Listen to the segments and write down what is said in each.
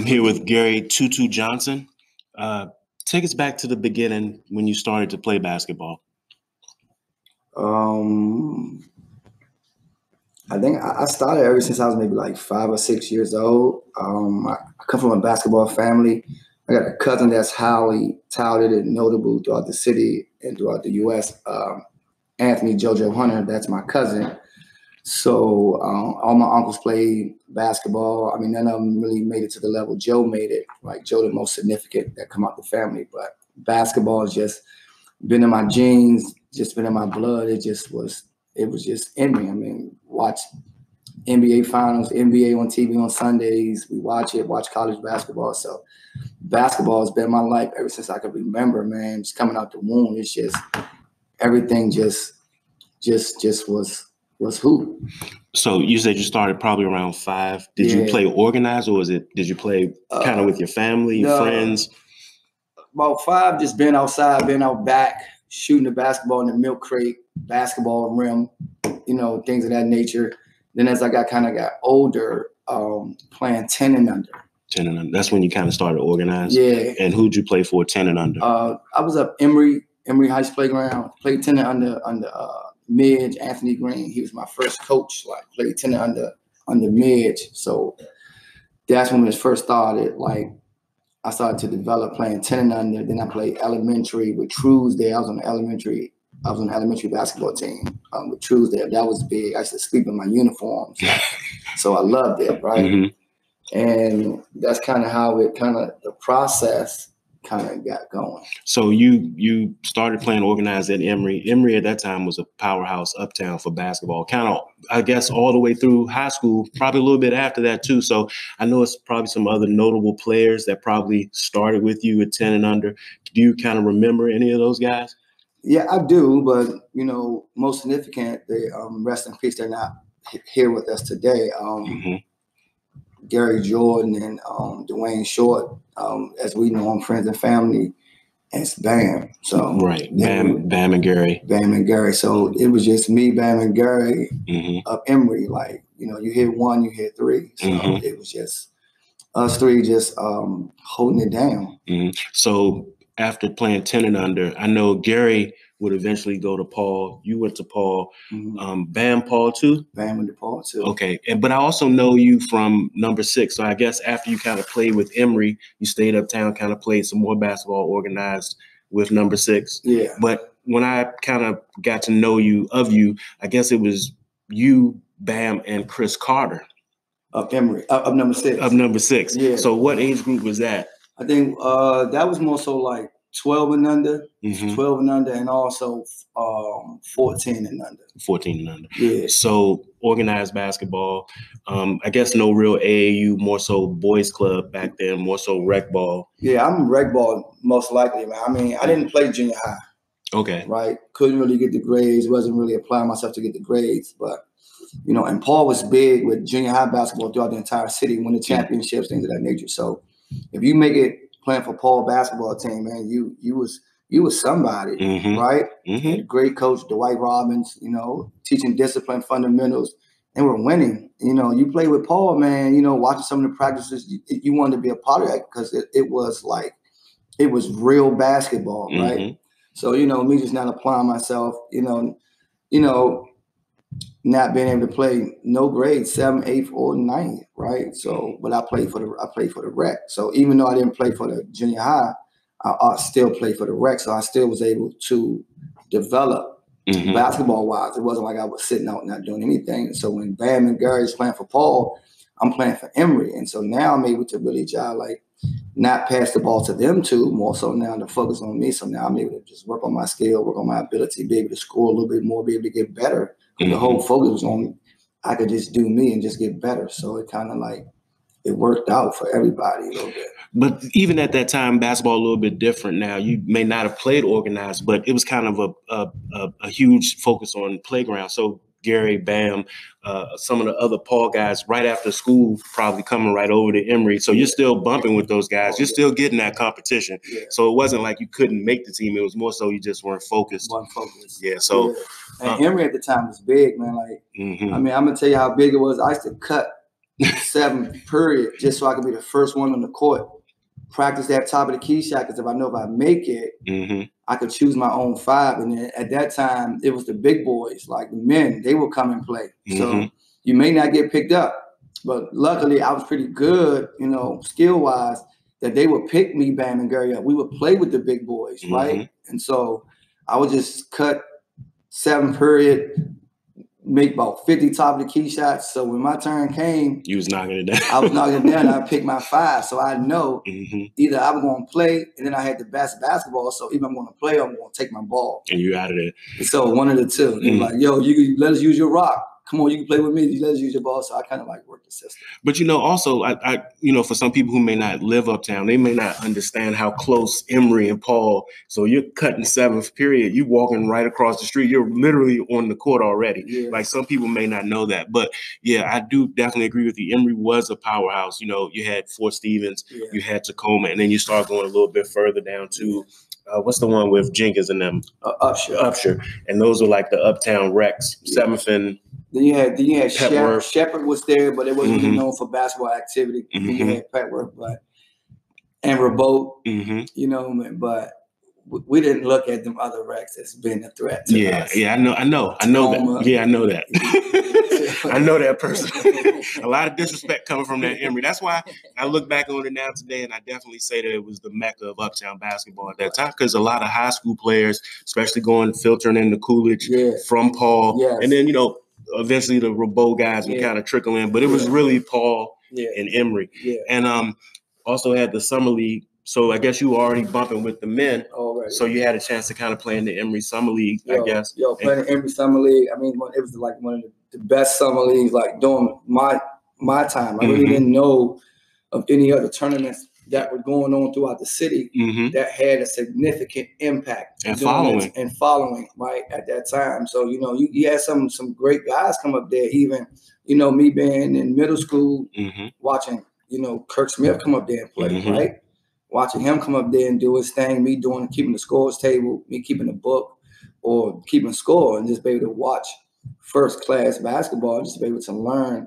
I'm here with Gary Tutu Johnson. Uh, take us back to the beginning when you started to play basketball. Um, I think I started ever since I was maybe like five or six years old. Um, I, come from a basketball family. I got a cousin that's highly touted and notable throughout the city and throughout the U.S. Um, Anthony JoJo Hunter, that's my cousin. So um, all my uncles played basketball. I mean, none of them really made it to the level Joe made it. Like Joe, the most significant that come out the family. But basketball has just been in my genes, just been in my blood. It just was, it was just in me. I mean, watch NBA finals, NBA on TV on Sundays. We watch it, watch college basketball. So basketball has been my life ever since I could remember, man. Just coming out the womb. It's just everything just just just was was who. So you said you started probably around five. Did yeah. you play organized or was it did you play kind of uh, with your family, no, friends? About five, just been outside, been out back, shooting the basketball in the milk crate, basketball rim, you know, things of that nature. Then as I got kind of got older, um, playing 10 and under. 10 and under. That's when you kind of started organized. Yeah. And who'd you play for 10 and under? Uh, I was up Emery, Emery Heights Playground, played 10 and under under uh, Midge, Anthony Green. He was my first coach. Like played tennis under under Midge. So that's when it first started. Like I started to develop playing tennis under. Then I played elementary with Truesdell. I was on the elementary I was on the elementary basketball team um, with Truesdell. That was big. I used to sleep in my uniforms. so I loved it, right? Mm-hmm. And that's kind of how it kind of the process kind of got going. So you you started playing organized at Emery. Emery at that time was a powerhouse uptown for basketball. Kind of, I guess, all the way through high school. Probably a little bit after that too. So I know it's probably some other notable players that probably started with you at ten and under. Do you kind of remember any of those guys? Yeah, I do, but you know, most significant, they um, rest in peace. They're not here with us today. Um, mm-hmm. Gary Jordan and um, Dwayne Short, um, as we know them, friends and family, and it's Bam. So right, Bam, Bam and Gary, Bam and Gary. So it was just me, Bam and Gary mm-hmm. of Emery. Like you know, you hit one, you hit three. So mm-hmm. it was just us three just um, holding it down. Mm-hmm. So after playing 10 and under, I know Gary would eventually go to Paul. You went to Paul. Mm-hmm. Um, Bam Paul too? Bam went to Paul too. Okay. And but I also know you from number six. So I guess after you kind of played with Emery, you stayed uptown, kind of played some more basketball organized with number six. Yeah. But when I kind of got to know you of you, I guess it was you, Bam, and Chris Carter. Of Emery, of number six. Of number six. Yeah. So what age group was that? I think uh, that was more so like 12 and under, mm-hmm. 12 and under, and also um, 14 and under. 14 and under. Yeah. So organized basketball. Um, I guess no real AAU, more so boys club back then, more so rec ball. Yeah, I'm rec ball most likely, man. I mean, I didn't play junior high. Okay. Right. Couldn't really get the grades. Wasn't really applying myself to get the grades, but you know, and Paul was big with junior high basketball throughout the entire city, won the championships, things of that nature. So if you make it playing for Paul basketball team, man, you you was you was somebody, mm-hmm. right? Mm-hmm. Great coach Dwight Robbins, you know, teaching discipline fundamentals, and we're winning. You know, you play with Paul, man. You know, watching some of the practices, you, you wanted to be a part of that because it, it was like it was real basketball, right? Mm-hmm. So you know, me just not applying myself, you know, you know, not being able to play no grade seven, eighth, or ninth, right? So, but I played for the I played for the rec. So even though I didn't play for the junior high, I, I still played for the rec. So I still was able to develop mm-hmm. basketball wise. It wasn't like I was sitting out not doing anything. So when Bam and Gary is playing for Paul, I'm playing for Emery, and so now I'm able to really job like not pass the ball to them too, more so now to focus on me. So now I'm able to just work on my skill, work on my ability, be able to score a little bit more, be able to get better Mm-hmm. The whole focus was on I could just do me and just get better. So it kind of like it worked out for everybody a little bit. But even at that time, basketball a little bit different now. You may not have played organized, but it was kind of a a, a, a huge focus on playground. So Gary, Bam, uh, some of the other Paul guys right after school probably coming right over to Emery. So you're still bumping with those guys. You're still getting that competition. Yeah. So it wasn't like you couldn't make the team. It was more so you just weren't focused. One focused. Yeah. So yeah. and uh, Emery at the time was big, man. Like mm-hmm. I mean, I'm gonna tell you how big it was. I used to cut seven period just so I could be the first one on the court. Practice that top of the key shot because if I know if I make it, hmm I could choose my own five. And then at that time, it was the big boys, like the men, they would come and play. So Mhm. you may not get picked up. But luckily, I was pretty good, you know, skill wise, that they would pick me, Bam and Gary up. We would play with the big boys, right? And so I would just cut seven period, make about 50 top of the key shots. So when my turn came, You was knocking it down. I was knocking it down and I picked my five. So I know hmm either I was going to play and then I had the best basketball. So even I'm going to play, I'm going to take my ball. And you out of there. So one of the two. They were Mm. like, yo, you let us use your rock. Come on, you can play with me. You let us use your ball. So I kind of like worked the system. But you know, also, I, I, you know, for some people who may not live uptown, they may not understand how close Emery and Paul. So you're cutting seventh period. You're walking right across the street. You're literally on the court already. Yeah. Like some people may not know that, but yeah, I do definitely agree with you. Emery was a powerhouse. You know, you had Fort Stevens, Yeah. you had Tacoma, and then you start going a little bit further down to uh, what's the one with Jenkins and them, Uh, Upshur. Upshur, and those are like the uptown Rex, Seventh and Then you had then you had Shep. Shepard was there, but it wasn't really Mhm. known for basketball activity. Then Mhm. you had Petworth, but and Rabaut, hmm you know, but we- didn't look at them other wrecks as being a threat to Yeah, us. yeah, I know, I know, I know Tacoma. that. Yeah, I know that. I know that person. a lot of disrespect coming from that Emery. That's why I look back on it now today, and I definitely say that it was the mecca of uptown basketball at that time because a lot of high school players, especially going filtering into Coolidge Yeah. from Paul, Yes. and then you know eventually the Rabaut guys would Yeah. kind of trickle in, but it was really Paul Yeah. and Emery. Yeah. and um also had the summer league. So I guess you were already bumping with the men, right. so you had a chance to kind of play in the Emery summer league, I Yo, guess. Yo, playing in Emery summer league. I mean, it was like one of the, the best summer leagues, like during my my time. I really Mhm. didn't know of any other tournaments that were going on throughout the city hmm that had a significant impact And following. and following right at that time. So you know, you, you had some some great guys come up there. Even you know, me being in middle school, hmm watching you know Curt Smith come up there and play, Mhm. right? Watching him come up there and do his thing, me doing keeping the scores table, me keeping the book or keeping score, and just be able to watch first class basketball, just be able to learn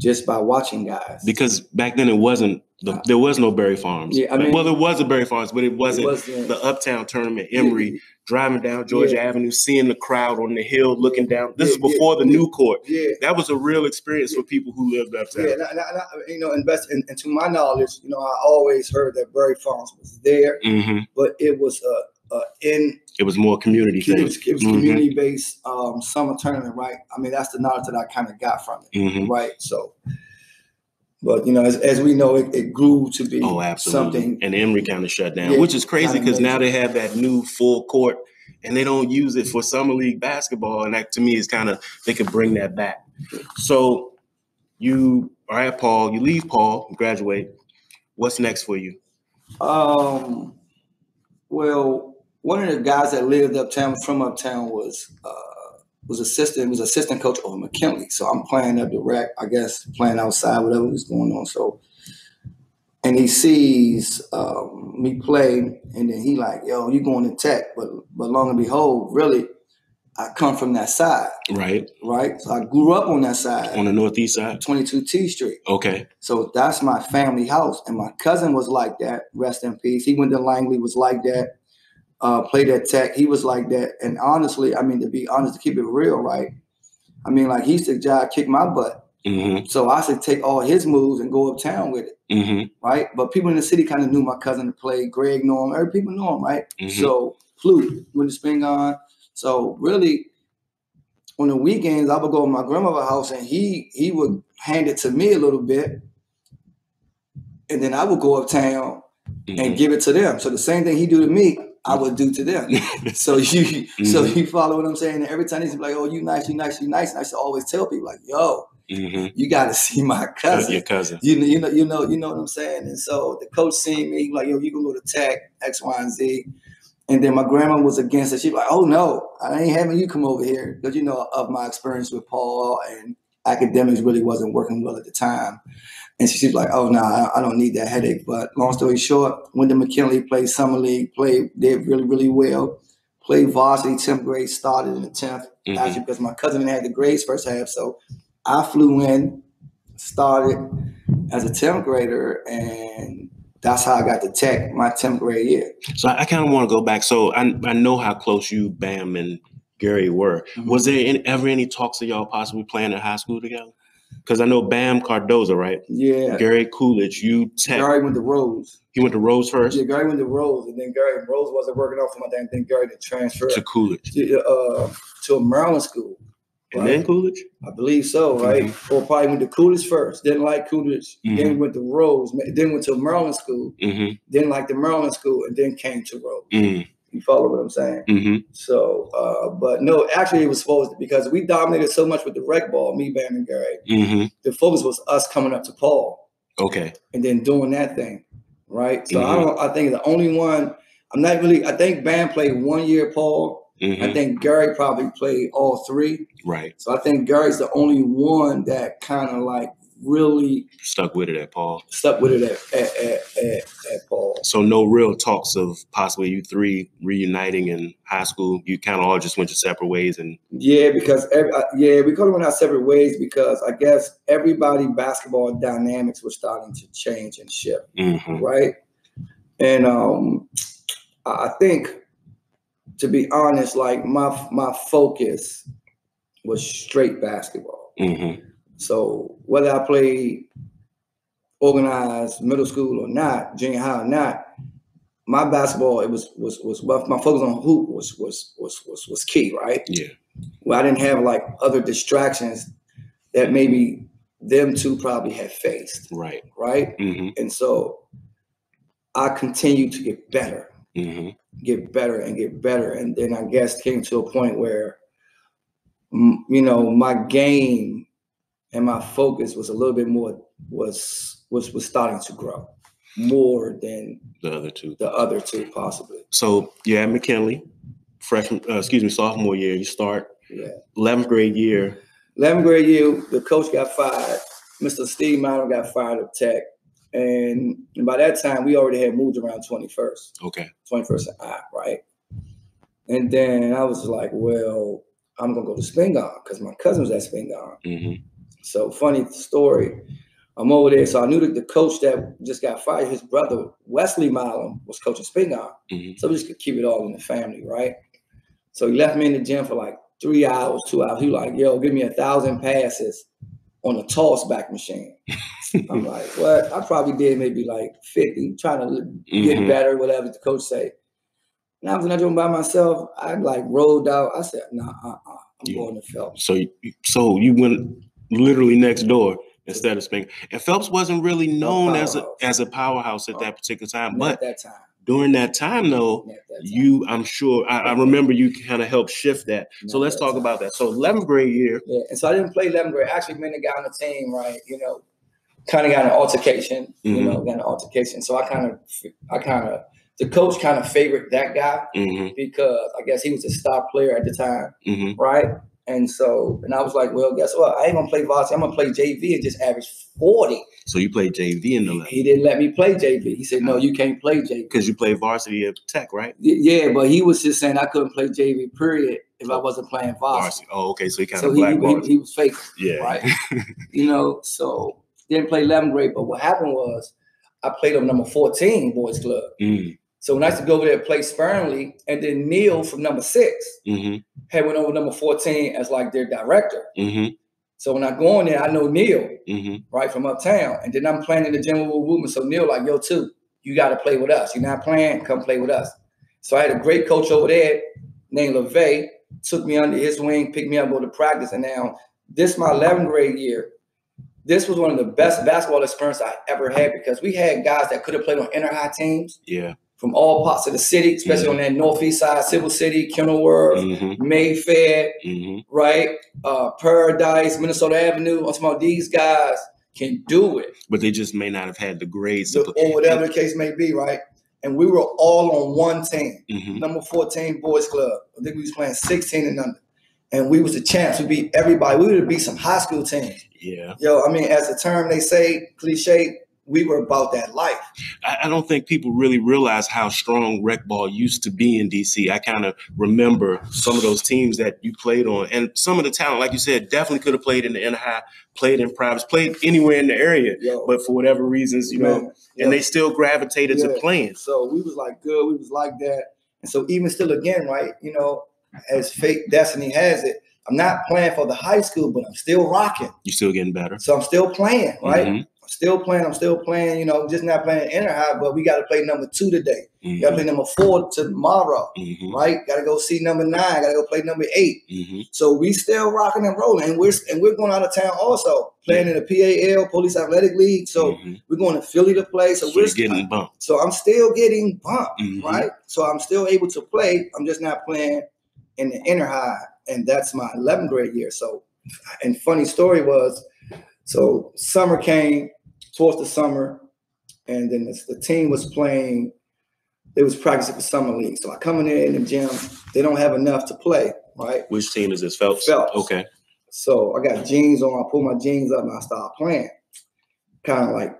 just by watching guys. because back then it wasn't the, there was no Barry Farms. Yeah, I mean- well, there was a Barry Farms, but it It wasn't wasn't- the Uptown Tournament. Emery driving down Georgia Yeah. Avenue, seeing the crowd on the hill, looking down. This is Yeah, yeah, before the yeah. new court. yeah. That was a real experience for people who lived uptown. Yeah, and I, and you know, invest and, and to my knowledge, you know, I always heard that Berry Farms was there, hmm but it was a, a in It was more community it thing. was, it was Mhm. community based um, summer tournament, right? I mean, that's the knowledge that I kind of got from it, hmm right? So, but you know, as, as we know, it, it grew to be Oh, absolutely. something. And Emery kind of shut down, Yeah, which is crazy because now they have that new full court and they don't use it for summer league basketball. And that to me is kind of they could bring that back. So you are at Paul, you leave Paul, graduate. What's next for you? Um, well, one of the guys that lived uptown from uptown was uh, was assistant was assistant coach over McKinley. So I'm playing up the rack, I guess, playing outside, whatever was going on. So, and he sees um, me play, and then he like, "Yo, you going to Tech?" But but long and behold, really, I come from that side, Right right? So I grew up on that side, on the northeast side. 22 T Street. Okay. So that's my family house. And my cousin was like that. Rest in peace. He went to Langley, was like that. Uh, played at Tech. He was like that. And honestly, I mean, to be honest, to keep it real, right? I mean, like he said, job kick my butt. hmm So I said, take all his moves and go uptown with it, hmm right? But people in the city kind of knew my cousin to play. Greg knew him. Every people knew him, right? Mhm. So flute with the spin on. So really, on the weekends, I would go to my grandmother's house and he he would hand it to me a little bit, and then I would go uptown Mm-hmm. and give it to them. So the same thing he do to me, I would do to them. so you so Mhm. you follow what I'm saying? And every time he's like, "Oh, you nice, you nice, you nice," and I should always tell people like, "Yo, hmm you got to see my cousin." Your cousin. You know, you know, you know, you know what I'm saying. And so the coach seen me like, "Yo, you can go to Tech X, Y, and Z." And then my grandma was against it. She's like, "Oh no, I ain't having you come over here," because you know of my experience with Paul and academics really wasn't working well at the time. And she was like, "Oh no, nah, I don't need that headache." But long story short, to McKinley, played summer league, played did really really well. Played varsity, tenth grade, started in the 10th Mhm. actually because my cousin had the grades first half, so I flew in started as a 10th grader and that's how I got to tech my 10th grade year. So I, kind of want to go back. So I, I know how close you, Bam, and Gary were. Mhm. Was there any, ever any talks of y'all possibly playing in high school together? Because I know Bam Cardozo, right? Yeah. Gary Coolidge, you tech. Gary went to Rose. He went to Rose first Yeah, Gary went to Rose, and then Gary Rose wasn't working out for my thing. Then Gary did transfer to Coolidge, to, uh, to a Maryland school. and then Coolidge. I believe so, right? Or probably went to Coolidge first. Didn't like Coolidge. Mhm. Then went to Rose. Then went to Maryland school. Mm-hmm. Didn't like the Maryland school, and then came to Rose. Mm-hmm. You follow what I'm saying? Mm-hmm. So, uh, but no, actually, it was supposed to because we dominated so much with the rec ball, me, Bam, and Gary. Mm-hmm. The focus was us coming up to Paul Okay. and then doing that thing, right? So I Mhm. don't. I think the only one. I'm not really. I think Bam played one year, Paul. Mm-hmm. I think Gary probably played all three. right. So I think Gary's the only one that kind of like really Stuck with it at Paul. stuck with it at at, at, at, at Paul. So no real talks of possibly you three reuniting in high school. You kind of all just went your separate ways, and Yeah, because every, uh, yeah, we kind of went our separate ways because I guess everybody basketball dynamics were starting to change and shift, Mhm. right? And um, I think, to be honest, like my my focus was straight basketball. Mhm. So whether I played organized middle school or not, junior high or not, my basketball it was was was my my focus on hoop was was was was was key, right? yeah, Well, I didn't have like other distractions that maybe them two probably had faced, right. right? hmm And so I continued to get better, hmm get better, and get better, and then I guess came to a point where, you know, my game and my focus was a little bit more was was was starting to grow more than The other two. the other two possibly. So yeah, at McKinley, freshman, uh, excuse me, sophomore year, you start Yeah. 11th grade year. 11th grade year, the coach got fired. Mr. Steve Mano got fired of Tech. And, by that time, we already had moved around 21st, Okay. 21st and I, right? And then I was like, well, I'm going to go to Spingarn because my cousin was at Spingarn. hmm So, funny story. I'm over there. So, I knew that the coach that just got fired, his brother, Wesley Milam, was coaching Spingarn. hmm So we just could keep it all in the family, right? So he left me in the gym for like three hours, two hours. He was like, yo, give me a thousand passes on a toss back machine. I'm like, what? I probably did maybe like 50, trying to get Mhm. better, whatever the coach say. And I was not doing by myself. I like rolled out. I said, nah, uh, uh I'm Yeah. going to Phelps. So, so you went literally next door instead of Spring. And Phelps wasn't really known as a powerhouse. as a powerhouse at that particular time. Not But at that time. during that time, though, that time. you, I'm sure, I, I remember you kind of helped shift that. So let's that talk time. about that. So 11th grade year. Yeah, and so I didn't play 11th grade. Actually, me and the guy on the team, right? You know, kind of got an altercation. You Mhm. know, got an altercation. So I kind of, I kind of, the coach kind of favored that guy hmm because I guess he was a star player at the time, hmm right? And so, and I was like, well, guess what? I ain't gonna play varsity. I'm gonna play JV and just average 40. So you played JV in the 11th He didn't let me play JV. He said, no, you can't play JV. because you played varsity at Tech, right? Yeah, but he was just saying I couldn't play JV, period, if I wasn't playing varsity. Varsity. Oh, okay. So he kind So of he, blackballed. he, he was fake. yeah. right? you know, so didn't play 11th grade. But what happened was I played on number 14 boys club. Mm, So when I used to go over there and play sparingly, and then Neil from number six hmm had went over number 14 as like their director. hmm So when I go in there, I know Neil, hmm right, from uptown. And then I'm playing in the general movement. So Neil like, yo, too, you got to play with us. You're not playing, come play with us. So I had a great coach over there named LeVay, took me under his wing, picked me up, go to practice. And now this my 11th grade year. This was one of the best basketball experience I ever had because we had guys that could have played on Interhigh teams Yeah. From all parts of the city, especially on that northeast side, Simple City, Kenilworth, hmm Mayfair, hmm right? Uh, Paradise, Minnesota Avenue. I'm talking about these guys can do it, But they just may not have had the grades or whatever the case may be, right? And we were all on one team, hmm number 14 boys club. I think we was playing 16 and under. And we was the champs. We beat everybody. We would beat some high school teams. Yeah. Yo, I mean, as the term they say, cliche, we were about that life. I, I don't think people really realize how strong rec ball used to be in DC. I kind of remember some of those teams that you played on, and some of the talent, like you said, definitely could have played in the high, played in privates, played anywhere in the area. Yo. But for whatever reasons, you know, Man, and yo. they still gravitated to playing. So we was like good. We was like that. And so even still again, right? You know, as fate destiny has it, I'm not playing for the high school, but I'm still rocking. You're still getting better, So I'm still playing, right? Mhm. Still playing. I'm still playing. You know, just not playing Interhigh, but we got to play number two today. We got to play number four tomorrow, Mhm. right? Got to go see number nine. Got to go play number eight. Mhm. So we still rocking and rolling, and we're and we're going out of town also playing in the PAL Police Athletic League. So Mhm. we're going to Philly to play. So, So we're getting bumped. so I'm still getting bumped, Mhm. right? So I'm still able to play. I'm just not playing in the Interhigh, and that's my 11th grade year. So, and funny story was, so summer came towards the summer, and then the, the team was playing. They was practicing for summer league. So I come in there in the gym. They don't have enough to play, right? Which team is this? Phelps. Phelps. Okay. So I got jeans on. I pull my jeans up and I start playing. Kind of like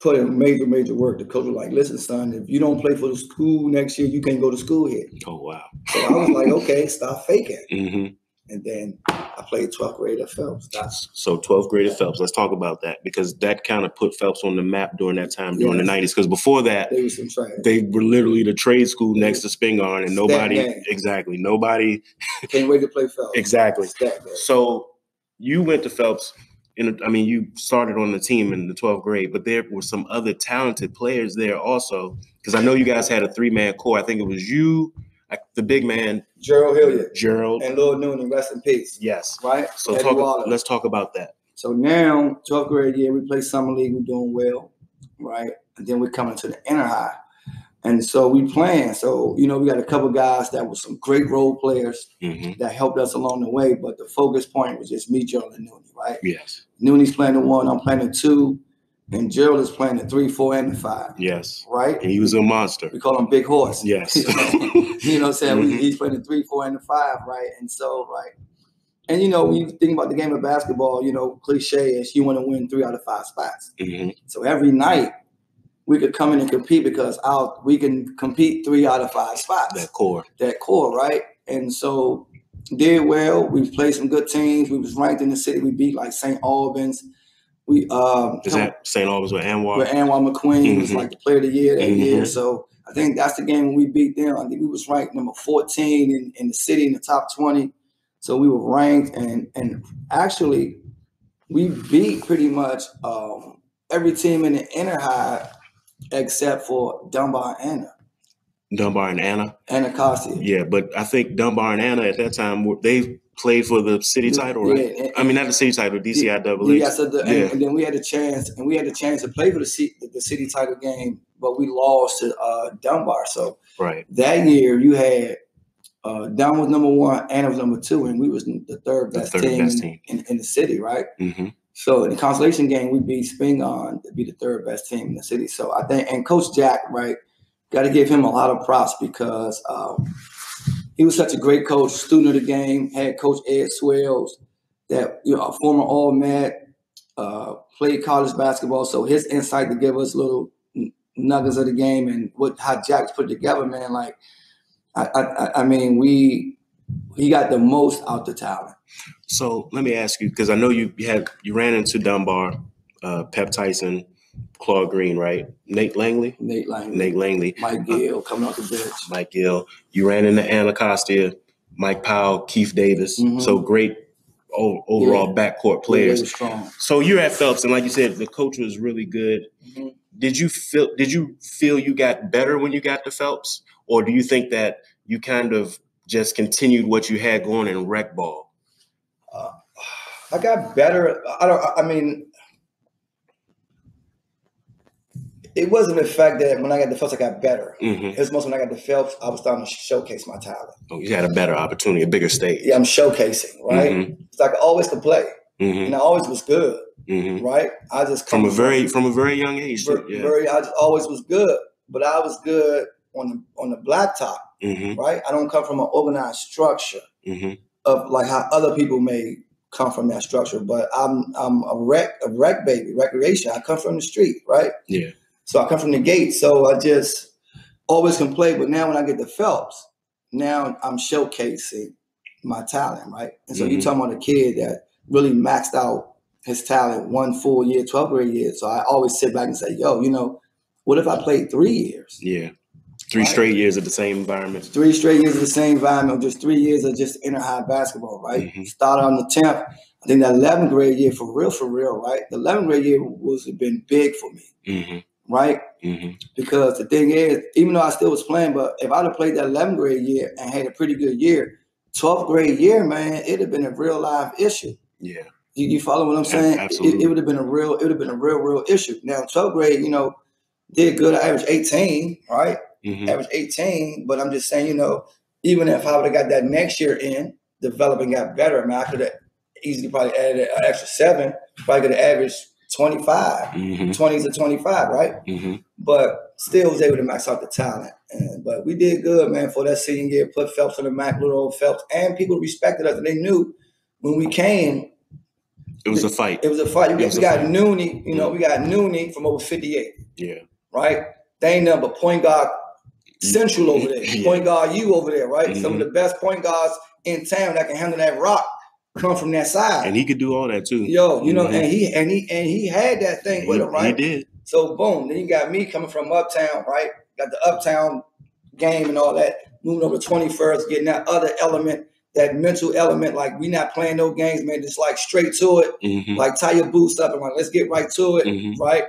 put in major, major work. The coach was like, listen, son, if you don't play for the school next year, you can't go to school here. Oh wow. So I was like, okay, stop faking. hmm And then I played 12th grade at Phelps. That's So 12th grade at Phelps. Let's talk about that because that kind of put Phelps on the map during that time during the 90s. Because before that, they was some they were literally the trade school next to Spingarn, and nobody exactly nobody Can't wait to play Phelps. exactly. So you went to Phelps. In, I mean, you started on the team in the 12th grade, but there were some other talented players there also. Because I know you guys had a three man core. I think it was you, like the big man, Gerald Hilliard Gerald. and Lord Noonan, rest in peace. yes. Right? So Eddie talk. Waller. Let's talk about that. So now, 12th grade year, we play summer league. We're doing well, right? And then we're coming to the Interhigh. And so we playing. So, you know, we got a couple guys that were some great role players hmm that helped us along the way. But the focus point was just me, Gerald, and Noonie, right? Yes. Noonie's playing the one, I'm playing the two, and Gerald is playing the three, four, and the five, Yes. right? And he was a monster. We call him Big Horse. Yes. you know what I'm saying? He's playing the three, four, and the five, right? And so, right. And you know, when you think about the game of basketball, you know, cliche is you want to win three out of five spots. hmm So every night we could come in and compete because our we can compete three out of five spots. That core. That core, right? And so did well. We played some good teams. We was ranked in the city. We beat like St. Albans. We um Is that St. Albans with Anwar? where Anwar McQueen was Mhm. like the player of the year that Mhm. year. So I think that's the game when we beat them. I think we was ranked number 14 in, in the city in the top 20. So we were ranked and and actually we beat pretty much um, every team in the Interhigh except for Dunbar and Anna. Dunbar and Anna. Anna Anacostia. Yeah, but I think Dunbar and Anna at that time they played for the city title, right? Yeah, and- I mean, not the city title, DCIAA. Yeah, so the, and, Yeah. and then we had a chance, and we had a chance to play for the, C, the city title game, but we lost to uh, Dunbar. So Right. that year, you had uh, Dunn was number one, Anna was number two, and we was the third The best third team, best in, team. In, in the city, right? hmm So in the consolation game, we beat Spingarn to be the third best team in the city. So I think, and Coach Jack, right, got to give him a lot of props because um, he was such a great coach, student of the game. Had Coach Ed Swells, that you know, a former All Met, uh, played college basketball. So his insight to give us little nuggets of the game and what how Jack's put together, man. Like, I, I, I- mean, we he got the most out the talent. So let me ask you, because I know you, you had you ran into Dunbar, uh, Pep Tyson, Claude Green, right? Nate Langley, Nate Lang, Nate Langley, Mike Gill coming off the bench. Mike Gill. You ran into Anacostia, Mike Powell, Keith Davis. Mhm. So great o- overall backcourt players. Really strong. So you're at Phelps, and like you said, the coach was really good. Mhm. Did you feel? Did you feel you got better when you got to Phelps, or do you think that you kind of just continued what you had going in rec ball? I got better. I don't. I mean, it wasn't the fact that when I got the Phelps, I got better. hmm It was most when I got the Phelps, I was starting to showcase my talent. Oh, you had a better opportunity, a bigger stage. Yeah, I'm showcasing, right? It's like I always could play, hmm and I always was good, hmm right? I just From a very from a very young age. very, yeah. very. I just always was good, but I was good on the on the blacktop, hmm right? I don't come from an organized structure of like how other people may come from that structure. But I'm I'm a rec a rec baby, recreation. I come from the street, right? Yeah. So I come from the gate. So I just always can play. But now when I get to Phelps, now I'm showcasing my talent, right? And so Mhm. you're talking about a kid that really maxed out his talent one full year, 12th grade year. So I always sit back and say, yo, you know, what if I played three years? Yeah. Three Right. straight years of the same environment. Three straight years of the same environment, just three years of just Interhigh basketball, right? Mhm. Started on the 10th. I think that 11th grade year, for real, for real, right? The 11th grade year was been big for me, Mm-hmm. Right? Mm-hmm. Because the thing is, even though I still was playing, but if I'd have played that 11th grade year and had a pretty good year, 12th grade year, man, it'd have been a real live issue. Yeah. You, you follow what I'm saying? It, absolutely. it would have been a real, it would have been a real, real issue. Now, 12th grade, you know, did good. I averaged 18, right? Mm-hmm. Average 18, but I'm just saying, you know, even if I would have got that next year in, developing got better, I man, I could have easily probably added an extra seven, probably could have averaged 25, Mm-hmm. 20 to 25, right? Mm-hmm. But still was able to max out the talent. And, but we did good, man, for that senior year, put Phelps on the map, little old Phelps, and people respected us and they knew when we came, It was a fight. it was a fight. We It got, a we got fight. Nooney, you know, we got Nooney from over 58. Yeah. right? They ain't number point guard central over there. Yeah. Point guard you over there, right? Some of Mhm. the best point guards in town that can handle that rock come from that side. And he could do all that too. Yo, you know, Mhm. and he and he and he had that thing with him, right? he did. So boom, then you got me coming from uptown, right? Got the uptown game and all that, moving over 21st, getting that other element, that mental element, like we not playing no games, man, just like straight to it, Mm-hmm. like tie your boots up and like let's get right to it Mm-hmm. right?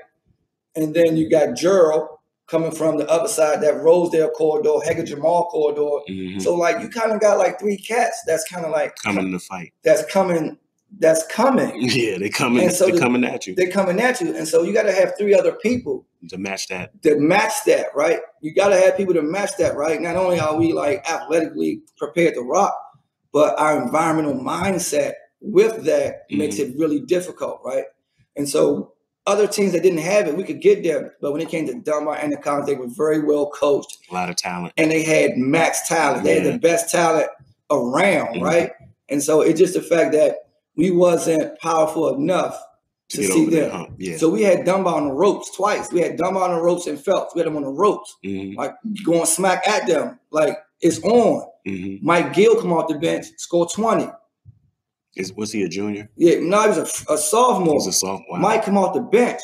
And then you got Gerald coming from the other side, that Rosedale corridor, Hager Jamal corridor. Mm-hmm. So like you kind of got like three cats that's kind of like coming to fight. that's coming, that's coming. Yeah, they coming. And so they the- coming at you They're coming at you. And so you gotta have three other people to match that. To match that, right? You gotta have people to match that, right? Not only are we like athletically prepared to rock, but our environmental mindset with that makes it really difficult, right? And so other teams that didn't have it, we could get them. But when it came to Dunbar and the Collins, they were very well coached A lot of talent. and they had max talent. They had the best talent around, Mhm. right? And so it's just the fact that we wasn't powerful enough To to see them. Yeah. So we had Dunbar on the ropes twice. We had Dunbar on the ropes and Phelps. We had them on the ropes, mm-hmm. like going smack at them. Like it's on. Mm-hmm. Mike Gill come off the bench, score 20. Is was he a junior? Yeah, no, he was a, a He sophomore. was a sophomore. Mike come off the bench,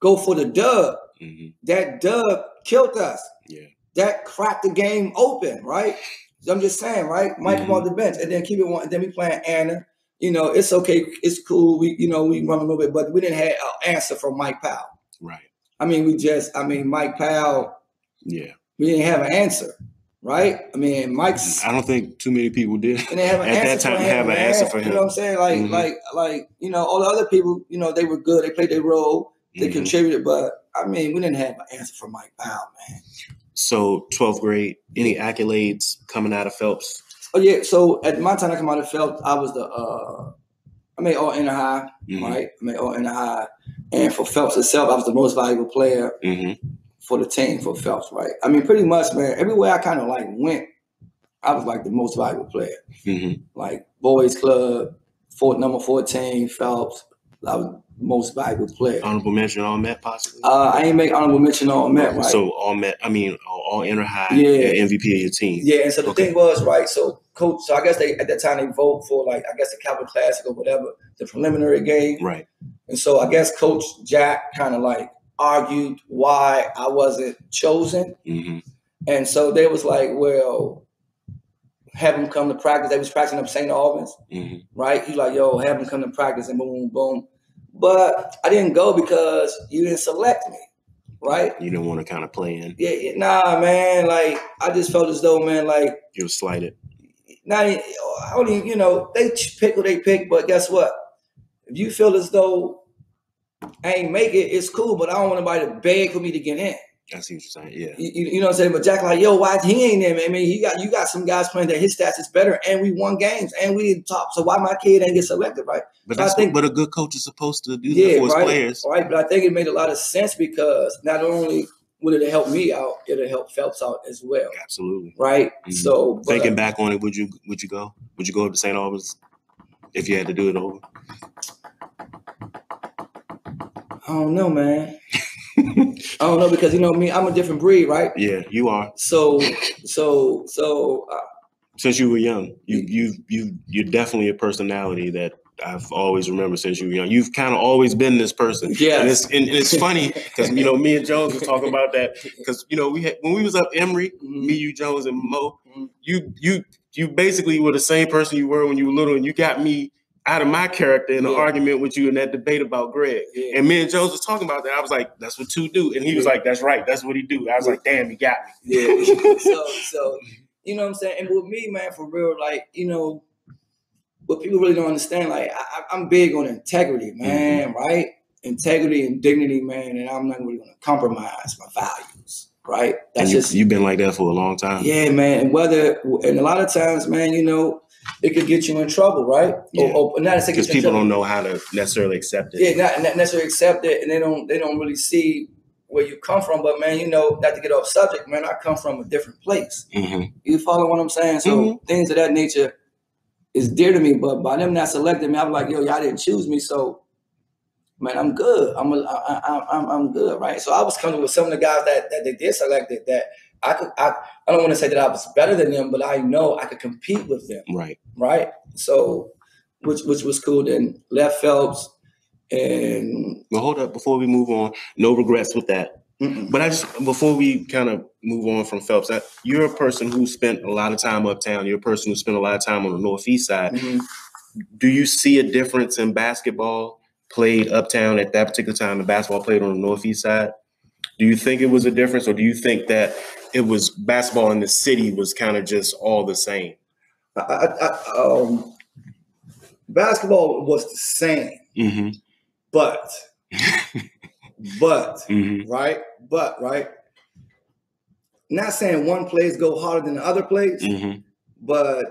go for the dub. Mm-hmm. That dub killed us. Yeah. That cracked the game open, right? I'm just saying, right? Mike come Mhm. off the bench and then keep it one. And then we playing Anna. You know, it's okay. It's cool. We, you know, we run a little bit, but we didn't have an answer from Mike Powell. Right. I mean, we just, I mean, Mike Powell, Yeah. we didn't have an answer, right? I mean, Mike's I don't think too many people did. and they have an At that answer time, for him, have an man. answer for You know what I'm saying? Like, Mhm. like, like, you know, all the other people, you know, they were good. They played their role. They Mhm. contributed, but I mean, we didn't have an answer for Mike Powell, man. So 12th grade, any accolades coming out of Phelps? Oh yeah. So at my time I come out of Phelps, I was the uh I made all Interhigh, Mhm. right? I made all Interhigh. And for Phelps itself, I was the most valuable player Mm-hmm. For the team for Phelps, right? I mean, pretty much, man, everywhere I kind of like went, I was like the most valuable player. Mm-hmm. Like boys club, fourth number 14, Phelps, I was the most valuable player. Honorable mention, all met possibly. Uh, I ain't make honorable mention on Met, right? So all met. I mean, all, all Interhigh. Yeah. MVP of your team. Yeah, and so the Okay. thing was, right, so coach, so I guess they at that time they vote for like I guess the Capital Classic or whatever, the preliminary game. Right. And so I guess Coach Jack kind of like argued why I wasn't chosen. Mm-hmm. And so they was like, well, have him come to practice. They was practicing up St. Albans, Mm-hmm. right? He's like, yo, have him come to practice and boom, boom, boom. But I didn't go because you didn't select me, right? You didn't want to kind of play in. Yeah, yeah, nah, man. Like I just felt as though, man, like You were slighted. not I don't even, you know, they pick who they pick, but guess what? If you feel as though I ain't make it, it's cool, but I don't want nobody to beg for me to get in. I see what you're saying. Yeah. You, you- know what I'm saying? But Jack like, yo, why he ain't there, man? I mean, he got you got some guys playing that his stats is better, and we won games, and we didn't top. So why my kid ain't get selected, right? But So I think- what a good coach is supposed to do Yeah, for his right. players. Right, but I think it made a lot of sense because not only would it help me out, it'll help Phelps out as well, Absolutely. right? Mhm. So, but- Thinking back on it, would you would you go? Would you go up to St. Albans? if you had to do it over? I don't know, man. I don't know because you know me, I'm a different breed, right? Yeah, you are. So, so, so. Uh, since you were young, you you you you're definitely a personality that I've always remembered since you were young. You've kind of always been this person. Yeah, and it's and it's funny because you know me and Jones was talking about that because you know we had when we was up Emery, mm-hmm. me, you, Jones, and Mo. Mm-hmm. You you you basically were the same person you were when you were little, and you got me out of my character in an yeah. argument with you in that debate about Greg. Yeah. And me and Jones was talking about that. I was like, that's what two do. And he was like, that's right. That's what he do. I was like, damn, he got me. Yeah. so, so, you know what I'm saying? And with me, man, for real, like, you know, what people really don't understand, like, I, am big on integrity, man, mm-hmm. right? Integrity and dignity, man. And I'm not really going to compromise my values right? That's you, just you've been like that for a long time. Yeah, man. And whether and a lot of times, man, you know, it could get you in trouble, right? Yeah. Or, or not because people don't know how to necessarily accept it. Yeah, not, not, necessarily accept it, and they don't they don't really see where you come from. But man, you know, not to get off subject, man, I come from a different place. Mm-hmm. You follow what I'm saying? So mm-hmm. things of that nature is dear to me. But by them not selecting me, I'm like, yo, y'all didn't choose me, so man, I'm good. I'm a, I, I, I'm I'm good, right? So I was coming with some of the guys that that they did select it that I could I, I don't want to say that I was better than them, but I know I could compete with them. Right. Right. So which which was cool. Then left Phelps and well hold up before we move on. No regrets with that. Mm-mm. But I just before we kind of move on from Phelps, I, you're a person who spent a lot of time uptown. You're a person who spent a lot of time on the northeast side. Mm-hmm. Do you see a difference in basketball played uptown at that particular time and basketball played on the northeast side? Do you think it was a difference, or do you think that it was basketball in the city was kind of just all the same? I, I, um, basketball was the same, mm-hmm. but, but mm-hmm. right, but right. Not saying one plays go harder than the other plays, mm-hmm. but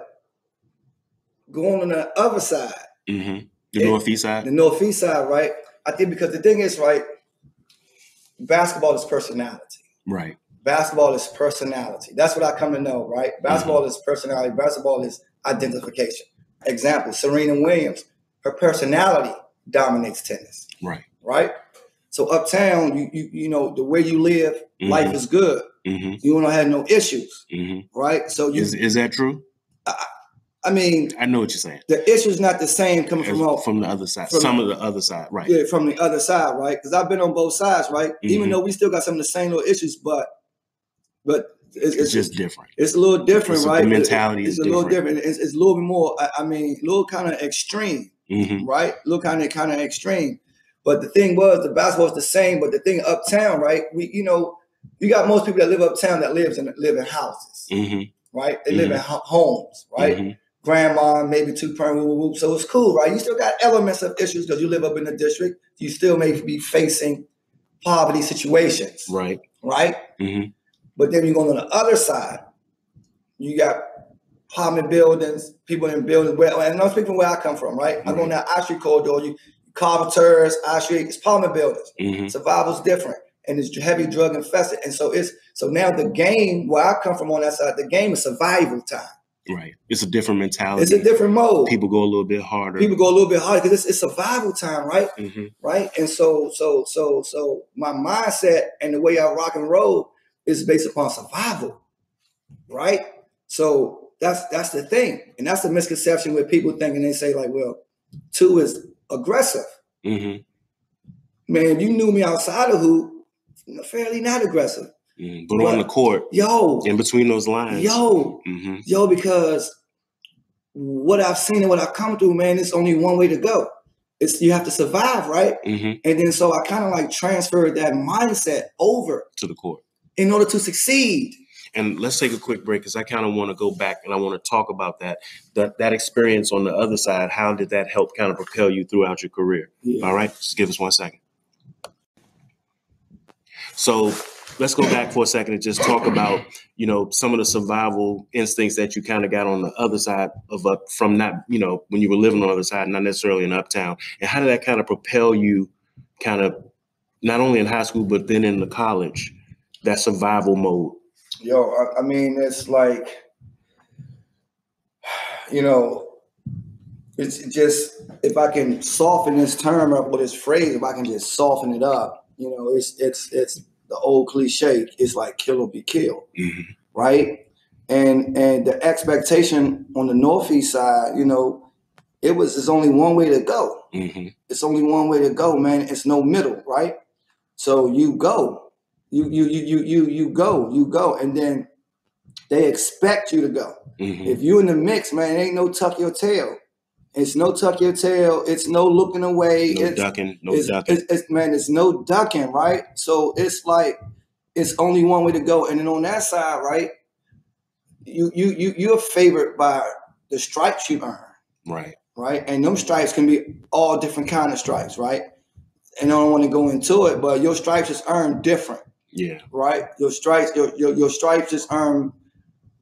going on the other side, mm-hmm. the it, northeast side, the northeast side, right? I think because the thing is, right, basketball is personality. Right basketball is personality. That's what I come to know, right? Basketball mm-hmm. is personality. Basketball is identification. Example: Serena Williams. Her personality dominates tennis. Right. Right. So uptown, you you you know the way you live, mm-hmm. life is good. Mm-hmm. You don't have no issues. Mm-hmm. Right. So you, is is that true? I, I mean, I know what you're saying. The issue's not the same coming from all, from the other side. Some of the other side, right? Yeah, from the other side, right? Because I've been on both sides, right? Even mm-hmm. though we still got some of the same little issues, but but it's, it's, just different. It's a little different, it's right? The mentality it's is a little different. It's, it's, a little bit more. I, I mean, a little kind of extreme, mm-hmm. right? A little kind of kind of extreme. But the thing was, the basketball was the same. But the thing uptown, right? We, you know, you got most people that live uptown that lives in live in houses, mm-hmm. right? They live in mm-hmm. homes, right? Mm-hmm. Grandma, maybe two parent, so it's cool, right? You still got elements of issues because you live up in the district. You still may be facing poverty situations, right? Right. Mm-hmm. But then you go on the other side, you got apartment buildings, people in buildings. Where, and I'm speaking from where I come from, right? Mm-hmm. I go on that I Street corridor, you carpenters, I Street, it's apartment buildings. Mm-hmm. Survival's different. And it's heavy drug infested. And so it's so now the game where I come from on that side, the game is survival time. Right. It's a different mentality. It's a different mode. People go a little bit harder. People go a little bit harder because it's, it's survival time, right? Mm-hmm. Right. And so, so, so, so my mindset and the way I rock and roll is based upon survival, right? So that's that's the thing, and that's the misconception with people thinking they say like, well, two is aggressive. Mm-hmm. Man, you knew me outside of who, fairly not aggressive. Mm, but, but, on the court, yo, in between those lines, yo, mm-hmm. yo, because what I've seen and what I've come through, man, it's only one way to go. It's you have to survive, right? Mm-hmm. And then so I kind of like transferred that mindset over to the court in order to succeed. And let's take a quick break because I kind of want to go back and I want to talk about that that that experience on the other side. How did that help kind of propel you throughout your career? Yeah. All right, just give us one second. So let's go back for a second and just talk about you know some of the survival instincts that you kind of got on the other side of up from not you know when you were living on the other side, not necessarily in uptown. And how did that kind of propel you, kind of not only in high school but then in the college? that survival mode? Yo, I, I mean, it's like, you know, it's just if I can soften this term up with this phrase, if I can just soften it up, you know, it's it's it's the old cliche. It's like kill or be killed, Mhm. right? And and the expectation on the northeast side, you know, it was there's only one way to go. Mhm. It's only one way to go, man. It's no middle, right? So you go, you you you you you you go, you go, and then they expect you to go. Mhm. If you in the mix, man, ain't no tuck your tail. It's no tuck your tail. It's no looking away. No it's, ducking. No it's, ducking. it's, it's- man, it's no ducking, right? So it's like it's only one way to go. And then on that side, right, you you you you're favored by the stripes you earn, right. right? And them stripes can be all different kind of stripes, right? And I don't want to go into it, but your stripes is earned different Yeah. right? Your stripes, your, your your stripes is earned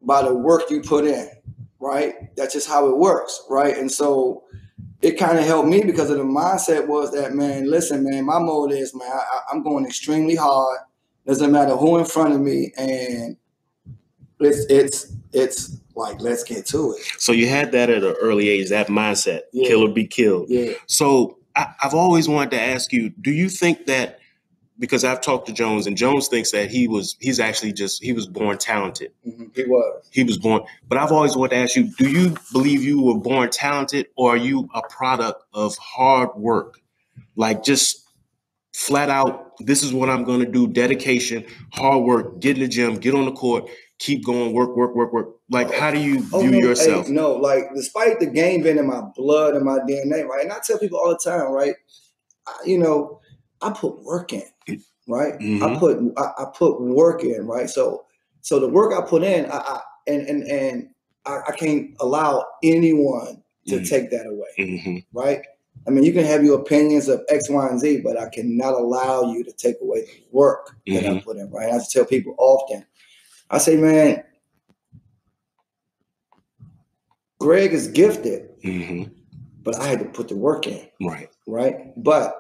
by the work you put in, right? That's just how it works, right? And so it kind of helped me because of the mindset was that man, listen, man, my mode is man, I, I'm going extremely hard. Doesn't matter who in front of me, and it's it's it's like let's get to it. So you had that at an early age, that mindset, Yeah. kill or be killed. Yeah, So I, I've always wanted to ask you: Do you think that because I've talked to Jones, and Jones thinks that he was he's actually just he was born talented. Mhm. he was. He was born, but I've always wanted to ask you: Do you believe you were born talented, or are you a product of hard work, like just flat out? This is what I'm going to do. Dedication, hard work. Get in the gym. Get on the court. Keep going. Work, work, work, work. Like, how do you Oh, view no, yourself? hey, no, like despite the game being in my blood and my DNA, right? And I tell people all the time, right? I, you know, I put work in, right? I Mhm. put I, I put work in, right? So so the work I put in, I, I and and and I, I can't allow anyone to Mhm. take that away, hmm right? I mean, you can have your opinions of X, Y, and Z, but I cannot allow you to take away the work that I put in, right? I just tell people often. I say, man, Greg is gifted, hmm but I had to put the work in, Right. right? But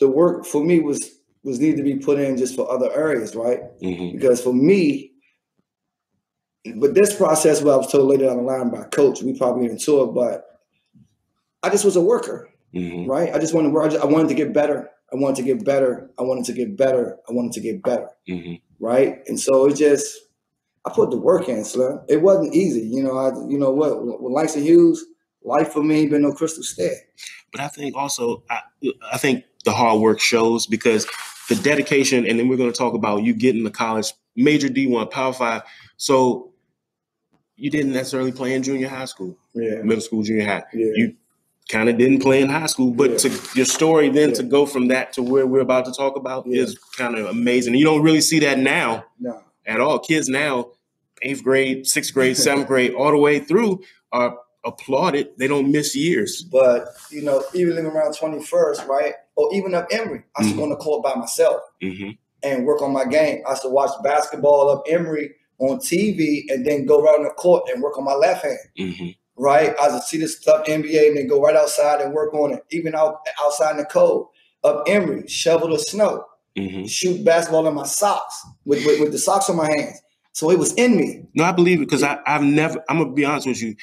the work for me was was needed to be put in just for other areas, right? hmm Because for me, but this process, what I was told later down the line by coach, we probably into it, but I just was a worker, hmm right? I just wanted to work. I, just, I wanted to get better. I wanted to get better. I wanted to get better. I wanted to get better, hmm right? And so it just, I put the work in, Slim. It wasn't easy, you know. I, you know what? With Langston Hughes, life for me ain't been no crystal stair. But I think also, I, I think the hard work shows because the dedication, and then we're going to talk about you getting to college, major D1, Power Five. So you didn't necessarily play in junior high school, Yeah, middle school, junior high. yeah. You kind of didn't play in high school, but Yeah. to your story then to go from that to where we're about to talk about is kind of amazing. You don't really see that now no, at all. Kids now, eighth grade, sixth grade, seventh grade, all the way through are applauded. They don't miss years. but you know, even living around twenty first, right, or even up Emery, I used to Mhm. go on the court by myself. hmm and work on my game. I used to watch basketball up Emery on TV and then go right on the court and work on my left hand. hmm Right? I used to see this stuff NBA and then go right outside and work on it. Even out outside in the cold, up Emery, shovel the snow, hmm shoot basketball in my socks with, with, with the socks on my hands. So it was in me. No, I believe it because I, I've never. I'm gonna be honest with you.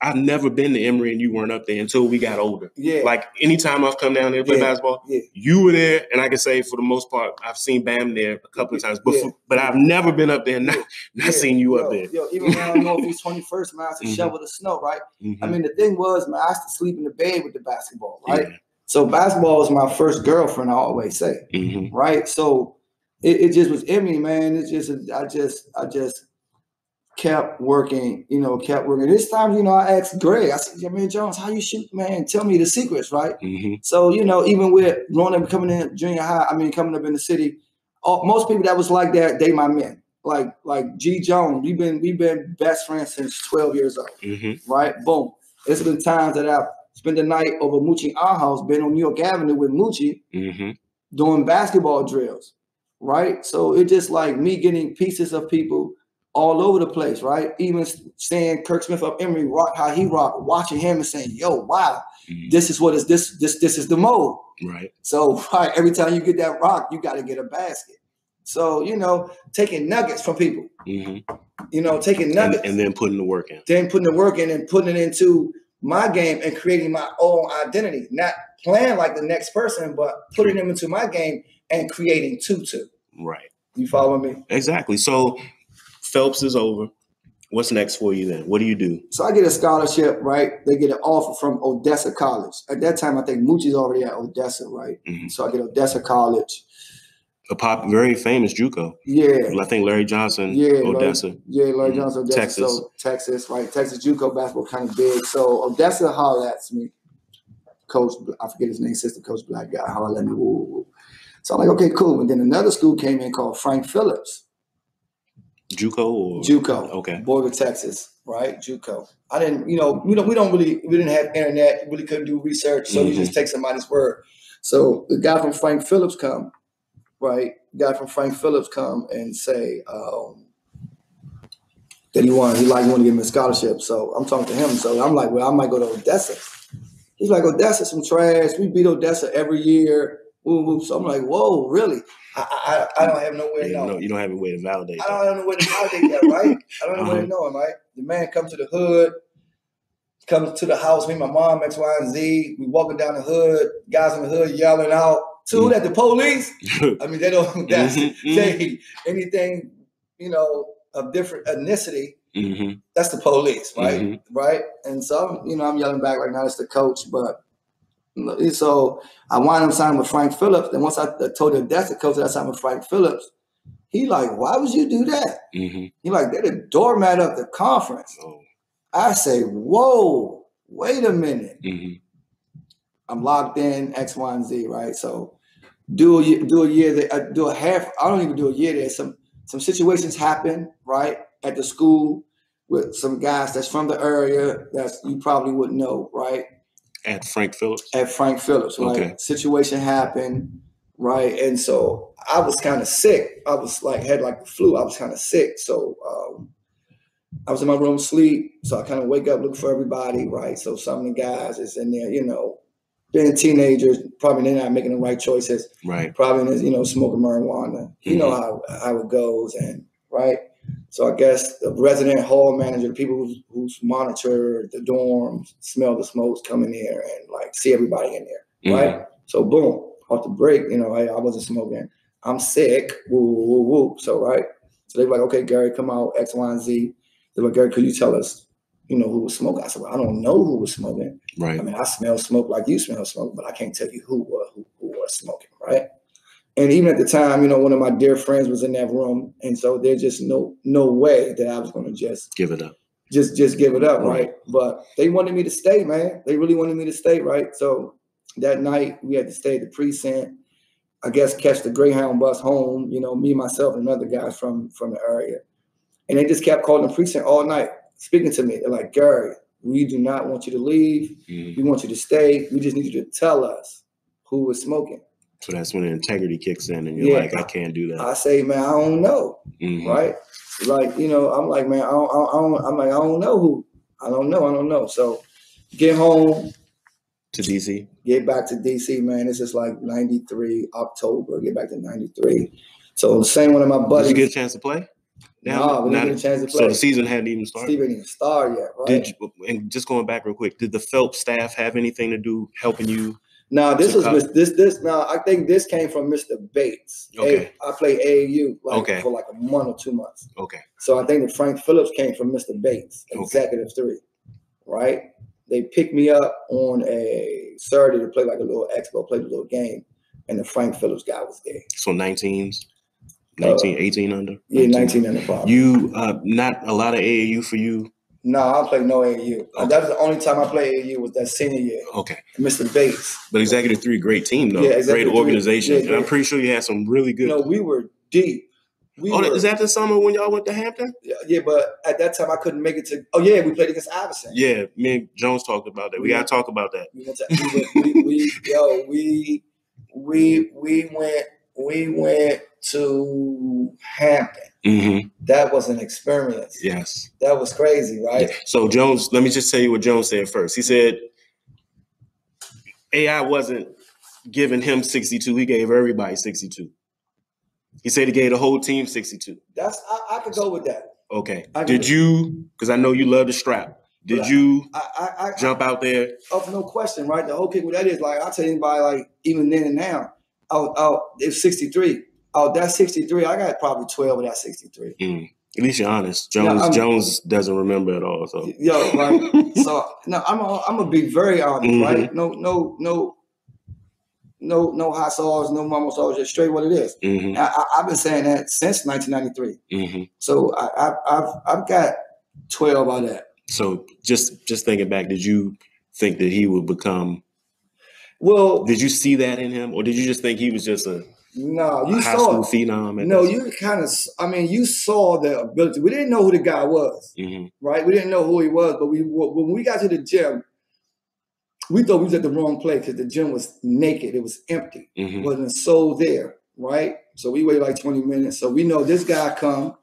I've never been to Emery and you weren't up there until we got older. Yeah. Like anytime I've come down there to play Yeah. basketball, yeah. you were there, and I can say for the most part, I've seen Bam there a couple of times. But Yeah. but I've never been up there and not, not seen you yo, up there. Yo, even around Northeast 21st, man, I used to Mhm. shovel the snow, right? Mhm. I mean, the thing was, man, I used to sleep in the bed with the basketball, right? So basketball was my first girlfriend, I always say. Mhm. right? So it, it just was in me, man. It's just I just I just kept working, you know, kept working. This time, you know, I asked Greg, I said, yeah, man, Jones, how you shoot, man? Tell me the secrets, right? Mhm. So, you know, even with growing up coming in junior high, I mean coming up in the city, all, most people that was like that, they my men. Like like G Jones, we've been we've been best friends since 12 years old Mhm. right? Boom. It's been times that I've spent the night over Moochie our house, been on New York Avenue with Moochie Mhm. doing basketball drills, right? So it's just like me getting pieces of people all over the place, right? Even saying Curt Smith up Emery rock how he rock, watching him and saying, "Yo, wow, Mhm. this is what is this this this is the mode." Right. So right, every time you get that rock, you got to get a basket. So you know, taking nuggets from people, Mhm. you know, taking And, nuggets and then putting the work in. then putting the work in and putting it into my game and creating my own identity, not playing like the next person, but putting them into my game and creating 2-2. Right. You follow me? Exactly. So Phelps is over. What's next for you then? What do you do? So I get a scholarship, right? They get an offer from Odessa College. At that time, I think Moochie's already at Odessa, right? Mhm. So I get Odessa College. A pop, very famous JUCO. Yeah. I think Larry Johnson, Yeah, Odessa. Larry, yeah, Larry Mhm. Johnson, Odessa. Texas. So Texas, right? Texas JUCO basketball kind of big. So Odessa hollered at me. Coach, I forget his name, sister coach, black guy, hollered at me. Woo. So I'm like, okay, cool. And then another school came in called Frank Phillips, JUCO or JUCO, Okay. Borger, Texas, right? JUCO. I didn't, you know, we don't, we don't really, we didn't have internet, really couldn't do research, so you Mhm. just take somebody's word. So the guy from Frank Phillips come, right? The guy from Frank Phillips come and say um, that he wanted, he like wanted to give him a scholarship. So I'm talking to him. So I'm like, well, I might go to Odessa. He's like, Odessa, some trash. We beat Odessa every year. Woo, woo. So I'm like, whoa, really? I, I, I don't have no way to know. no, you don't have a way to validate I that. don't know where to validate that, right? I don't where to know him, right? The man comes to the hood, comes to the house, me my mom, X, Y, and Z. We walking down the hood, guys in the hood yelling out, to that the police. I mean, they don't that's Mhm, mhm. say anything, you know, of different ethnicity. hmm That's the police, right? Mhm. Right? And so, you know, I'm yelling back right now. It's the coach, but so I wind up signing with Frank Phillips. And once I told him that's the coach that I signed with Frank Phillips, he like, why would you do that? hmm He like, they're the doormat of the conference. Oh. I say, whoa, wait a minute. hmm I'm locked in X, Y, and Z, right? So do a year, do a year there, uh, do a half. I don't even do a year there. Some some situations happen, right, at the school with some guys that's from the area that's you probably wouldn't know, right? At Frank Phillips. At Frank Phillips, right? Okay. Situation happened, right? And so I was kind of sick. I was like had like the flu. I was kind of sick. So um, I was in my room sleep. So I kind of wake up looking for everybody, right? So some of the guys is in there, you know, being teenagers, probably they're not making the right choices. Right. Probably you know smoking marijuana. You know how how it goes, and right. So I guess the resident hall manager, the people who's, who's monitor the dorms, smell the smokes coming in here and like see everybody in there, Mhm. right? So boom, off the break, you know, I, I wasn't smoking. I'm sick. Woo, woo, woo, woo. So right. So they're like, okay, Gary, come out X, Y, and Z. They're like, Gary, could you tell us, you know, who was smoking? I said, well, I don't know who was smoking. Right. I mean, I smell smoke like you smell smoke, but I can't tell you who was who, who was smoking, right? And even at the time, you know, one of my dear friends was in that room, and so there's just no no way that I was going to just Give it up. just just give it up, right. Right. But they wanted me to stay, man. They really wanted me to stay, right? So that night we had to stay at the precinct. I guess catch the Greyhound bus home. You know, me, myself, and another guys from from the area, and they just kept calling the precinct all night, speaking to me. They're like, Gary, we do not want you to leave. Mhm. We want you to stay. We just need you to tell us who was smoking. So that's when the integrity kicks in, and you're Yeah. like, I can't do that. I say, man, I don't know, Mhm. right? Like, you know, I'm like, man, I don't, I don't, I'm like, I don't know who. I don't know. I don't know. So get home, To DC. get back to DC, man. This is like 93, October, get back to 93. So the same one of my Did buddies. you get a chance to play? no, we Not- didn't get a chance to play. So the season hadn't even started. Steve ain't even started yet, right? Did you, and just going back real quick, did the Phelps staff have anything to do helping you? No, this So was this this. No, I think this came from Mr. Bates. Okay. A- I played AAU like Okay. for like a month or two months. Okay. So I think that Frank Phillips came from Mr. Bates, Okay. executive three, right? They picked me up on a Saturday to play like a little expo, play a little game, and the Frank Phillips guy was there. So 19s, 19, 18 under? Uh, Yeah, 19 and above. You, uh, not a lot of AAU for you. No, I don't play no AU. Okay. That was the only time I played AU was that senior year. Okay. Mr. Bates. But Executive Three, great team though. Yeah, exactly great organization. yeah, and I'm pretty sure you had some really good. Know, we were deep. We oh, were, is that the summer when y'all went to Hampton? Yeah, yeah, but at that time I couldn't make it to. Oh yeah, we played against Iverson. Yeah, me and Jones talked about that. We Yeah. gotta talk about that. We to, we, went, we, we yo we we we went we went to Hampton. Hmm That was an experience. Yes. That was crazy, right? So Jones, let me just tell you what Jones said first. He said AI wasn't giving him 62. He gave everybody 62. He said he gave the whole team 62. That's I, I could go with that. Okay. I Did you? Because I know you love the strap. Did But you I, I, I jump out there? up no question, right? The whole kick what that is, like I'll tell anybody, like even then and now, out out it's 63. Out that 63, I got probably 12 of that 63. Mm. At least you're honest. Yeah, Jones I'm- Jones doesn't remember at all. So Yo, like so no, I'm a, I'm gonna be very honest, Mhm. right? No, no, no, no, no hot sauce, no mama sauce, just straight what it is. hmm I, I've been saying that since 1993. hmm So I, I, I've I've got 12 of that. So just just thinking back, did you think that he would become? Well, Did you see that in him, or did you just think he was just a, no, you high saw school phenom? No, you kind of. I mean, you saw the ability. We didn't know who the guy was, hmm right? We didn't know who he was, but we when we got to the gym, we thought we was at the wrong place because the gym was naked. It was empty. hmm wasn't a soul there, right? So we waited like 20 minutes. So we know this guy come.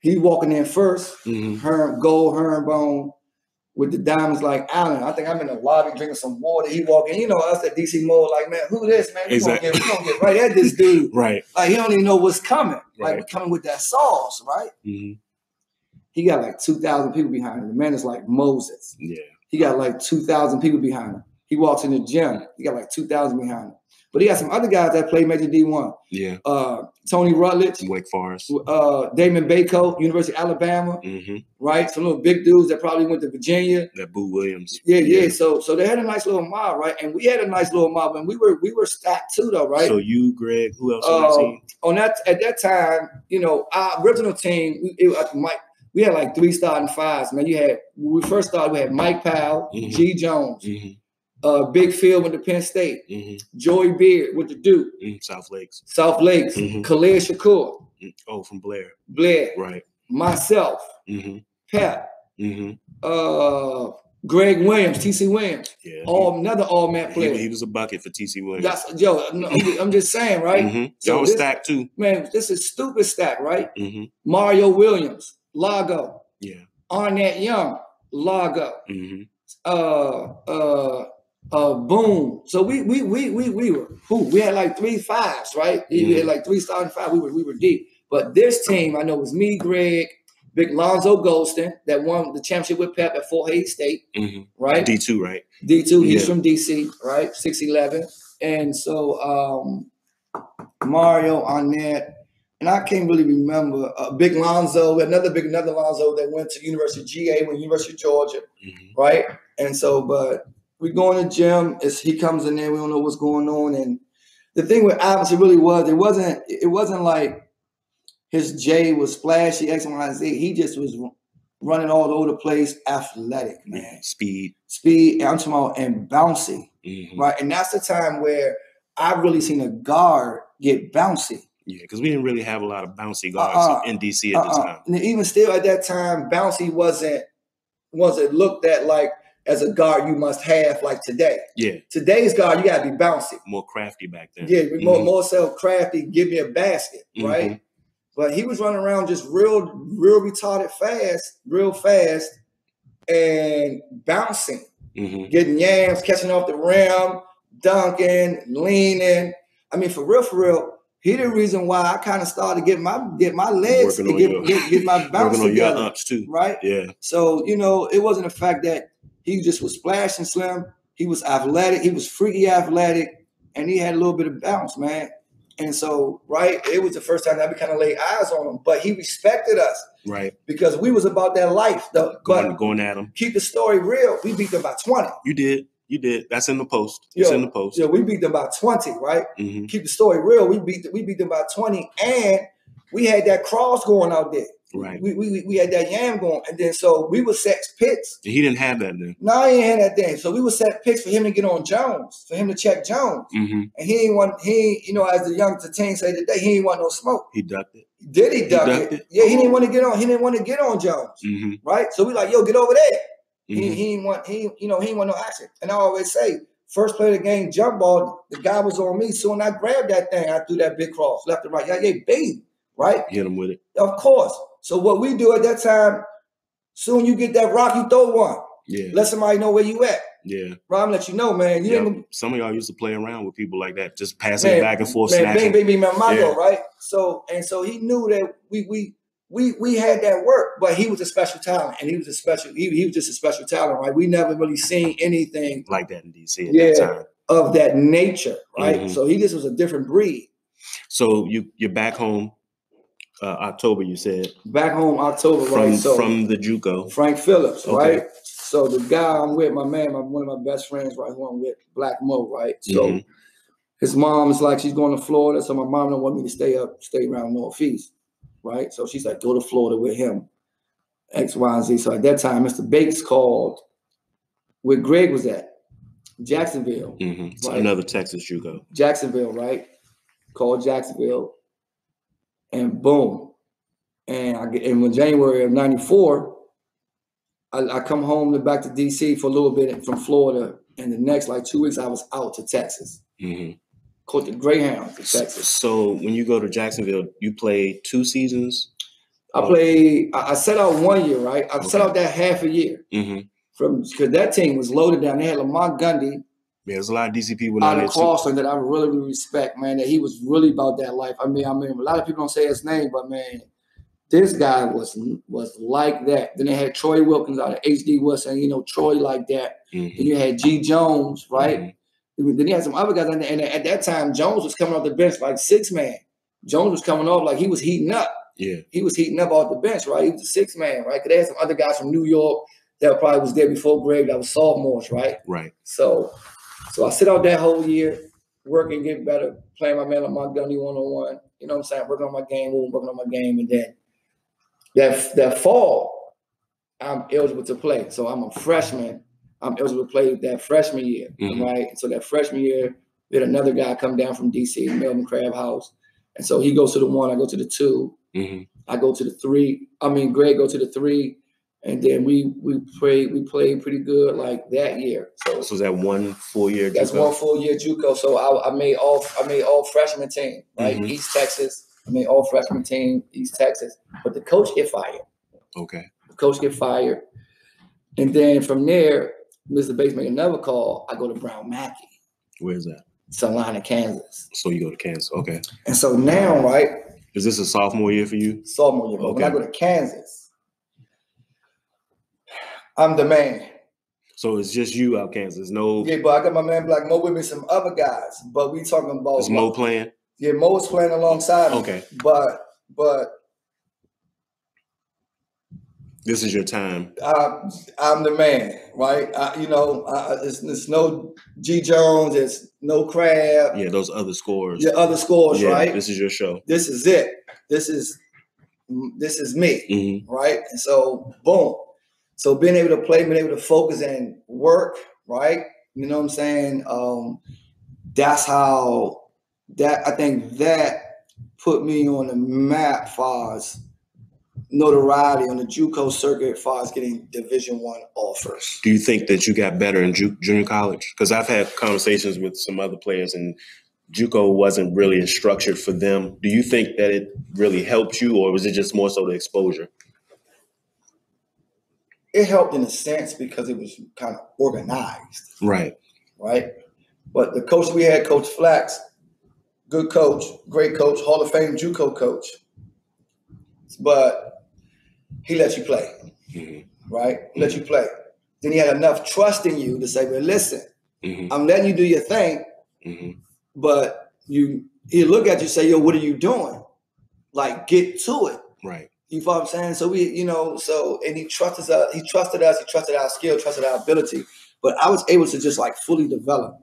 He walking in first, hmm herm, gold herringbone with the diamonds like Allen. I think I'm in the lobby drinking some water. He walking, you know, us at DC Mall, like, man, who this, man? We Exactly. gonna get, we gonna get right at this dude. Right. Like he don't even know what's coming. Like Right. we coming with that sauce, right? hmm He got like 2,000 people behind him. The man is like Moses. Yeah. He got like 2,000 people behind him. He walks in the gym. He got like 2,000 behind him. But he got some other guys that play Major D1. Yeah. Uh, Tony Rutledge, Wake Forest. uh, Damon Bako, University of Alabama, hmm right? Some little big dudes that probably went to Virginia. That Boo Williams. Yeah, yeah. So so they had a nice little mob, right? And we had a nice little mob, and we were we were stacked too, though, right? So you, Greg, who else on that Uh, team? on that at that time, you know, our original team, we, it, was Mike, we had like three starting fives, man. You had when we first started, we had Mike Powell, Mhm. G. Jones, hmm uh, Big Phil with the Penn State, hmm Joey Beard with the Duke, hmm South Lakes. South Lakes, Mhm. Khalid Shakur, Mm. Oh, from Blair. Blair, Right. myself, hmm Pep, hmm uh, Greg Williams, TC Williams, Yeah. all another all man player. he was a bucket for TC Williams. That's yo, I'm, I'm just saying, right? hmm So Y'all was this- stacked too. Man, this is stupid stack, right? hmm Mario Williams, Largo, Yeah. Arnett Young, Largo, hmm uh, uh, uh, Boom. So we we we we we were who we had like three fives, right? We had like three starting five. We were we were deep. But this team, I know, was me, Greg, Big Lonzo Golston, that won the championship with Pep at Fort Hays State, hmm right? D two, right? D two, he's Yeah. from DC, right? Six eleven, and so um, Mario Arnett, and I can't really remember. Uh, big Lonzo, another big another Lonzo that went to University of GA, went University of Georgia, hmm right? And so, but we go in the gym. It's he comes in there. We don't know what's going on, and the thing with Iverson really was it wasn't it wasn't like his J was splashy X Y and Z. He just was running all over the place, athletic man, Speed. speed. I'm talking about and bouncy, hmm right? And that's the time where I've really seen a guard get bouncy. Yeah, because we didn't really have a lot of bouncy guards Uh-uh. in DC at the Uh-uh. time. And even still at that time, bouncy wasn't wasn't looked at like as a guard you must have like today. Yeah, Today's guard, you gotta be bouncy. more crafty back then. Yeah, more Mhm. more self crafty. Give me a basket, right? Mhm. But he was running around just real, real retarded fast, real fast, and bouncing, Mhm. getting yams, catching off the rim, dunking, leaning. I mean, for real, for real. He the reason why I kind of started getting my get my legs on get, your- get, get my bounce Working on your together, ups too. right? Yeah. So, you know, it wasn't the fact that he just was splashing slim. He was athletic. He was freaky athletic. And he had a little bit of bounce, man. And so, right, it was the first time that we kind of laid eyes on him. But he respected us Right. because we was about that life, though. Going going at him. keep the story real. We beat them by 20. You did. You did. That's in the post. It's Yo, in the post. Yeah, we beat them by 20, right? hmm Keep the story real. We beat we beat them by 20. And we had that cross going out there. Right. We, we, we had that yam going. And then so we would set picks. He didn't have that then. No, he ain't had that thing. So we would set picks for him to get on Jones, for him to check Jones. hmm And he ain't want he, you know, as the young team say today, he ain't want no smoke. He ducked it. Did he He duck ducked it? it? Yeah, he didn't want to get on. He didn't want to get on Jones, hmm right? So we like, yo, get over there. He, hmm he ain't want he, you know, he ain't want no action. And I always say, first play of the game, jump ball. The guy was on me. Soon I grabbed that thing. I threw that big cross left and right. Yeah, yeah, baby, right? Hit him with it. Of course. So what we do at that time, soon you get that rock, you throw one. Yeah. Let somebody know where you at. Yeah. Rob, let you know, man. You Yeah. Some of y'all used to play around with people like that, just passing Man, back and forth, man, snatching. bing, bing, bing, my Yeah. right? So and so he knew that we we we we had that work, but he was a special talent, and he was a special. He, he was just a special talent, right? We never really seen anything like that in DC at Yeah. that time. of that nature, right? Mhm. So he just was a different breed. So you you're back home, uh, October. You said Back home, October, from right? So from the JUCO. Frank Phillips, Okay. right? So the guy I'm with, my man, my, one of my best friends, right, who I'm with, Black Mo, right? So Mhm. his mom's like, she's going to Florida, so my mom don't want me to stay up, stay around Northeast, right? So she's like, go to Florida with him, X, Y, and Z. So at that time, Mr. Bates called where Greg was at, Jacksonville. Mhm. Right. another Texas JUCO. Jacksonville, right? Called Jacksonville, and boom. And I get and in January of '94, I, I come home to back to DC for a little bit from Florida, and the next like two weeks I was out to Texas, hmm caught the Greyhound to Texas. So when you go to Jacksonville, you play two seasons. I played. I, set out one year, right? I set out that half a year hmm from because that team was loaded down. They had Lamont Gundy Yeah, there's a lot of DC people out of too. That I really, really respect, man. That he was really about that life. I mean, I mean, a lot of people don't say his name, but man, this guy was was like that. Then they had Troy Wilkins out of HD Wilson, you know, Troy like that. Mhm. Then you had G Jones, right? Mhm. Then you had some other guys, and and at that time, Jones was coming off the bench like six man. Jones was coming off like he was heating up. Yeah. He was heating up off the bench, right? He was a six man, right? Because they had some other guys from New York that probably was there before Greg that was sophomores, right? Right. So, so I sit out that whole year, work and get better, playing my man Lamont Gundy one on one. You know what I'm saying? Working on my game, working on my game, and then that that fall, I'm eligible to play. So I'm a freshman. I'm eligible to play that freshman year, Mhm. right? So that freshman year, we had another guy come down from DC, Melvin Crab House, and so he goes to the one, I go to the two, hmm I go to the three. I mean, Greg go to the three, and then we we played we played pretty good like that year. So So was that one full year? that's JUCO? one full year JUCO. So I, I made all I made all freshman team, right? Mhm. East Texas. I made all freshman team, East Texas. But the coach get fired. Okay. The coach get fired. And then from there, Mr. Bates make another call. I go to Brown Mackie, Where's that? Salina, Kansas. So you go to Kansas. Okay. And so now, right, Is this a sophomore year for you? sophomore year, Okay. when I go to Kansas, I'm the man. So it's just you out Kansas. No, Yeah, but I got my man Black Mo with me, some other guys. But we talking about is Mo playing? Yeah, Mo's playing alongside me. Okay. But but This is your time. I, I'm the man, right? I, you know, I, it's, it's no G Jones, it's no Crab, Yeah, those other scores. your other scores, yeah, right? This is your show. This is it. This is this is me, hmm right? And so, boom. So being able to play, being able to focus and work, right? You know what I'm saying? Um, that's how that I think that put me on the map far as notoriety on the JUCO circuit far as getting Division One offers. Do you think that you got better in ju- junior college? Because I've had conversations with some other players, and JUCO wasn't really structured for them. Do you think that it really helped you, or was it just more so the exposure? It helped in a sense because it was kind of organized. Right. right? But the coach we had, Coach Flax, good coach, great coach, Hall of Fame JUCO coach. But he let you play, hmm right? He let you play. Then he had enough trust in you to say, "Well, listen, hmm I'm letting you do your thing, hmm but you." He look at you, and say, "Yo, what are you doing? Like, get to it." You follow what I'm saying? So we, you know, so and he trusted us. He trusted us. He trusted our skill, trusted our ability. But I was able to just like fully develop,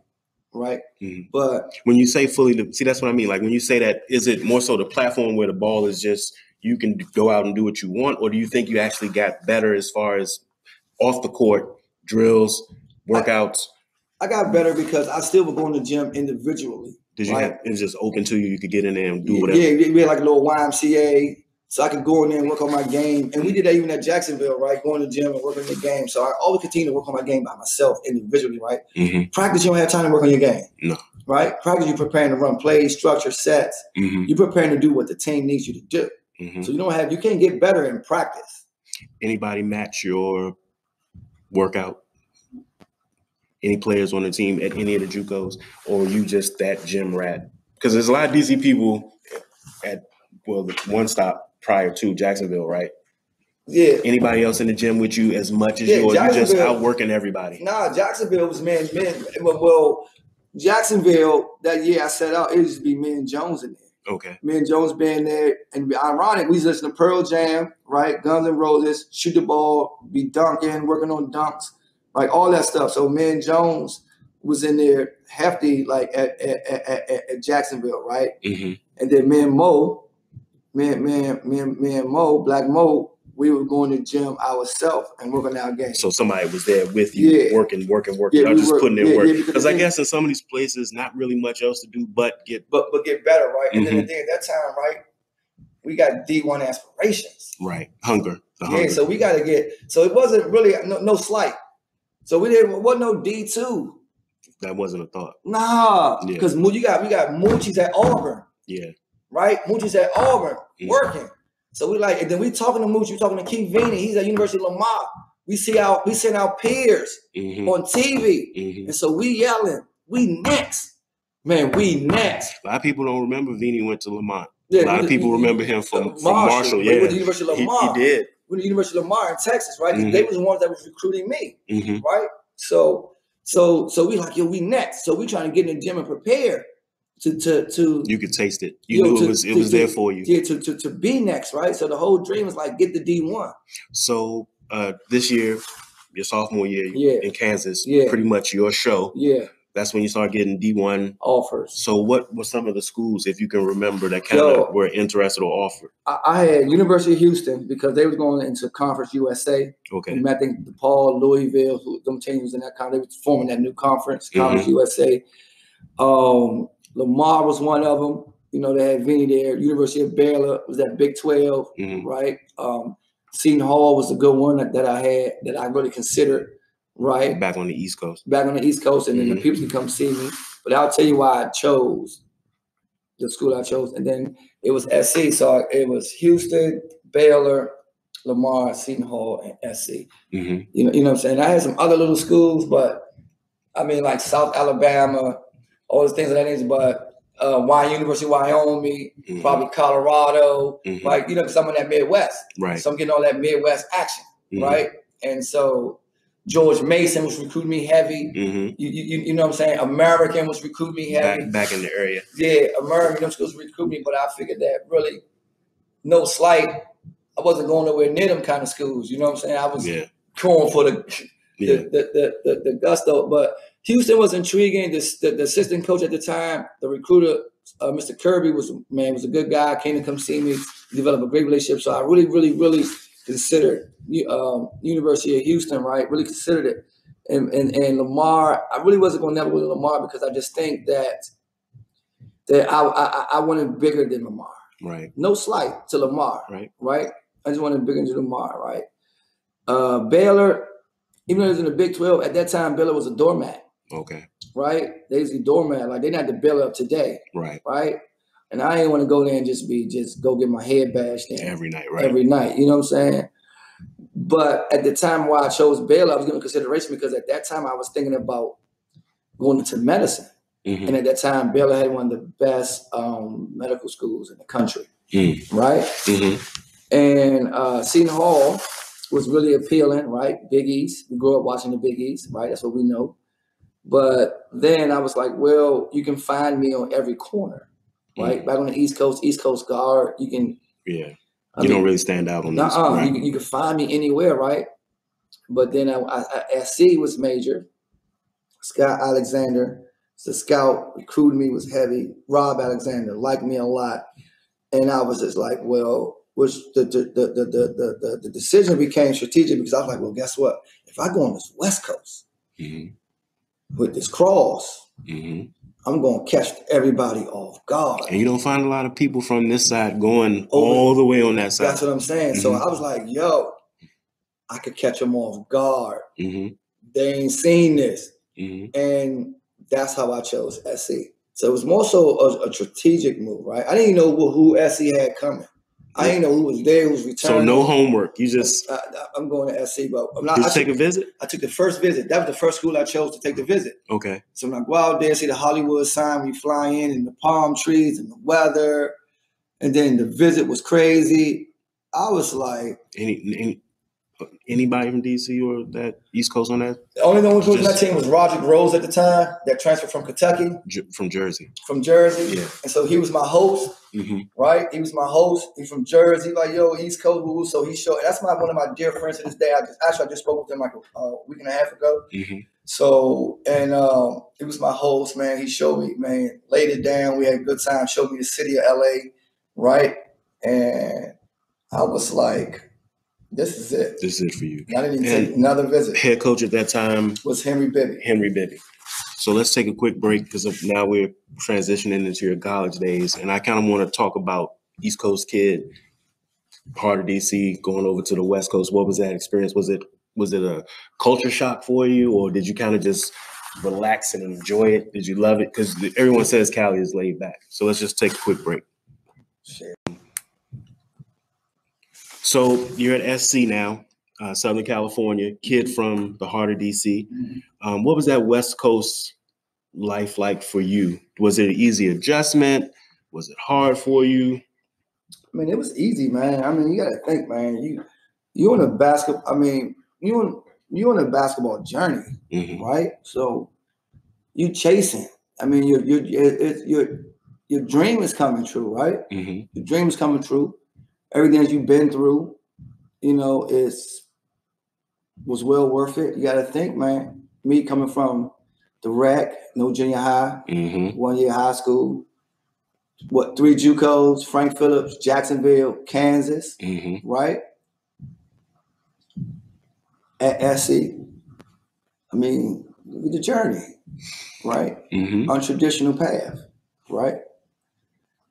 right? Mhm. But When you say fully, de- see, that's what I mean. Like when you say that, is it more so the platform where the ball is just you can go out and do what you want, or do you think you actually got better as far as off the court drills, workouts? I got better because I still would go in the gym individually. Did you Right. have it's just open to you? You could get in there and do whatever. Yeah, we had like a little YMCA, so I could go in there and work on my game. And we did that even at Jacksonville, right? Going to the gym and working on the game. So I always continue to work on my game by myself individually, right? hmm Practice, you don't have time to work on your game. No. Right? Practice, you're preparing to run plays, structure, sets. hmm You're preparing to do what the team needs you to do. hmm So you don't have, you can't get better in practice. Anybody match your workout? Any players on the team at any of the JUCOs, or you just that gym rat? Because there's a lot of DC people at well, the one stop prior to Jacksonville, right? Yeah. Anybody else in the gym with you as much as Yeah, you, or you just Jacksonville- outworking everybody? Nah, Jacksonville was man, man. Well, well, Jacksonville that year I set out, it used to be me and Jones in there. Okay. Me and Jones being there, and ironic, we listen to Pearl Jam, right? Guns and Roses, shoot the ball, be dunking, working on dunks, like all that stuff. So me and Jones was in there hefty, like at at, at, at, Jacksonville, right? hmm And then me and Mo, me and me and me and, me and Mo, Black Mo, we were going to gym ourselves and working our game. So somebody was there with you, Yeah. working, working, working. Yeah, Y'all we just were- putting in yeah, work. yeah, because I guess in some of these places, not really much else to do but get but but get better, right? And Mm-hmm. then the thing at that time, right? We got D one aspirations. right hunger. Yeah, hunger. so we got to get. So it wasn't really no, no slight. So we didn't. What no D two? that wasn't a thought. Nah, Yeah. because you got we got Moochie's at Auburn, Yeah. right? Moochie's at Auburn. Working. So we like, and then we talking to Moochie, we talking to Keith Veney. He's at University of Lamar. We see our we send our peers hmm on TV, hmm and so we yelling, "We next, man, we next." A lot of people don't remember Veney went to Lamar. Yeah, a lot of people we- remember him from, uh, from Marshall. He Yeah, University of Lamar. he did. Went to the University of Lamar in Texas, right? Mhm. They was the ones that was recruiting me. hmm right? So so so we like yo, we next. So we trying to get in the gym and prepare to to to You could taste it. You Yo, knew to- it was it to- was to- there for you. yeah to, to to be next, right? So the whole dream is like get the D one. So uh, this year, your sophomore year Yeah. in Kansas, Yeah. pretty much your show. Yeah, That's when you start getting D one. offers. So what were some of the schools, if you can remember, that kind of were interested or offered? I, I had University of Houston because they was going into Conference USA. Okay. And I think DePaul, Louisville, who them teams in that conference, they was forming that new conference, Conference USA. Um, Lamar was one of them. You know, they had Veney there. University of Baylor was that Big 12. hmm right? Um, Seton Hall was a good one that, that I had that I really considered, right? Back on the East Coast. Back on the East Coast, and then Mhm. the people can come see me. But I'll tell you why I chose the school I chose, and then it was SC. So it was Houston, Baylor, Lamar, Seton Hall, and SC. hmm You know, you know what I'm saying? I had some other little schools, but I mean, like South Alabama, all those things of that nature. But uh, Y University of Wyoming, hmm probably Colorado, Mhm. like you know, because I'm in that Midwest. Right. So I'm getting all that Midwest action, Mhm. right? And so George Mason was recruiting me heavy. hmm You, you, you know what I'm saying? American was recruiting me heavy. Back back in the area. Yeah, American them schools recruit me, but I figured that really no slight. I wasn't going nowhere near them kind of schools. You know what I'm saying? I was Yeah. going for the Yeah. the, the, the, the, the gusto. But Houston was intriguing. The, the, the assistant coach at the time, the recruiter, uh, Mr. Kirby, was man was a good guy. Came to come see me, develop a great relationship. So I really, really, really considered um, University of Houston. Right, really considered it. And, and and Lamar, I really wasn't going to never go to Lamar because I just think that that I I, I wanted bigger than Lamar. Right. No slight to Lamar Right. right? I just wanted bigger than Lamar, right? Uh, Baylor, even though it was in the Big 12, at that time, Baylor was a doormat, Okay. right? They was a doormat. Like, they're not the Baylor up today, Right. right? And I ain't want to go there and just be, just go get my head bashed in Every night. Right. every night. You know what I'm saying? But at the time why I chose Baylor, I was giving consideration because at that time I was thinking about going into medicine. hmm And at that time, Baylor had one of the best um, medical schools in the country, Mm. right? hmm And uh, Seton Hall was really appealing, right? Big East. We grew up watching the Big East, right? That's what we know. But then I was like, well, you can find me on every corner, right? Back on the East Coast, East Coast guard. You can. Yeah. I you mean, don't really stand out on this. Right. you, can- you can find me anywhere, right? But then I, I, SC was major. Scott Alexander, the scout, recruiting me was heavy. Rob Alexander liked me a lot. And I was just like, well, which the the, the, the, the, the, the decision became strategic because I was like, well, guess what? If I go on this West Coast hmm with this cross, hmm I'm going to catch everybody off guard. And you don't find a lot of people from this side going Over- all the way on that side. That's what I'm saying. So Mhm. I was like, yo, I could catch them off guard. hmm They ain't seen this. hmm and that's how I chose SC. So it was more so a, a strategic move, right? I didn't even know who, who SC had coming. I didn't know who was there, who was returning. So no homework. You just I, am going to SC, but I'm not. did I you take took, a visit. I took the first visit. That was the first school I chose to take the visit. Okay. So when I go out there, see the Hollywood sign, we fly in, and the palm trees and the weather, and then the visit was crazy. I was like, Any, any anybody from DC or that East Coast on that the only one who was on that team was Rodrick Rhodes at the time, that transferred from Kentucky, Jer- from Jersey? from Jersey. Yeah. And so he was my host, hmm right? He was my host. He's from Jersey, like yo, East Coast. woo-woo. So he showed. That's my one of my dear friends to this day. I just actually I just spoke with him like a uh, week and a half ago. hmm So and um, he was my host, man. He showed me, man, laid it down. We had a good time. Showed me the city of LA, right? And I was like, this is it. This is it for you. I didn't even And- take another visit. Head coach at that time, Was Henry Bibby. Henry Bibby. So let's take a quick break because now we're transitioning into your college days, and I kind of want to talk about East Coast kid, part of DC, going over to the West Coast. What was that experience? Was it was it a culture shock for you, or did you kind of just relax and enjoy it? Did you love it? Because everyone says Cali is laid back. So let's just take a quick break. Shit. So you're at SC now, uh, Southern California, kid from the heart of DC. Um, what was that West Coast life like for you? Was it an easy adjustment? Was it hard for you? I mean, it was easy, man. I mean, you got to think, man. You you on a basketball. I mean, you on you on a basketball journey, Mhm. right? So you chasing. I mean, your your your your your dream is coming true, right? Mhm. Your dream is coming true. Everything that you've been through, you know, is was well worth it. You got to think, man. Me coming from the rec, no junior high, Mhm. one year high school. What three JUCOs? Frank Phillips, Jacksonville, Kansas, Mhm. right? At SC. I mean, look at the journey, right? Mhm. Untraditional path, right?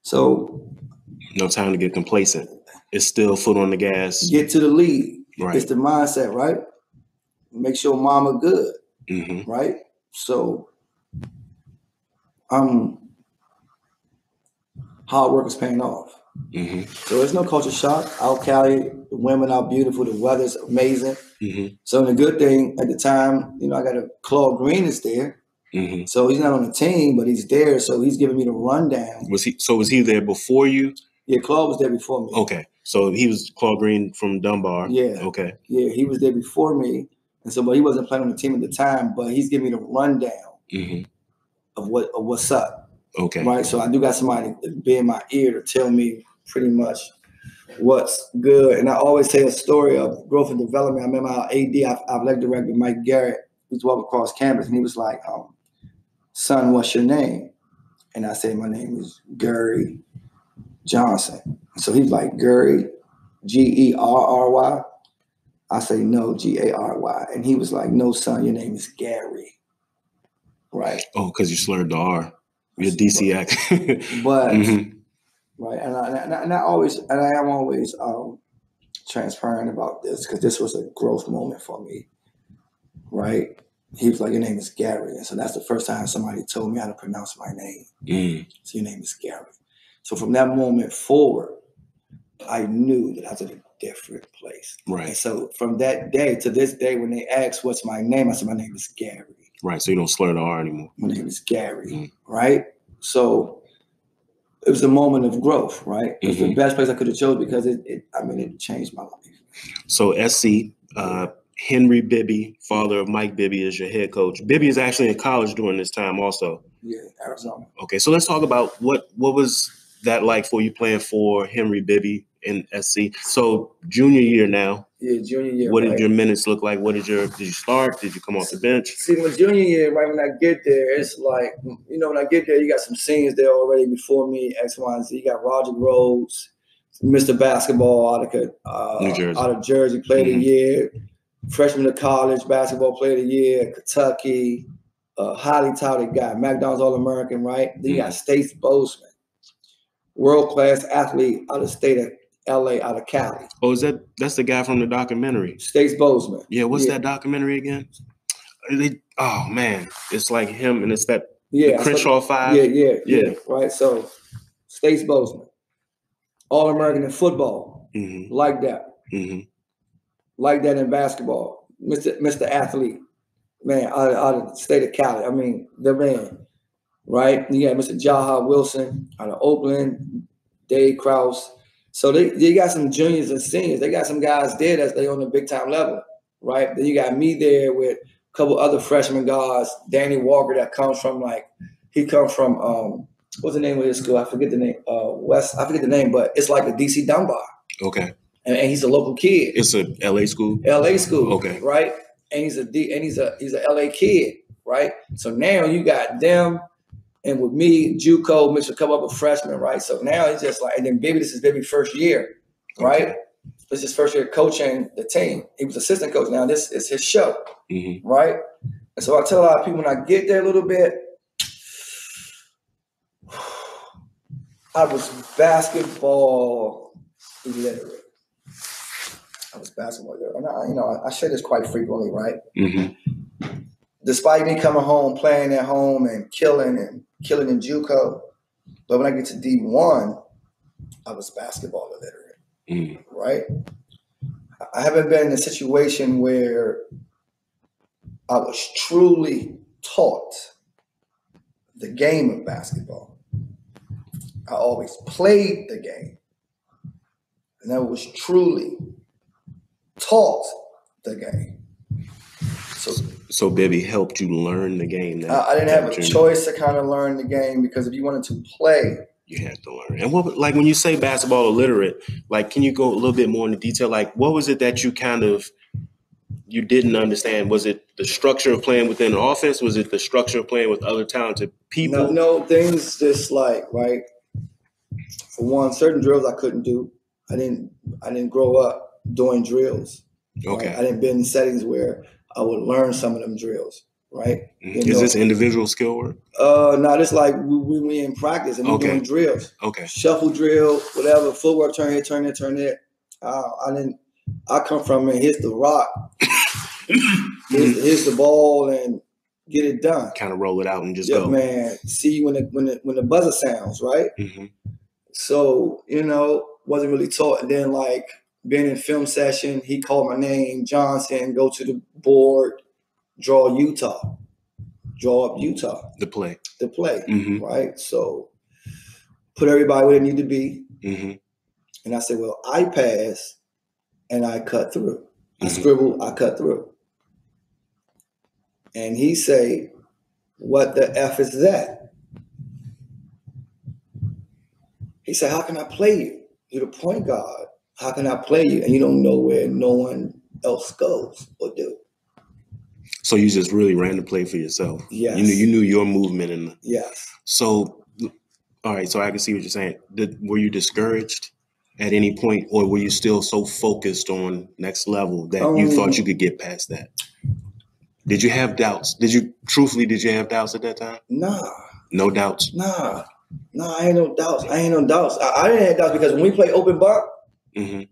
So No time to get complacent. It's still foot on the gas. get to the lead. Right. It's the mindset, right? Make sure mama good, Mhm. right? So um hard work is paying off. Mhm. So there's no culture shock. Out Cali, the women are beautiful, the weather's amazing. Mhm. So the good thing at the time, you know, I got a Claude Green is there. Mhm. So he's not on the team, but he's there. So he's giving me the rundown. Was he? So was he there before you? Yeah, Claude was there before me. Okay. So he was Claude Green from Dunbar. Yeah. Okay. Yeah, he was there before me. And so, but he wasn't playing on the team at the time, but he's giving me the rundown hmm of what of what's up. Okay. Right. So I do got somebody to be in my ear to tell me pretty much what's good. And I always tell a story of growth and development. I remember our AD, our athletic director, Mike Garrett, we was walking across campus and he was like, um, son, what's your name? And I said, my name is Gary Johnson. So he's like, Gary, G E R R Y. I say, no, G A R Y. And he was like, no, son, your name is Gary. Right. Oh, because you slurred the R. Your DC accent. But Mhm. right, and I, and I, and I always and I am always um, transparent about this because this was a growth moment for me. Right, he was like, "Your name is Gary," and so that's the first time somebody told me how to pronounce my name. Mm. So your name is Gary. So from that moment forward, I knew that I was in a different place. And Right. so from that day to this day, when they ask what's my name, I said, "My name is Gary." Right. So you don't slur the R anymore. My name is Gary, Mhm. right? So it was a moment of growth, right? It was the best place I could have chose because it, it, I mean, it changed my life. So SC, uh, Henry Bibby, father of Mike Bibby, is your head coach. Bibby is actually in college during this time also. Yeah, Arizona. Okay, so let's talk about what what was that like for you playing for Henry Bibby in SC. So junior year now, Yeah, junior year. what right? did your minutes look like? What did your did you start? Did you come off the bench? See, my junior year, right when I get there, it's like, you know, when I get there, you got some seniors there already before me, X, Y, and Z. You got Rodrick Rhodes, Mr. Basketball out of uh, New Jersey. out of Jersey, played Mhm. a year. Freshman of college, basketball player of the year, Kentucky, a highly touted guy, McDonald's All American, right? Then you got Stais Boseman, world class athlete out of state of LA, out of Cali. Oh, is that that's the guy from the documentary? Stais Boseman. Yeah, what's Yeah. that documentary again? They, oh man, it's like him and it's that Yeah, Crenshaw Five. Yeah, yeah, yeah, Yeah. Right. So, Stais Boseman, All American in football, hmm like that, hmm like that in basketball, Mister Mister Athlete, man, out of, out of the state of Cali. I mean, the man, right? You got Mister Jaha Wilson out of Oakland, Dave Kraus, So they, they got some juniors and seniors. They got some guys there that's they on the big time level, right? Then you got me there with a couple other freshman guys. Danny Walker that comes from like he comes from um what's the name of his school? I forget the name. Uh, West. I forget the name, but it's like a DC Dunbar, Okay. and, and he's a local kid. It's a LA school. LA school. Okay. Right? And he's a D and he's a he's a LA kid, right? So now you got them and with me, Juco, mixed a couple of freshmen, right? So now it's just like and then Bibby, this is Bibby first year, right? Okay. This is first year coaching the team. He was assistant coach. Now this is his show, hmm right? And so I tell a lot of people when I get there a little bit, I was basketball illiterate. I was basketball illiterate. And I, you know, I, I share this quite frequently, right? hmm Despite me coming home, playing at home, and killing and killing in JUCO, but when I get to D one, I was basketball illiterate, mm right? I haven't been in a situation where I was truly taught the game of basketball. I always played the game. And I was truly taught the game. So So Bibby helped you learn the game. That, I, I didn't have a choice to kind of learn the game because if you wanted to play, You had to learn. And what, like, when you say basketball illiterate, like, can you go a little bit more into detail? Like, what was it that you kind of you didn't understand? Was it the structure of playing within an offense? Was it the structure of playing with other talented people? no, no things just like right. For one, certain drills I couldn't do. I didn't. I didn't grow up doing drills. right? Okay. I didn't been in settings where I would learn some of them drills. Right. Mhm. you Is know- this individual skill work? Uh, no, it's like we, we, we in practice and we Okay. doing drills, Okay. shuffle drill, whatever, footwork, turn here, turn there, turn there. Uh, I didn't. I come from and hit the rock, hit, hit the ball, and get it done. Kind of roll it out and just Yeah, go. man. See when the when the when the buzzer sounds, right? hmm So, you know, wasn't really taught. And then like being in film session, he called my name, Johnson, go to the board, draw Utah. Draw up Utah The play. to play. hmm Right. So put everybody where they need to be. hmm And I said, Well, I pass and I cut through. I Mhm. scribble, I cut through. And he say, What the F is that? He said, How can I play you? You're the point guard. How can I play you? And you don't know where no one else goes or do. So you just really ran the play for yourself. Yes. You knew you knew your movement and Yes. so. All right. So I can see what you're saying. Did, were you discouraged at any point, or were you still so focused on next level that you Um, thought you could get past that? Did you have doubts? Did you truthfully? Did you have doubts at that time? Nah. No doubts. Nah. Nah, I ain't no doubts. I ain't no doubts. I, I didn't have doubts because when we play open buck, hmm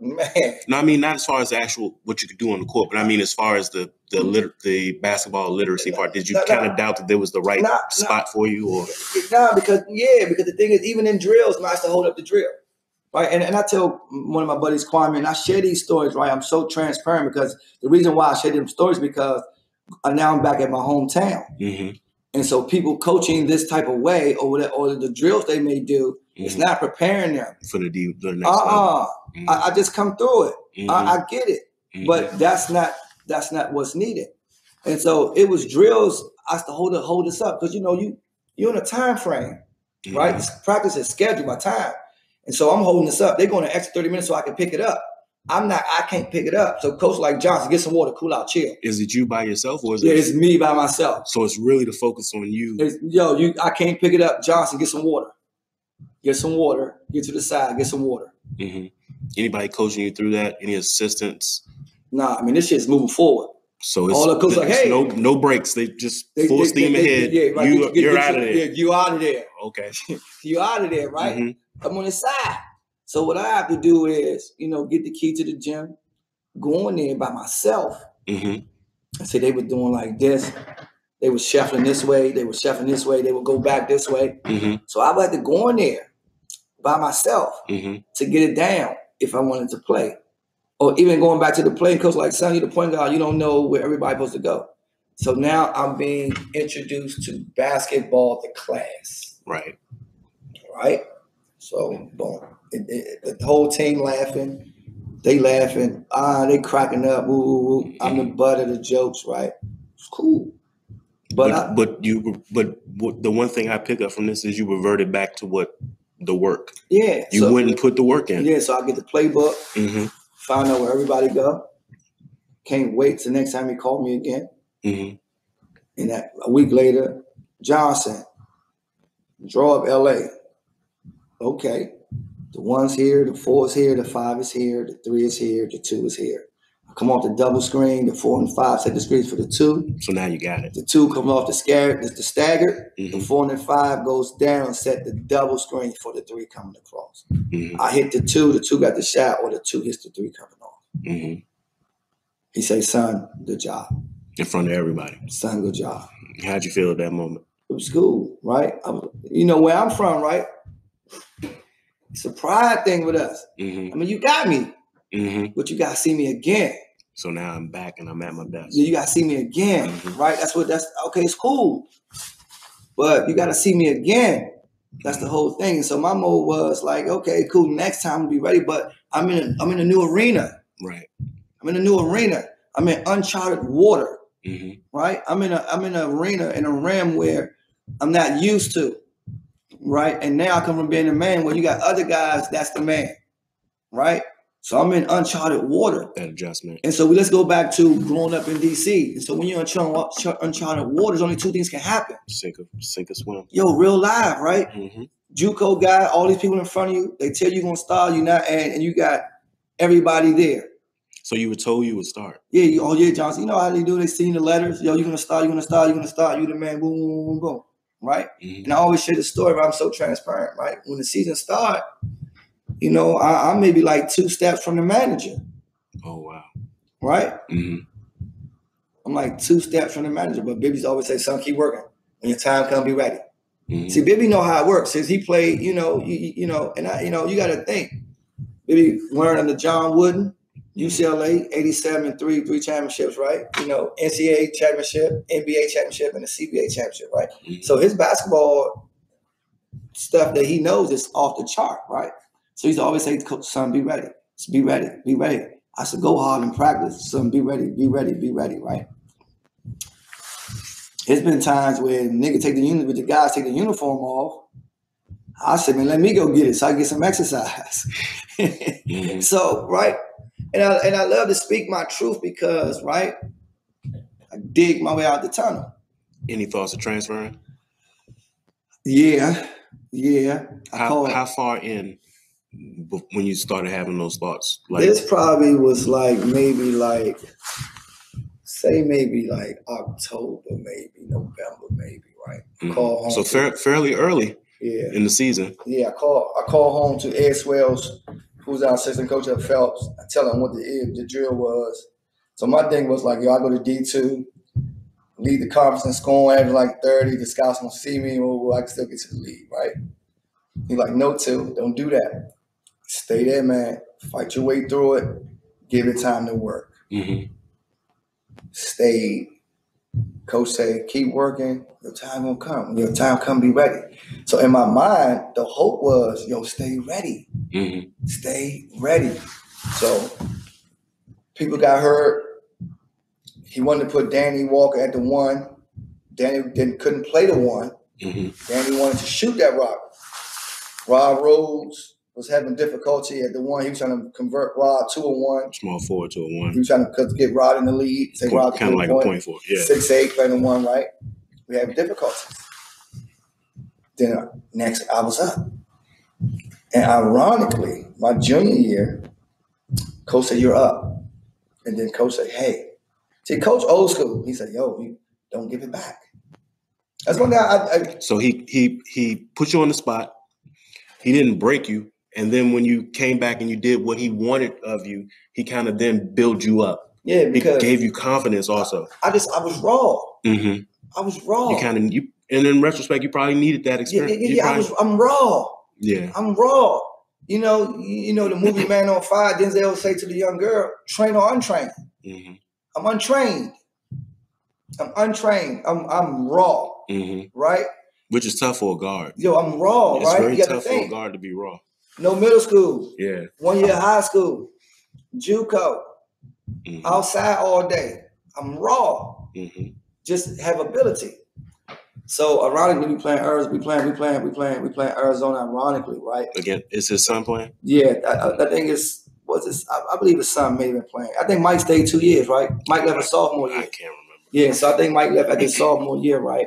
man, No, I mean not as far as the actual what you could do on the court, but I mean as far as the the liter- the basketball literacy part. Did you No, no. kind of doubt that there was the right nah. spot for you, or Nah, because yeah, because the thing is, even in drills, man, I used to hold up the drill, right? And, and I tell one of my buddies, Kwame, and I share these stories, right? I'm so transparent because the reason why I share them stories because now I'm back at my hometown, hmm and so people coaching this type of way or whatever, or the drills they may do, it's not preparing them. for the the next Uh level? uh Mhm. I, I just come through it. Mhm. I, I get it. Mhm. but that's not that's not what's needed. And so it was drills. I used to hold it, hold this up because you know you you're in a time frame, right? This practice is scheduled by time, and so I'm holding this up. They're going to extra thirty minutes so I can pick it up. I'm not. I can't pick it up. So coach like Johnson, get some water, cool out, chill. Is it you by yourself, or is Yeah, it? it's me by myself. so it's really the focus on you. It's, yo, you. I can't pick it up. Johnson, get some water. Get some water. Get to the side. Get some water. hmm Anybody coaching you through that? Any assistants? Nah, I mean this shit's moving forward. So it's, All the coaches like, hey. no no breaks. They just They- full they- steam they- ahead. yeah, right. You you're out of there. Yeah, you out of there. Okay. You out of there, right? Mhm. I'm on the side. So what I have to do is, you know, get the key to the gym, go in there by myself. Mhm. I say they were doing like this. They were shuffling this way. They were shuffling this way. They would go back this way. Mhm. So I would have to go in there by myself Mhm. to get it down if I wanted to play. Or even going back to the playing coach like, son, you're the point guard. You don't know where everybody's supposed to go. So now I'm being introduced to basketball, the class Right. right? So boom, it, it, the whole team laughing, they laughing, ah, they cracking up. Ooh, ooh, ooh. I'm the butt of the jokes, right? It's cool. But But, I, but you but what, the one thing I pick up from this is you reverted back to what the work. yeah, You so, and put the work in. yeah. So I get the playbook, hmm find out where everybody go. Can't wait till next time he call me again. hmm And that a week later, Johnson, draw up LA. Okay. The one's here, the four is here, the five is here, the three is here, the two is here. Come off the double screen, the four and five set the screens for the two. So now you got it. The two comes off the scare, the, the stagger. The hmm four and the five goes down, set the double screen for the three coming across. hmm I hit the two, the two got the shot, or the two hits the three coming off. hmm He say, son, good job. In front of everybody. Son, good job. How'd you feel at that moment? it was cool, right? I, was- you know where I'm from, right? It's a pride thing with us. hmm I mean, you got me, hmm but you gotta see me again. So now I'm back and I'm at my best. You gotta see me again, Mhm. right? That's what that's okay. It's cool, but you gotta see me again. That's the whole thing. So my mode was like, okay, cool. Next time I'll be ready, but I'm in a, I'm in a new arena. Right. I'm in a new arena. I'm in uncharted water. hmm right? I'm in a I'm in an arena in a realm where I'm not used to, right? And now I come from being a man where you got other guys that's the man, right? So I'm in uncharted water. That adjustment. And so we, let's go back to growing up in DC. And so when you're in uncharted, uncharted waters, only two things can happen. Sink or sink or swim. Yo, real live, right? hmm JUCO guy, all these people in front of you, they tell you you're gonna start, you not, and, and you got everybody there. So you were told you would start. Yeah, you, oh yeah, Johnson. You know how they do? They send the letters. Yo, you're gonna start. You're gonna start. You're gonna start. You the man. Boom, boom, boom, boom. Right. hmm And I always share the story, but I'm so transparent. Right. When the season start, you know, I, I'm maybe like two steps from the manager. Oh wow. Right. hmm I'm like two steps from the manager. But Bibby's always say, "Son, keep working. When your time come, be ready." hmm See, Bibby know how it works. Since he played, you know, you, you- know, and I, you know, you got to think. Bibby learned under John Wooden, UCLA, 87 three, three championships, right? You know, NCAA championship, NBA championship, and the CBA championship, right? Mhm. So his basketball stuff that he knows is off the chart, right? So he's always saying, Coach, son, be ready. Just be ready, be ready. I said, go hard and practice. Son, be ready, be ready, be ready, right? It's been times where nigga take the uni- with the guys take the uniform off. I said, man, let me go get it so I get some exercise. So, right, and I and I love to speak my truth because, right, I dig my way out the tunnel. Any thoughts of transferring? Yeah, yeah. How how far in when you started having those thoughts? Like this probably was like maybe like say maybe like October, maybe November, maybe right. mhm. Call home. so fair, fairly early yeah, in the season. yeah. I call I call home to Ed Swells, who's our assistant coach at Phelps. I tell him what the the drill was. So my thing was like, yo, I go to D two, lead the conference in scoring, average like thirty. The scouts won't see me, or I can still get to the lead, right? He's like, no, two, don't do that. Stay there, man. Fight your way through it. Give it time to work. hmm Stay. Coach say, keep working. Your time will come. When your time come, be ready. So in my mind, the hope was, yo, stay ready. hmm Stay ready. So people got hurt. He wanted to put Danny Walker at the one. Danny didn't couldn't play the one. hmm Danny wanted to shoot that rock. Rob Rhodes was having difficulty at the one. He was trying to convert Rob to a one. Small forward two to a He was trying to get Rod in the lead. Say Rod Kind of like a point forward. Yeah. Six eight playing the one, right? We had difficulties. Then uh, next I was up. And ironically, my junior year, coach said, You're up. And then coach said, Hey. See, coach old school. He said, Yo, you don't give it back. That's one thing I, I So he he he put you on the spot. He didn't break you, and then when you came back and you did what he wanted of you, he kind of then built you up. yeah, He because gave you confidence also. I just I was raw. hmm I was raw. You kind of you, and in retrospect, you probably needed that yeah, yeah, experience. yeah, You yeah, I was I'm raw. yeah. I'm raw. You know, you know the movie Man on Fire. Denzel say to the young girl, "Train or untrained." hmm I'm untrained. I'm untrained. I'm I'm raw, hmm right? which is tough for a guard. Yo, I'm raw, it's right? very You got to tough for a guard to be raw. No middle school, Yeah. one year high school, JUCO, Mhm. outside all day. I'm raw. Mhm. just have ability. So ironically, we playing Arizona, we playing, we playing, we playing, we playing Arizona. Ironically, right? Again, is his son playing? Yeah, I, I, think it's what's this? I, I believe his son may have been playing. I think Mike stayed two years, right? Mike left a sophomore year. I can't remember. Yeah, so I think Mike left at his sophomore year, right?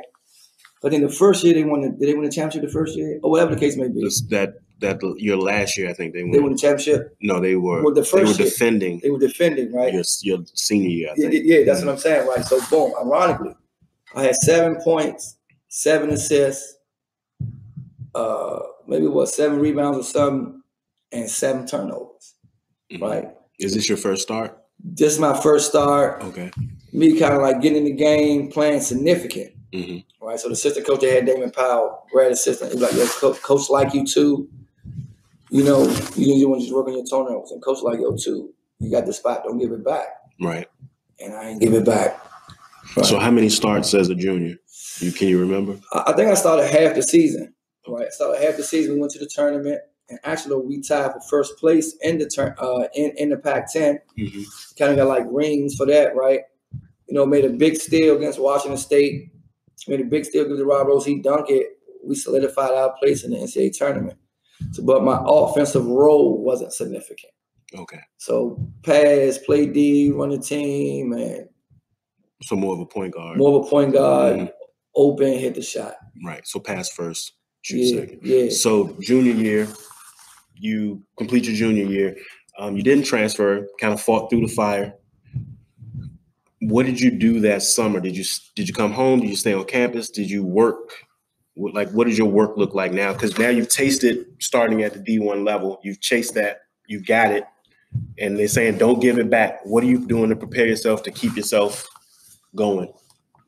But in the first year, they won. The, did they win the championship the first year, or whatever the case may be? This, that that your last year, I think they won. They won. the championship. no, they were. Well, the they were first year. defending They were defending, right? your your senior year. I Yeah, think. yeah, that's what I'm saying, right? So boom, ironically, I had seven points, seven assists, uh, maybe what seven rebounds or something, and seven turnovers. Mhm. Right. Is this your first start? This is my first start. Okay. Me kind of like getting in the game, playing significant. hmm Right. So the assistant coach they had Damon Powell, grad assistant. He was like, "Yo, coach, coach like you too. You know, you you want to just work on your turnovers, and coach like yo too. You got the spot. Don't give it back." Right. And I ain't give it back. Right. So how many starts as a junior? You can you remember? I I think I started half the season. Right, I started half the season. We went to the tournament, and actually we tied for first place in the turn uh, in in the Pac-10. hmm Kind of got like rings for that, right? You know, made a big steal against Washington State. Made a big steal against Rob Rose. He dunked it. We solidified our place in the NCAA tournament. So, but my offensive role wasn't significant. Okay. So pass, play D, run the team, and So more of a point guard. more of a point guard, Mhm. open, hit the shot. Right. So pass first, shoot Yeah, second. yeah. So junior year, you complete your junior year. Um, you didn't transfer. Kind of fought through the fire. What did you do that summer? Did you did you come home? Did you stay on campus? Did you work? What- Like, what does your work look like now? Because now you've tasted starting at the D one level. You've chased that. You've got it, and they're saying don't give it back. What are you doing to prepare yourself to keep yourself going?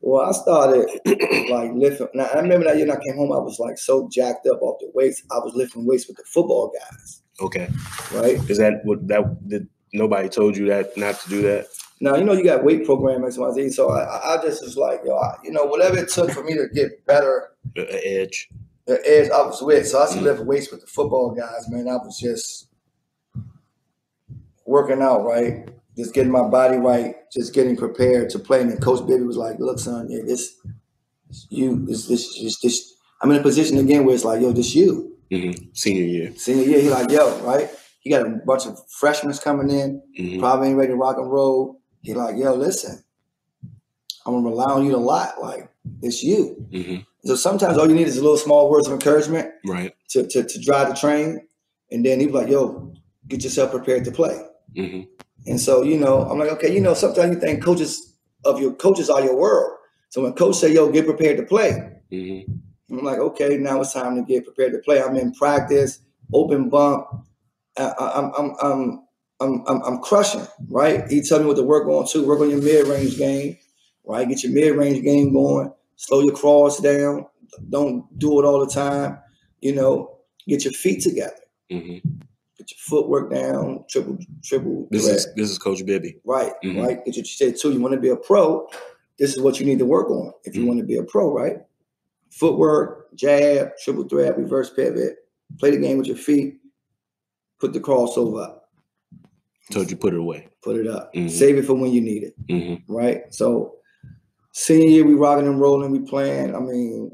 Well, I started like lifting. Now I remember that year when I came home, I was like so jacked up off the weights. I was lifting weights with the football guys, Okay, right? is that what that did? Nobody told you that not to do that. Now you know you got weight program X Y Z. So I, I- just was like, yo, I, you know, whatever it took for me to get better, Uh, edge. the edge I was with. So I used to lift weights with the football guys, man. I was just working out, right? Just getting my body right, just getting prepared to play. And then Coach Bibby was like, look, son, yeah, this you this this this, this I'm in a position again where it's like, yo, this you. hmm Senior year. Senior year, he like, yo, right? He got a bunch of freshmen coming in, hmm probably ain't ready to rock and roll. He like, yo, listen, I'm gonna rely on you a lot. Like, it's you. hmm So sometimes all you need is a little small words of encouragement Right. to, to, to drive the train. And then he was like, yo, get yourself prepared to play. hmm And so, you know, I'm like, okay, you know, sometimes you think coaches of your coaches are your world. So when coach say, yo, get prepared to play, hmm I'm like, okay, now it's time to get prepared to play. I'm in practice, open bump. I, I, I'm, I'm, I'm, I'm, I'm, I'm crushing, right? He tell me what to work on too. Work on your mid range game, right? Get your mid range game going. Slow your cross down. Don't do it all the time. You know, get your feet together. hmm Get your footwork down. Triple, triple. This is this is Coach Bibby. Right, Mhm. right. Get what you said too. You want to be a pro. This is what you need to work on if you Mhm. want to be a pro, right? Footwork, jab, triple threat, reverse pivot. Play the game with your feet. Put the crossover up. Told you put it away. Put it up. Mhm. Save it for when you need it, hmm right? So, senior year, we rocking and rolling. We playing. I mean,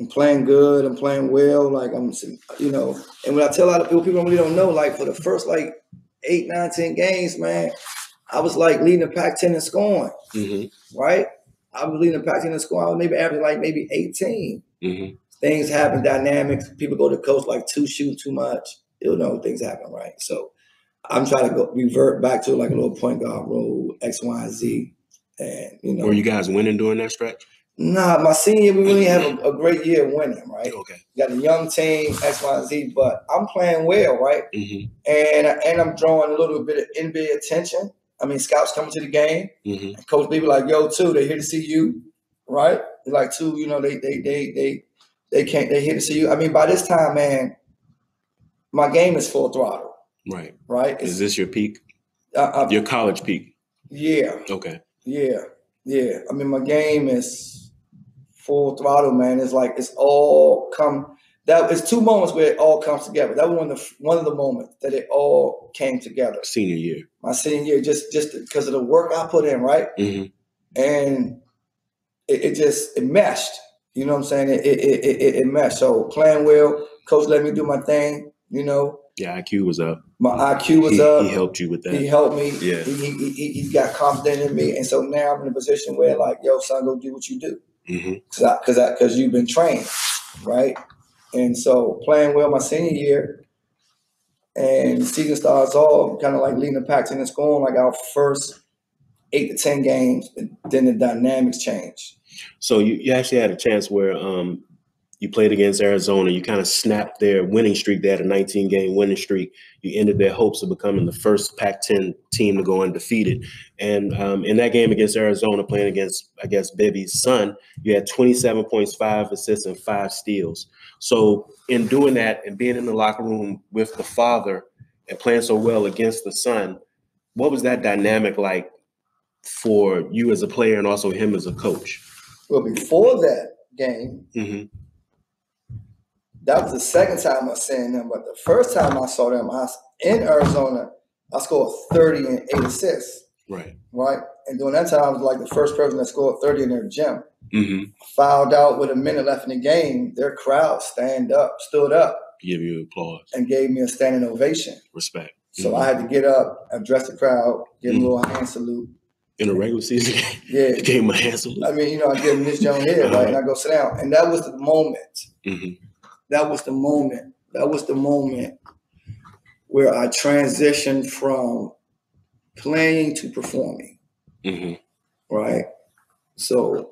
I'm playing good. I'm playing well. Like I'm, you know. And when I tell a lot of people, people really don't know. Like for the first like eight, nine, ten games, man, I was like leading the Pac-10 in scoring. hmm right? I was leading the Pac-10 in scoring. I was maybe averaging like maybe 18. hmm Things happen, dynamics. People go to coach like too shoot too much. You know, things happen, right? So I'm trying to go revert back to like a little point guard role, X, Y, and Z. And you know, Were you guys winning during that stretch? nah, my senior we really had a, a great year winning, right? Okay. Got a young team, X, Y, and Z, but I'm playing well, right? Mm-hmm. And and I'm drawing a little bit of NBA attention. I mean, scouts coming to the game. Mm-hmm. Coach B be like, yo, too, they here to see you, right? They're like, too, you know, they they they they they can't they here to see you. I mean, by this time, man, my game is full throttle, Right. right? Is It's, this your peak? uh, uh, Your college peak? yeah, Okay. yeah, yeah. I mean, my game is full throttle, man. It's like it's all come. That it's two moments where it all comes together. That was one of the one of the moments that it all came together. Senior year. My senior year, just just because of the work I put in, right? hmm And it, it just it meshed. You know what I'm saying? It it, it it it meshed. So playing well, coach let me do my thing. You know, Yeah, IQ was up. My IQ was he, up. he helped you with that. He helped me. Yeah. He, he, he, he got confident in me. And so now I'm in a position where like, yo, son, go do what you do. hmm Cause I, cause cause you've been trained. Right. And so playing well my senior year and season starts off kind of like leading the pack and it's going like our first eight to 10 games. And then the dynamics change. So you, you actually had a chance where um, you played against Arizona. You kind of snapped their winning streak. They had a 19 game winning streak. You ended their hopes of becoming the first Pac 10 team to go undefeated. And um, in that game against Arizona, playing against, I guess, Bibby's son, you had 27 points, five assists, and five steals. So in doing that and being in the locker room with the father and playing so well against the son, what was that dynamic like for you as a player and also him as a coach? Well, before that game, hmm that was the second time I seen them. But the first time I saw them, I was in Arizona, I scored 30 and eight assists. Right. right? And during that time, I was like the first person that scored 30 in their gym. hmm Fouled out with a minute left in the game. Their crowd stand up, stood up, Give you applause, and gave me a standing ovation. respect. So Mhm. I had to get up, address the crowd, give them a little hand salute. in a regular season game, Yeah. gave him a hand salute. I mean, you know, I give them this young here, right? And I go sit down. And that was the moment. That was the moment. That was the moment where I transitioned from playing to performing. hmm right? So it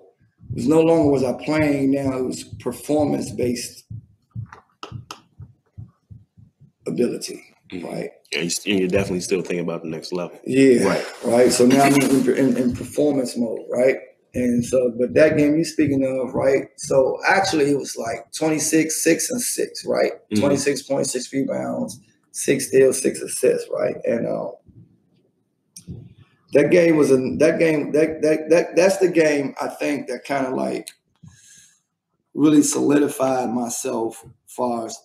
was no longer was I playing now, it was performance based ability, Mhm. right? And you're definitely still thinking about the next level. Yeah, Right. right. So now I'm in, in, in performance mode, right? And so, but that game you're speaking of, right? So actually, it was like 26, six and six, right? Mhm. 26 points, six rebounds, six steals, six assists, right? And um, that game was a that game that that that that's the game I think that kind of like really solidified myself as far as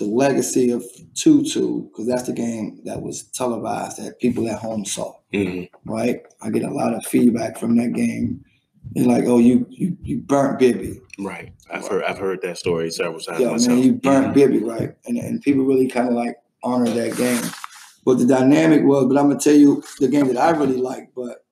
the legacy of 2-2 because that's the game that was televised that people at home saw hmm right? I get a lot of feedback from that game. And like, oh, you you you burnt Bibby. Right. I've heard I've heard that story several times Yeah, myself. man, you burnt Mhm. Bibby, right? And and people really kind of like honor that game. But the dynamic was, but I'm gonna tell you the game that I really liked, but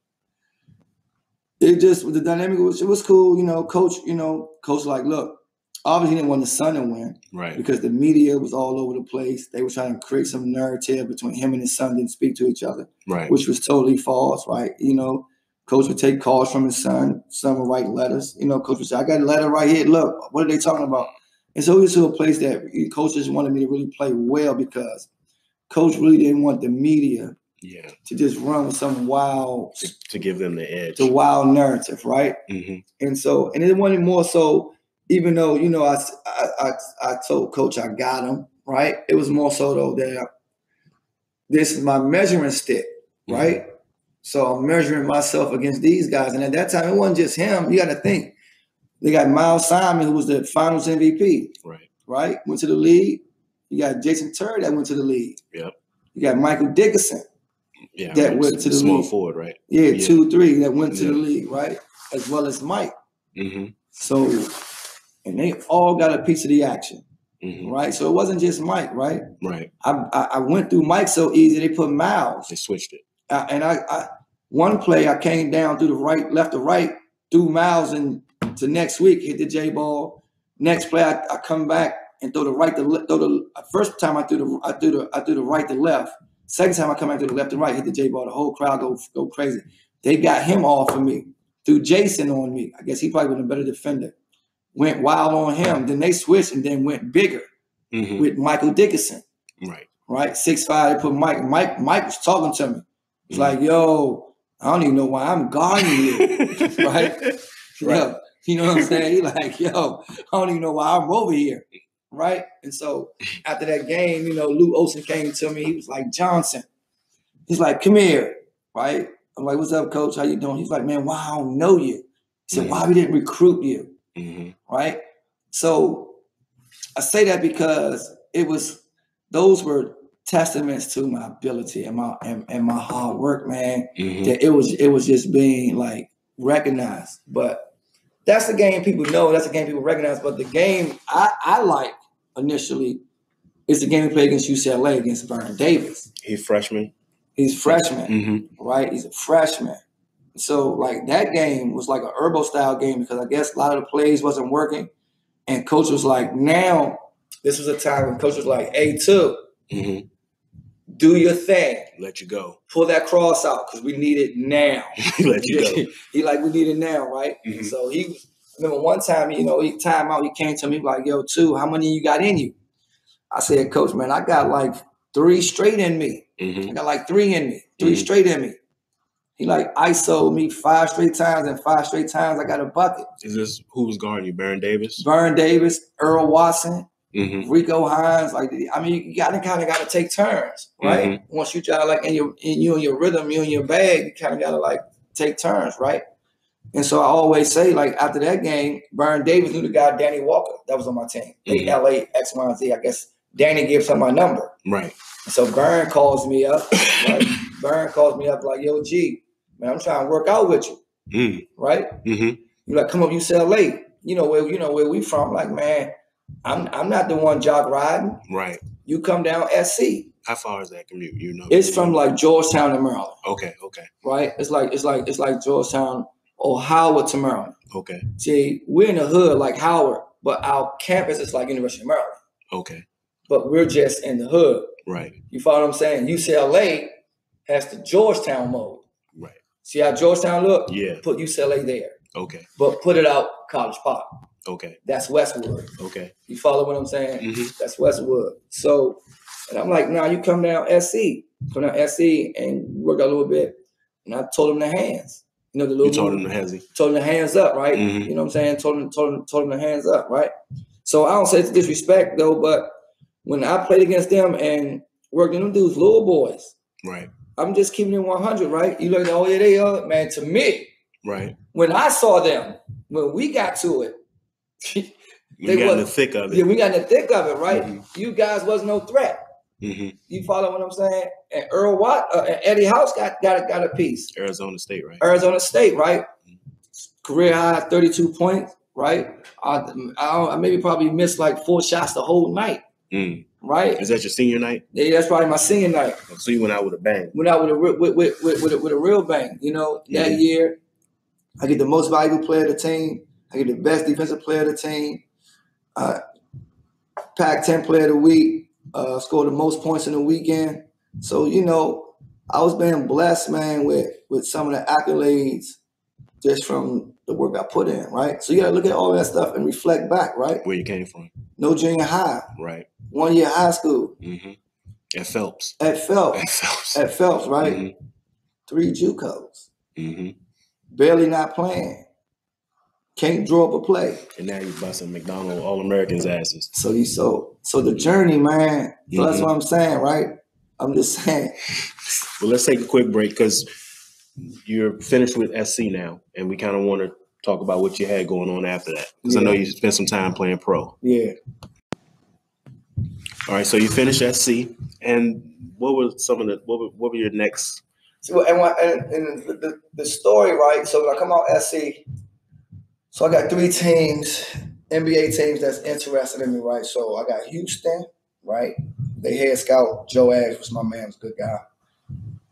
it just the dynamic was it was cool, you know, coach, you know, coach like, look, obviously he didn't want the son to win Right. because the media was all over the place. They were trying to create some narrative between him and his son didn't speak to each other. Right. which was totally false, right? You know, coach would take calls from his son. Son would write letters. You know, coach would say, I got a letter right here. Look, what are they talking about? And so it was to a place that coaches wanted me to really play well because coach really didn't want the media Yeah. to just run with some wild, To, to give them the edge. the wild narrative, right? hmm And so, and it wanted more so, even though, you know, I, I, I, I told coach I got him, right? It was more so though that this is my measuring stick, right? So I'm measuring myself against these guys. And at that time, it wasn't just him. You got to think. They got Miles Simon, who was the finals MVP, Right. right? Went to the league. You got Jason Terry that went to the league. Yep. You got Michael Dickerson. Yeah. That right. went to the small league. forward, right? Yeah, Yeah. two, three that went to the Yeah. league, right? As well as Mike. hmm So, and they all got a piece of the action, hmm right? So it wasn't just Mike, right? Right. I, I, I went through Mike so easy, they put Miles. They switched it. Uh, and I, I, one play, I came down through the right, left to right, threw Miles and to next week, hit the J ball. Next play, I, I come back and throw the right to left. Throw the first time I threw the I threw the I threw the right to left. Second time I come back to the left and right, hit the J ball. The whole crowd go go crazy. They got him off of me. Threw Jason on me. I guess he probably been a better defender. Went wild on him. Then they switched and then went bigger hmm with Michael Dickerson Right. right? Six five. They put Mike. Mike. Mike was talking to me. He's Mhm. like, "Yo, I don't even know why I'm guarding you." Right. Yo, you know what I'm saying? He like, "Yo, I don't even know why I'm over here." Right. And so after that game, you know, Lute Olson came to me. He was like, "Johnson." He's like, "Come here." Right. I'm like, "What's up, coach? How you doing?" He's like, "Man, why I don't know you." He said, Mhm. why we didn't recruit you? Hmm right? So I say that because it was those were testaments to my ability and my and, and my hard work, man. hmm That it was it was just being like recognized. But that's the game people know. That's the game people recognize. But the game I, I like initially is the game we play against UCLA against Baron Davis. He freshman. He's freshman hmm right? He's a freshman. So like that game was like a Urbo style game because I guess a lot of the plays wasn't working. And coach was like, now this was a time when coach was like, hey, two, hmm do your thing. Let you go. Pull that cross out because we need it now. Let you go. he like, we need it now, right? Mhm. So he I remember one time, you know, he time out, he came to me like, yo, two, how many you got in you? I said, Coach, man, I got like three straight in me. hmm I got like three in me, 3 Mhm. straight in me. He like ISO me five straight times, and five straight times I got a bucket. Is this who was guarding you? Baron Davis. Baron Davis, Earl Watson, hmm Rico Hines. Like I mean, you gotta kind of gotta take turns, right? Once you try like in your in you and your rhythm, you and your bag, you kind of gotta like take turns, right? And so I always say, like after that game, Baron Davis knew the guy Danny Walker that was on my team. Mhm. LA X Y and Z. I guess Danny gives him my number. Right. So Baron calls me up. Vern calls me up like, "Yo, G, man, I'm trying to work out with you, Mm. right? hmm You like come up UCLA. You know where you know where we from. Like, man, I'm I'm not the one jock riding. Right. You come down SC. How far is that commute? You know. It's from like Georgetown to Maryland, Okay. Okay. right? It's like it's like it's like Georgetown or Howard to Maryland. Okay. See, we're in the hood like Howard, but our campus is like University of Maryland. Okay. But we're just in the hood. Right. You follow what I'm saying? UCLA has the Georgetown mode. See how Georgetown look? Yeah. Put UCLA there, Okay. but put it out College Park. Okay. That's Westwood. Okay. You follow what I'm saying? hmm That's Westwood. So, and I'm like, nah, you come down SC, come down SC and work a little bit. And I told him the hands. You know, the little You told him to hezzy. told him the hands up, right? Mhm. You know what I'm saying? Told him, told him, told him the hands up, right? So I don't say it's disrespect though, but when I played against them and worked in them dudes, little boys, Right. I'm just keeping it 100, right? You look at, oh yeah, they are, man. To me, Right. when I saw them, when we got to it, We got in the thick of it. yeah, we got in the thick of it, right? Mhm. You guys was no threat. hmm You follow what I'm saying? And Earl Watt, uh, and Eddie House got got a, got a piece. Arizona State, right? Arizona State, right? Career high, 32 points, right? I, I, don't- I maybe probably missed like four shots the whole night, Mm. right? Is that your senior night? Yeah, that's probably my senior night. So you went out with a bang. Went out with a with with with, with, a, with a real bang. You know, that Mhm. year, I get the most valuable player of the team. I get the best defensive player of the team. Uh, Pac-10 player of the week. Uh, scored the most points in the weekend. So you know, I was being blessed, man, with with some of the accolades just from the work I put in, right? So you gotta look at all that stuff and reflect back, right? Where you came from, No junior high, right? one year high school hmm At Phelps. at Phelps, At Phelps. at Phelps, right? hmm Three JUCOs, hmm barely not playing, can't draw up a play. And now you busting McDonald All Americans asses. So you so so the journey, man. So that's Mhm. what I'm saying, right? I'm just saying. Well, let's take a quick break because you're finished with SC now, and we kind of want to talk about what you had going on after that because I know you spent some time playing pro. Yeah. All right, so you finished SC, and what were some of the what were, what were your next? So and, what, and, and the, the, the story, right? So when I come out SC, so I got three teams, NBA teams that's interested in me, right? So I got Houston, right? The head scout Joe Ash was my man, was a good guy.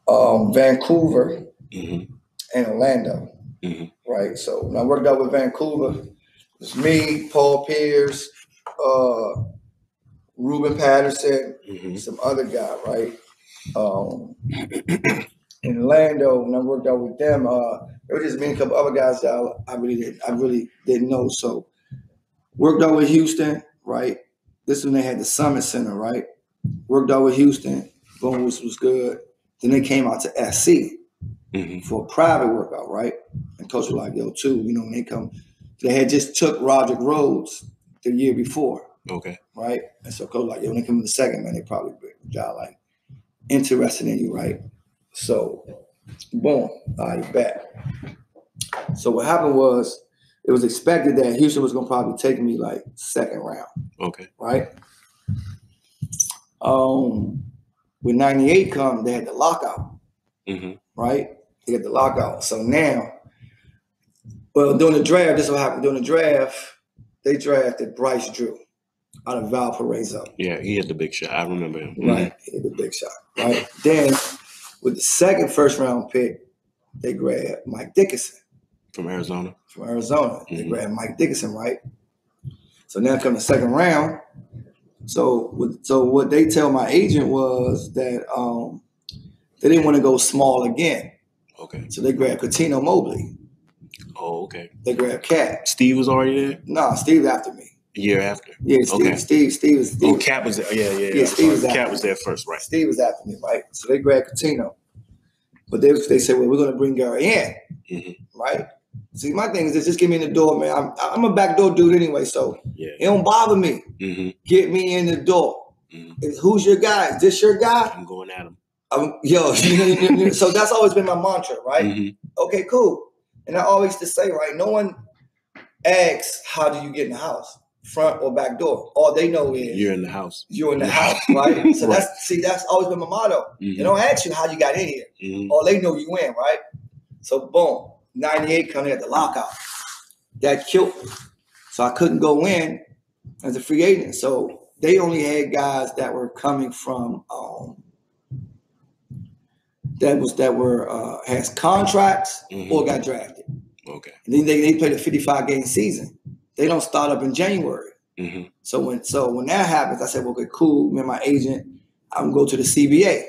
Um, Vancouver Mhm, and Orlando, Mhm. right? So when I worked out with Vancouver, it was me, Paul Pierce, uh, Ruben Patterson, mhm, some other guy, right? Um, in Orlando, when I worked out with them, uh, it was just me and a couple other guys that I, I really didn't, I really didn't know. So worked out with Houston, right? This when they had the Summit Center, right? Worked out with Houston, boom, was good. Then they came out to SC mhm, for a private workout, right? And coach was like, yo, too, you know, when they come, they had just took Rodrick Rhodes the year before Okay. right? And so coach like, yo, when they come in the second, man, they probably be y'all like interested in you, right? So boom, I bet. So what happened was it was expected that Houston was gonna probably take me like second round, Okay. right? Um, when '98 come, they had the lockout, hmm right? They had the lockout. So now, well, during the draft, this is what happened. During the draft, they drafted Bryce Drew out of Valparaiso. Yeah, he had the big shot. I remember him. Right. He hit the big shot. Right. then with the second first round pick, they grabbed Mike Dickerson From Arizona. from Arizona. They Mhm. grabbed Mike Dickerson, right? So now come the second round. So with, so what they tell my agent was that um they didn't want to go small again. Okay. So they grabbed Cuttino Mobley. Oh, okay. They grabbed Cat. Steve was already there. Nah, Steve after me. A year after. Yeah, Steve, Okay. Steve, Steve is Steve. Oh, Cap was there. Yeah, yeah, yeah. Yeah, Steve was after Cap was there first, right? Steve was after me, right? So they grabbed Cuttino. But they, they said, well, we're going to bring Gary in, Mhm. right? See, my thing is this, just get me in the door, man. I'm, I'm a backdoor dude anyway, so Yeah. it don't bother me. hmm Get me in the door. Mhm. Who's your guy? Is this your guy? I'm going at him. Um, yo, so that's always been my mantra, right? hmm Okay, cool. And I always to say, right, no one asks, how do you get in the house? Front or back door? All they know is You're in the house. you're in the house, right? So Right. that's see, that's always been my motto. Mhm. They don't ask you how you got in here. Mhm. All they know you in, right? So boom, 98 coming at the lockout. That killed me. So I couldn't go in as a free agent. So they only had guys that were coming from um that was that were uh has contracts Mhm. or got drafted. Okay. And then they, they played a 55 game season. They don't start up in January. hmm So when so when that happens, I said, well, okay, cool. Me and my agent, I'm go to the CBA,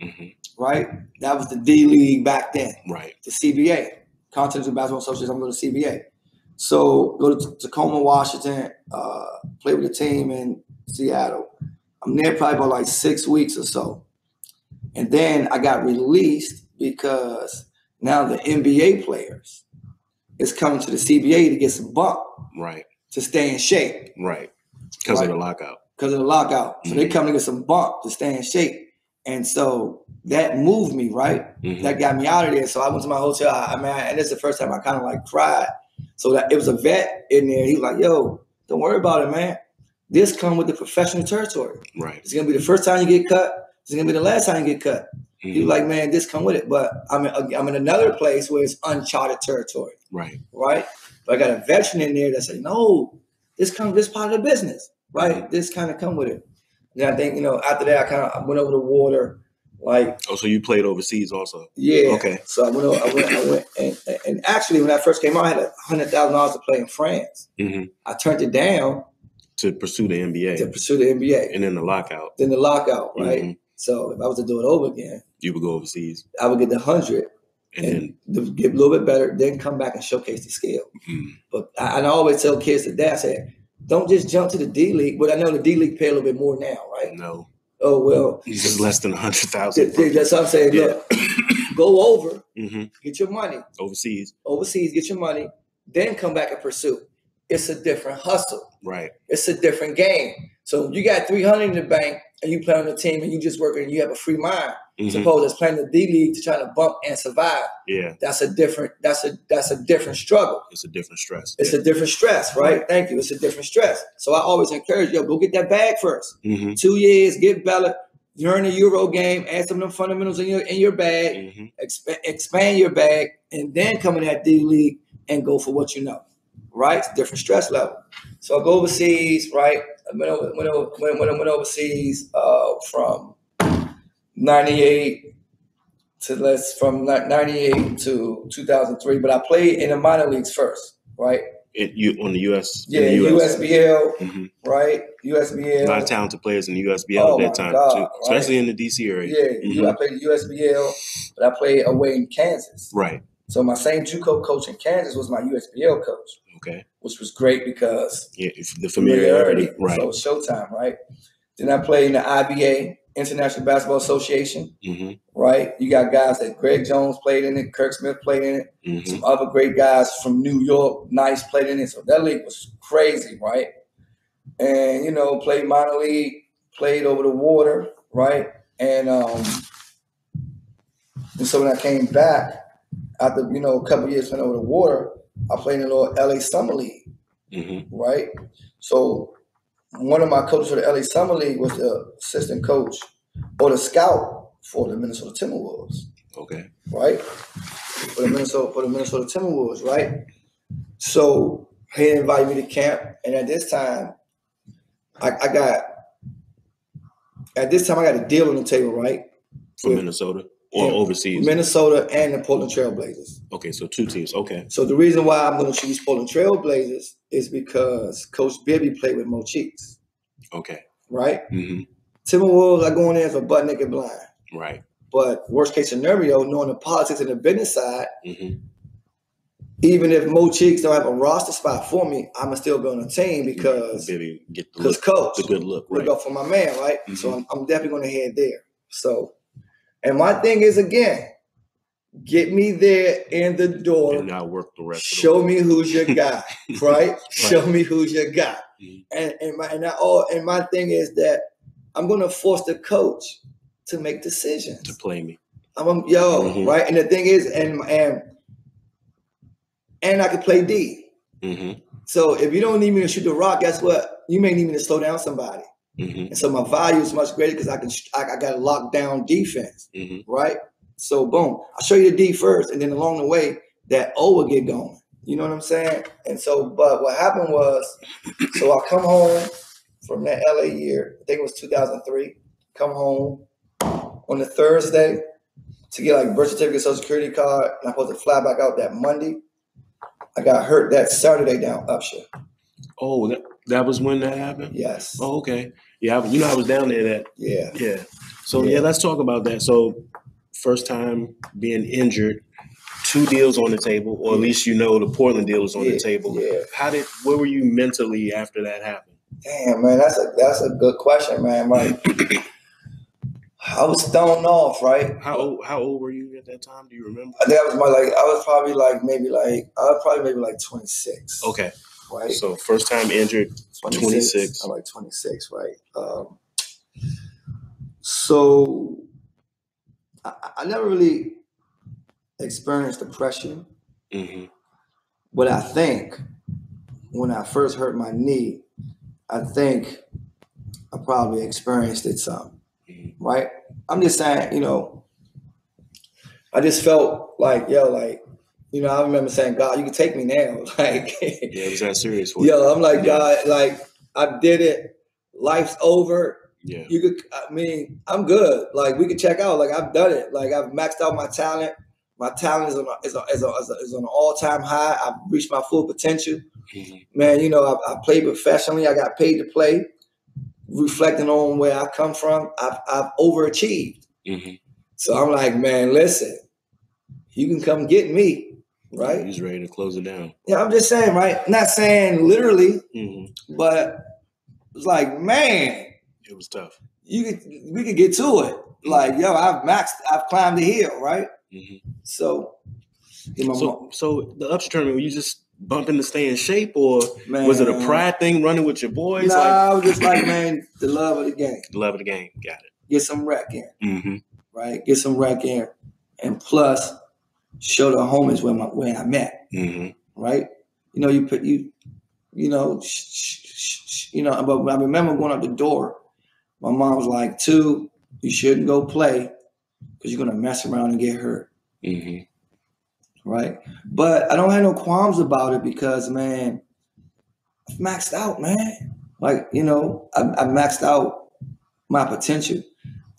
hmm right? That was the D League back then. Right. the CBA, Continental Basketball Association. I'm going to CBA. So go to Tacoma, Washington, uh, play with the team in Seattle. I'm there probably about like six weeks or so. And then I got released because now the NBA players is coming to the CBA to get some bump Right. to stay in shape Right. Because of the lockout. because of the lockout. So they Mhm. come to get some bump to stay in shape. And so that moved me, right? hmm that got me out of there. So I went to my hotel. I, I mean, I, and this is the first time I kind of like cried. So that it was a vet in there. He was like, "Yo, don't worry about it, man. This come with the professional territory. Right. It's gonna be the first time you get cut. It's gonna be the last time you get cut." Was Mhm. like, "Man, this come with it." But I'm in, I'm in another place where it's uncharted territory, Right. right? But I got a veteran in there that said, "No, this comes this part of the business, right? This kind of come with it." And I think you know after that I kind of went over the water, like Oh, so you played overseas also? yeah. Okay. So I went, over- I went, I went, and, and actually, when I first came out, I had a hundred thousand dollars to play in France. hmm I turned it down To pursue the NBA to pursue the NBA. and then the lockout. Then the lockout, right? Mhm. So if I was to do it over again, You would go overseas I would get the hundred and, and, then. get a little bit better, then come back and showcase the skill. mhm. But I, and I always tell kids that I say, don't just jump to the D League. But I know the D League pay a little bit more now, right? No. Oh well, This is less than a hundred th- that's what I'm saying. Yeah. Look, go over, hmm get your money. Overseas. overseas, get your money, then come back and pursue. It's a different hustle. Right. It's a different game. So you got 300 in the bank and you play on the team and you just working and you have a free mind. Mhm. Suppose it's playing the D League to try to bump and survive. Yeah. That's a different, that's a that's a different struggle. It's a different stress. It's a different stress, right? Thank you. It's a different stress. So I always encourage yo, go get that bag first. hmm Two years, get better, learn a Euro game, add some of them fundamentals in your in your bag, hmm exp- expand your bag, and then come in that D League and go for what you know. Right? It's different stress level. So I go overseas, right? I went, over, went, over, went, went, went overseas uh, from 98 to let's from 98 to 2003, but I played in the minor leagues first, right? It, you on the US. in Yeah, the US. USBL, hmm right? A lot of talented players in the USBL Oh at that time God, too, right. especially in the DC area. Yeah, Mhm. I played USBL, but I played away in Kansas. Right. So my same JUCO coach in Kansas was my USBL coach, Okay. which was great because Yeah. The familiarity. Right. So Showtime, right? Then I played in the IBA, International Basketball Association, hmm right? You got guys that Greg Jones played in it, Curt Smith played in it, hmm some other great guys from New York, Nice played in it. So that league was crazy, right? And you know, played minor league, played over the water, right? And um, and so when I came back after you know a couple years playing over the water, I played in a little LA Summer League, hmm right? So one of my coaches for the LA Summer League was the assistant coach or the scout for the Minnesota Timberwolves, Okay. right? For the Minnesota for the Minnesota Timberwolves, right? So he invited me to camp, and at this time, I, I got at this time I got a deal on the table, right? Yeah. Minnesota or overseas. Minnesota and the Portland Trailblazers. Okay, so two teams. Okay. So the reason why I'm going to choose Portland Trailblazers is because Coach Bibby played with Mo Cheeks, Okay. right? hmm Timberwolves, are going in there for butt naked blind. Right. But worst case scenario, knowing the politics and the business side, hmm even if Mo Cheeks don't have a roster spot for me, I'ma still on the team because Baby, get the because look, coach the good look. look Right. up for my man, right? So Mhm. I'm, I'm definitely going to head there. So, and my thing is again, get me there in the door. And now work the rest. show the me who's your guy, right? Show me who's your guy. Mhm. And and my and I, oh, and my thing is that I'm gonna force the coach to make decisions. to play me. I'm a, yo, Mhm. right? And the thing is, and and and I can play D. hmm So if you don't need me to shoot the rock, guess what? You may need me to slow down somebody. Hmm And so my value is much greater because I can I, I got a lockdown defense, hmm right? So boom, I'll show you the D first, and then along the way, that O will get going. You know what I'm saying? And so, but what happened was, so I come home from that LA year. I think it was 2003. Come home on the Thursday to get like birth certificate, social security card, and I'm supposed to fly back out that Monday. I got hurt that Saturday down Upshur. Oh, that, that was when that happened. Yes. Oh, okay. Yeah, I, you know I was down there. That Yeah. yeah. So Yeah. yeah, let's talk about that. So first time being injured, two deals on the table, or at least you know the Portland deal was on yeah. the table. Yeah. How did where were you mentally after that happened? Damn, man, that's a that's a good question, man. Right. I was thrown off, right? How old how old were you at that time? Do you remember? I think I was my like I was probably like maybe like I was probably maybe like 26. Okay. Right. So first time injured. 26. I'm like 26, right? Um, so I, I never really experienced depression, hmm but I think when I first hurt my knee, I think I probably experienced it some, Mhm. right? I'm just saying, you know, I just felt like, yo, like, you know, I remember saying, God, you can take me now. Like, Yeah, it was that serious yo, I'm like, Yeah. God, like, I did it. Life's over. Yeah. You could, I mean, I'm good. Like, we could check out. Like, I've done it. Like, I've maxed out my talent. My talent is on a, is, a, is, a, is, on an all time high. I've reached my full potential. Mhm. Man, you know, I, I played professionally. I got paid to play. Reflecting on where I come from, I've, I've overachieved. Mhm. So I'm like, man, listen, you can come get me, right? He's ready to close it down. Yeah, I'm just saying, right? Not saying literally, hmm but it's like, man, It was tough. you could we could get to it. Like, yo, I've maxed, I've climbed the hill, right? hmm So, you know, So, so the Upshur tournament, were you just bumping to stay in shape, or man, was it a pride thing, running with your boys? Nah, Like, I was just like, man, the love of the game. The love of the game. Got it. Get some rack in, it. hmm right? Get some rack in, and plus show the homies where my where I met, hmm right? You know, you put you, you know, sh- sh- sh- you know. But I remember going up the door. My mom was like, "Two, you shouldn't go play because you're gonna mess around and get hurt." hmm right? But I don't have no qualms about it because, man, I've maxed out, man. Like, you know, I, I maxed out my potential.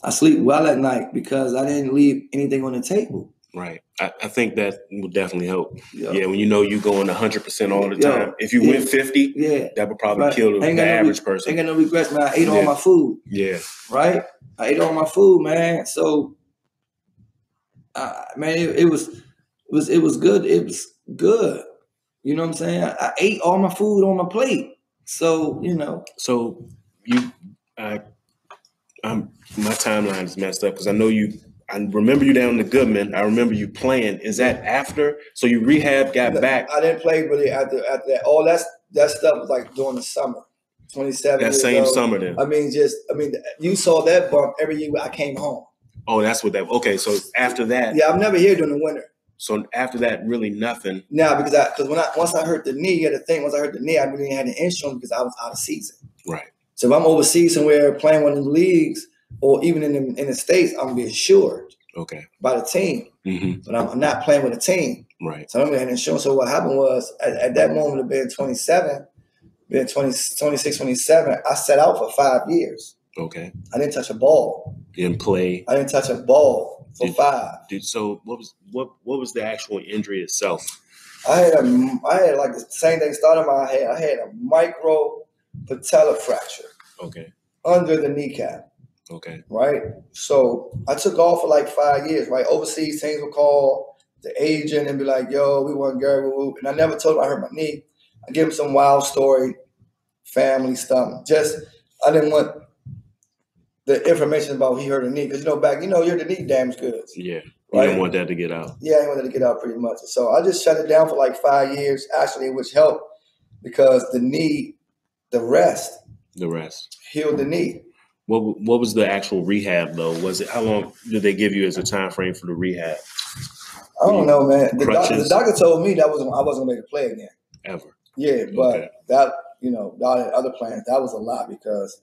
I sleep well at night because I didn't leave anything on the table. Right. I, I think that will definitely help. Yo. Yeah, when you know you going 100% all the Yo, time. If you yeah. went 50, Yeah. that would probably Right. kill the, Ain't no average Ain't person. got no regrets, man. I ate all my food, Yeah. right? I ate all my food, man. So, uh, man, it, it was, it was, it was good. It was good. You know what I'm saying? I, I ate all my food on my plate. So, you know, So you, I, I'm my timeline is messed up because I know you. I remember you down the Goodman. I remember you playing. Is that after? So you rehab, got back I didn't play really after after that. All that's that stuff was like during the summer, twenty seven. that same summer then. I mean, just I mean, you saw that bump every year I came home. Oh, that's what that. Okay, so after that, Yeah, I'm never here during the winter. So after that, really nothing. Now because I because when I once I hurt the knee, you had to think once I hurt the knee, I really had an insurance because I was out of season. Right. So if I'm overseas somewhere playing one of the leagues or even in the, in the states, I'm gonna be assured Okay. by the team. hmm But I'm, I'm not playing with a team. Right. So I'm gonna have insurance. So what happened was at, at that moment of being 27, being 20, 26, 27, I set out for five years. Okay. I didn't touch a ball. Didn't play. I didn't touch a ball for Did- five. Did so? What was what? What was the actual injury itself? I had a, I had like the same thing started in my head. I had a micro patella fracture Okay. under the kneecap, Okay. right? So I took off for like five years, right? Overseas teams would call the agent and be like, yo, we want Gary Wu. And I never told him I hurt my knee. I give him some wild story, family stuff. Just, I didn't want the information about he hurt a knee. Because, you know, back, you know, you're the knee damage goods. Yeah. You Right. didn't want that to get out. Yeah, I didn't want wanted to get out pretty much. So I just shut it down for like five years, actually, which helped because the knee, the rest The rest. healed the knee. What What was the actual rehab though? Was it how long did they give you as a time frame for the rehab? I don't know, man. The, doc, the doctor told me that wasn't I wasn't going to play again. Ever? Yeah, but Okay. that you know, God had other plans. That was a lot because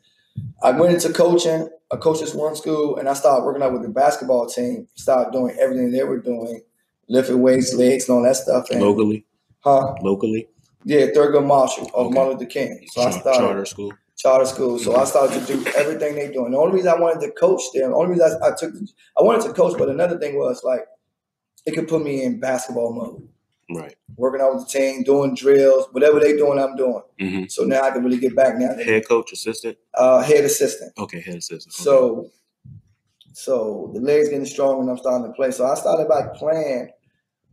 I went into coaching, a coaches one school, and I started working out with the basketball team. Started doing everything they were doing, lifting weights, legs, and all that stuff. And, Locally? huh? Locally? Yeah, Thurgood Marshall of Okay. Martin Luther King. So I started charter school. Charter school. So I started to do everything they doing. The only reason I wanted to coach them, the only reason I, I took, I wanted to coach, but another thing was like, it could put me in basketball mode, Right. working out with the team, doing drills, whatever they doing, I'm doing. hmm So now I can really get back now. Head coach, assistant. Uh, head assistant. Okay, head assistant. Okay. So, so the legs getting strong and I'm starting to play. So I started back playing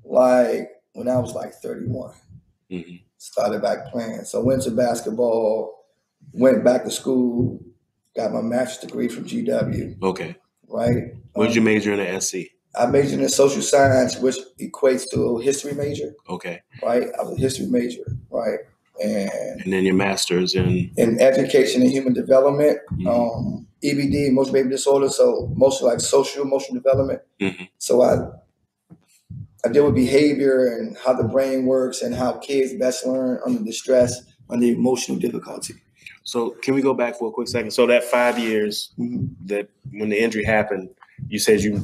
like when I was like 31. Mhm. Started back playing. So went to basketball, went back to school, got my master's degree from GW, Okay. right? What did Um, you major in at SC? I majored in social science, which equates to a history major, Okay. right? I was a history major, right? And And then your master's in in education and human development, Mhm. um, EBD, emotional behavior disorder, so mostly like social emotional development. Mhm. So I I deal with behavior and how the brain works and how kids best learn under distress, under emotional difficulty. So can we go back for a quick second? So that five years Mhm. that when the injury happened, you said you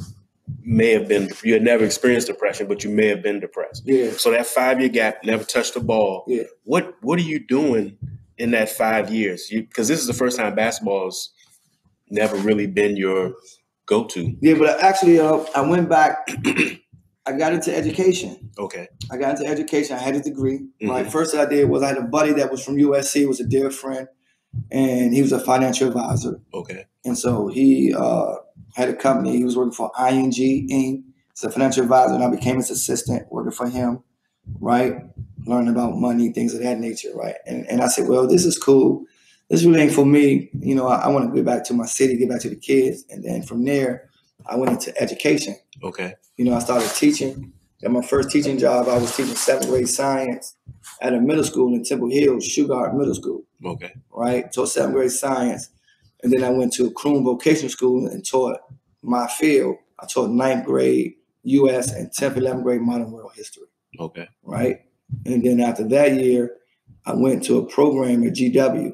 may have been you had never experienced depression, but you may have been depressed. Yeah, So that five year gap, never touched the ball. Yeah. What What are you doing in that five years? Because this is the first time basketball's never really been your go to. yeah, but I actually, uh, I went back. I got into education. Okay. I got into education. I had a degree. Right. Mhm. First I did was I had a buddy that was from USC, was a dear friend, and he was a financial advisor. Okay. And so he uh, had a company. He was working for ING Inc. He's a financial advisor, and I became his assistant, working for him, right? Learning about money, things of that nature, right? And, and I said, well, this is cool. This really ain't for me. You know, I, I want to get back to my city, get back to the kids. And then from there, I went into education. Okay. You know, I started teaching. Got my first teaching job. I was teaching seventh grade science at a middle school in Temple Hills, Shugart Middle School Okay. right? Taught seventh grade science. And then I went to Kroon Vocational School and taught my field. I taught ninth grade US and 10th, 11th grade modern world history, Okay. right? And then after that year, I went to a program at GW,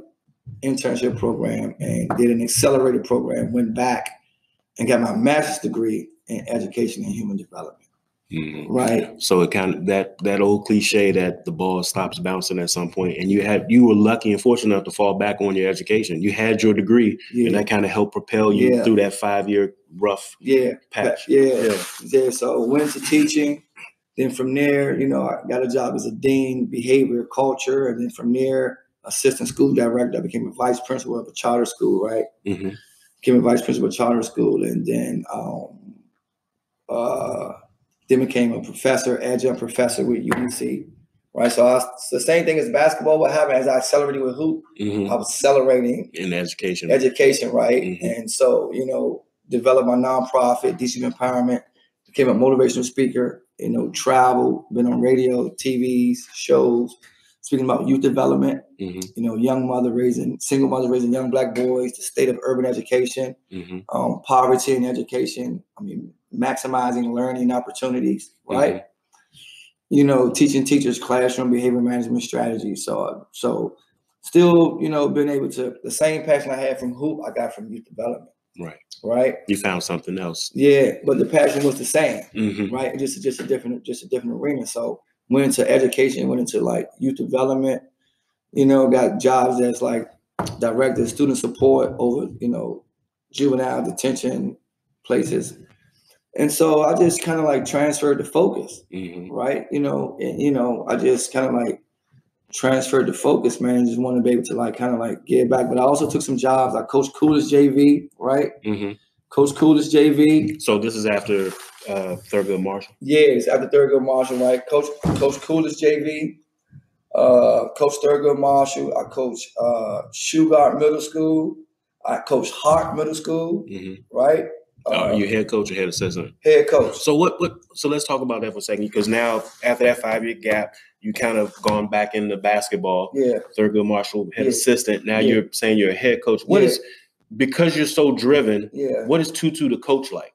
internship program, and did an accelerated program, went back and got my master's degree in education and human development, Mhm. right? So it kind of that that old cliche that the ball stops bouncing at some point, and you had you were lucky and fortunate enough to fall back on your education. You had your degree, and that kind of helped propel you Yeah. through that five year rough yeah, patch. yeah. Yeah. Yeah, so went to teaching. Then from there, you know, I got a job as a dean, behavior, culture, and then from there, assistant school director. I became a vice principal of a charter school, right? hmm Became a vice principal of a charter school, and then um, uh, then became a professor, adjunct professor with UNC, right? So I, the same thing as basketball. What happened as I accelerated with hoop, hmm I was accelerating In education. education, right? Mhm. And so, you know, developed my nonprofit, DC Empowerment, became a motivational speaker, you know, travel, been on radio, TVs, shows, speaking about youth development, hmm you know, young mother raising, single mother raising young black boys, the state of urban education, hmm um, poverty and education, I mean, maximizing learning opportunities, right? you know, teaching teachers classroom behavior management strategies. So, so still, you know, been able to the same passion I had from hoop, I got from youth development. Right. Right. You found something else. Yeah, but the passion was the same. Mm-hmm. Right. Just just a different just a different arena. So went into education, went into like youth development. You know, got jobs as like director of student support over you know juvenile detention places. And so I just kind of like transferred the focus, Mm-hmm. right? You know, and you know, I just kind of like transferred the focus, man. Just wanted to be able to like kind of like get back. But I also took some jobs. I coached Coolidge JV, right? Mm-hmm. Coach Coolidge JV. So this is after uh, Thurgood Marshall. Yeah, it's after Thurgood Marshall, right? Coach Coach Coolidge JV. Uh, coach Thurgood Marshall. I coach uh, Shugart Middle School. I coach Hart Middle School, Mm-hmm. right? Uh, you head coach or head assistant. head coach. So what? What? So let's talk about that for a second, because now after that five year gap, you kind of gone back into basketball. Yeah. Thurgood Marshall head Yeah. assistant. Now Yeah. you're saying you're a head coach. What Yeah. is because you're so driven? Yeah. What is 2-2 the coach like,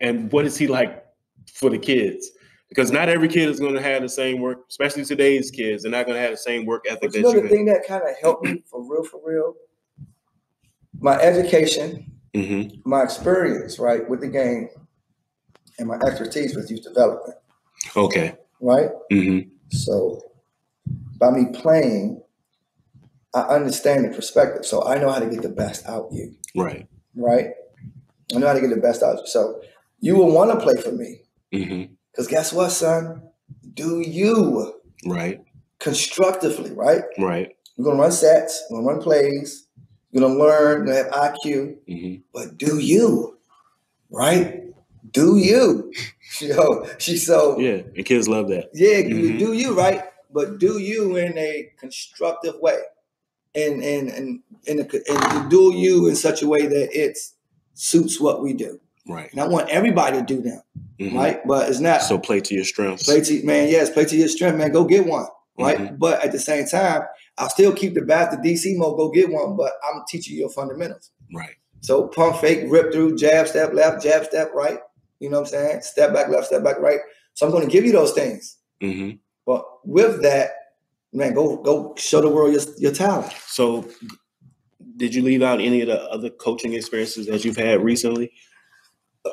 and what is he like for the kids? Because not every kid is going to have the same work, especially today's kids. They're not going to have the same work ethic But you know the thing that kind of helped me for real, for real? My education, Mm-hmm. my experience, right, with the game, and my expertise with youth development, Okay. right? Mm-hmm. So by me playing, I understand the perspective. So I know how to get the best out you, Right. right? I know how to get the best out you. So you will want to play for me. Mm-hmm. Because guess what, son? Do you Right. constructively, right? Right. You're gonna run sets, you're gonna run plays, you're gonna learn, you're gonna have IQ, Mm-hmm. but do you, right? Do you? Yo, she's so Yeah, and kids love that. yeah, you Mhm. do you right, but do you in a constructive way, and and and and, a, and do you in such a way that it suits what we do. Right. And I want everybody to do them, Mhm. right? But it's not So play to your strengths. play to man. Yes, play to your strength, man. Go get one, right? Mhm. But at the same time, I'll still keep the to DC mode. Go get one, but I'm teaching you your fundamentals. Right. So pump fake, rip through, jab, step left, jab, step right. You know what I'm saying? Step back left, step back right. So I'm going to give you those things. Mm-hmm. But with that, man, go go show the world your, your talent. So, did you leave out any of the other coaching experiences that you've had recently?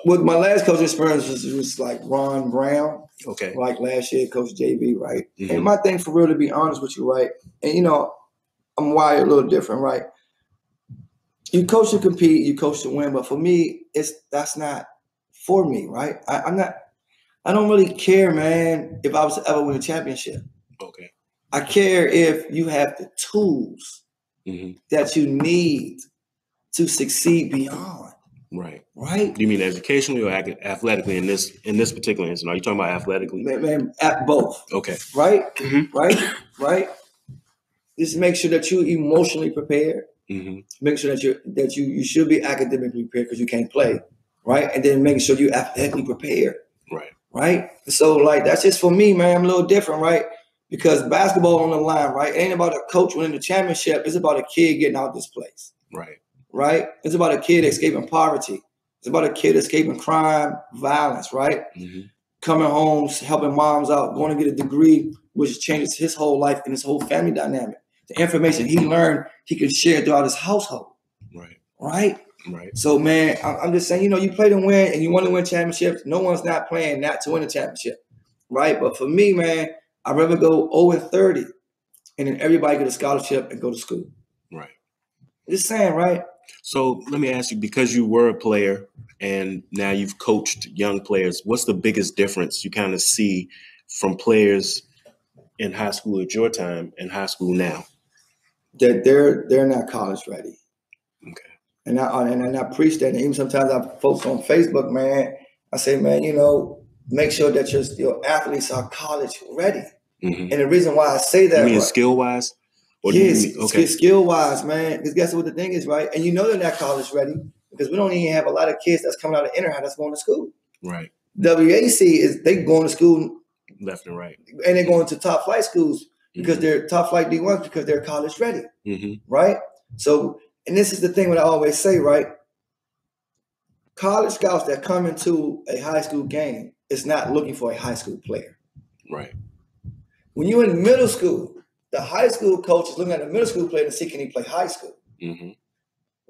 With my last coaching experience was, was like Ron Brown, Okay. like last year, Coach JV, right? Mhm. And my thing for real, to be honest with you, right? And you know, I'm wired a little different, right? You coach to compete, you coach to win, but for me, it's that's not for me, right? I, I'm not. I don't really care, man, if I was to ever win a championship. Okay. I care if you have the tools hmm that you need to succeed beyond, Right. right? You mean educationally or athletically in this in this particular instance? Are you talking about athletically? Man, man, at both, Okay. right? Mhm. Right? Right? Just make sure that you're emotionally prepared. hmm Make sure that you that you you should be academically prepared because you can't play, right? And then making sure you athletically prepared, Right. right? So like that's just for me, man. I'm a little different, right? Because basketball on the line, right? It ain't about a coach winning the championship. It's about a kid getting out this place. Right. Right? It's about a kid escaping poverty. It's about a kid escaping crime, violence, right? hmm Coming home, helping moms out, going to get a degree, which changes his whole life and his whole family dynamic. The information he learned, he can share throughout his household, Right. right? Right. So, man, I'm just saying, you know, you play to win and you want to win championships. No one's not playing not to win a championship, right? But for me, man, I'd rather go 0 and 30 and then everybody get a scholarship and go to school. Right. Just saying, right? So let me ask you, because you were a player and now you've coached young players, what's the biggest difference you kind of see from players in high school at your time and high school now? That they're they're not college ready. Okay. And I and, and I preach that. And even sometimes I post on Facebook, man. I say, man, you know, make sure that your your athletes are college ready. hmm And the reason why I say that, mean right, skill wise? Or yes, okay. skill wise, man. Because guess what the thing is, right? And you know they're not college ready because we don't even have a lot of kids that's coming out of Interhigh that's going to school. Right. WAC is they going to school Left and right. and they're going to top flight schools because Mhm. they're top flight D1s because they're college ready. Mhm. right? So, and this is the thing what I always say, right? College scouts that come into a high school game is not looking for a high school player. Right. When you're in middle school, the high school coach is looking at the middle school player and see can he play high school. hmm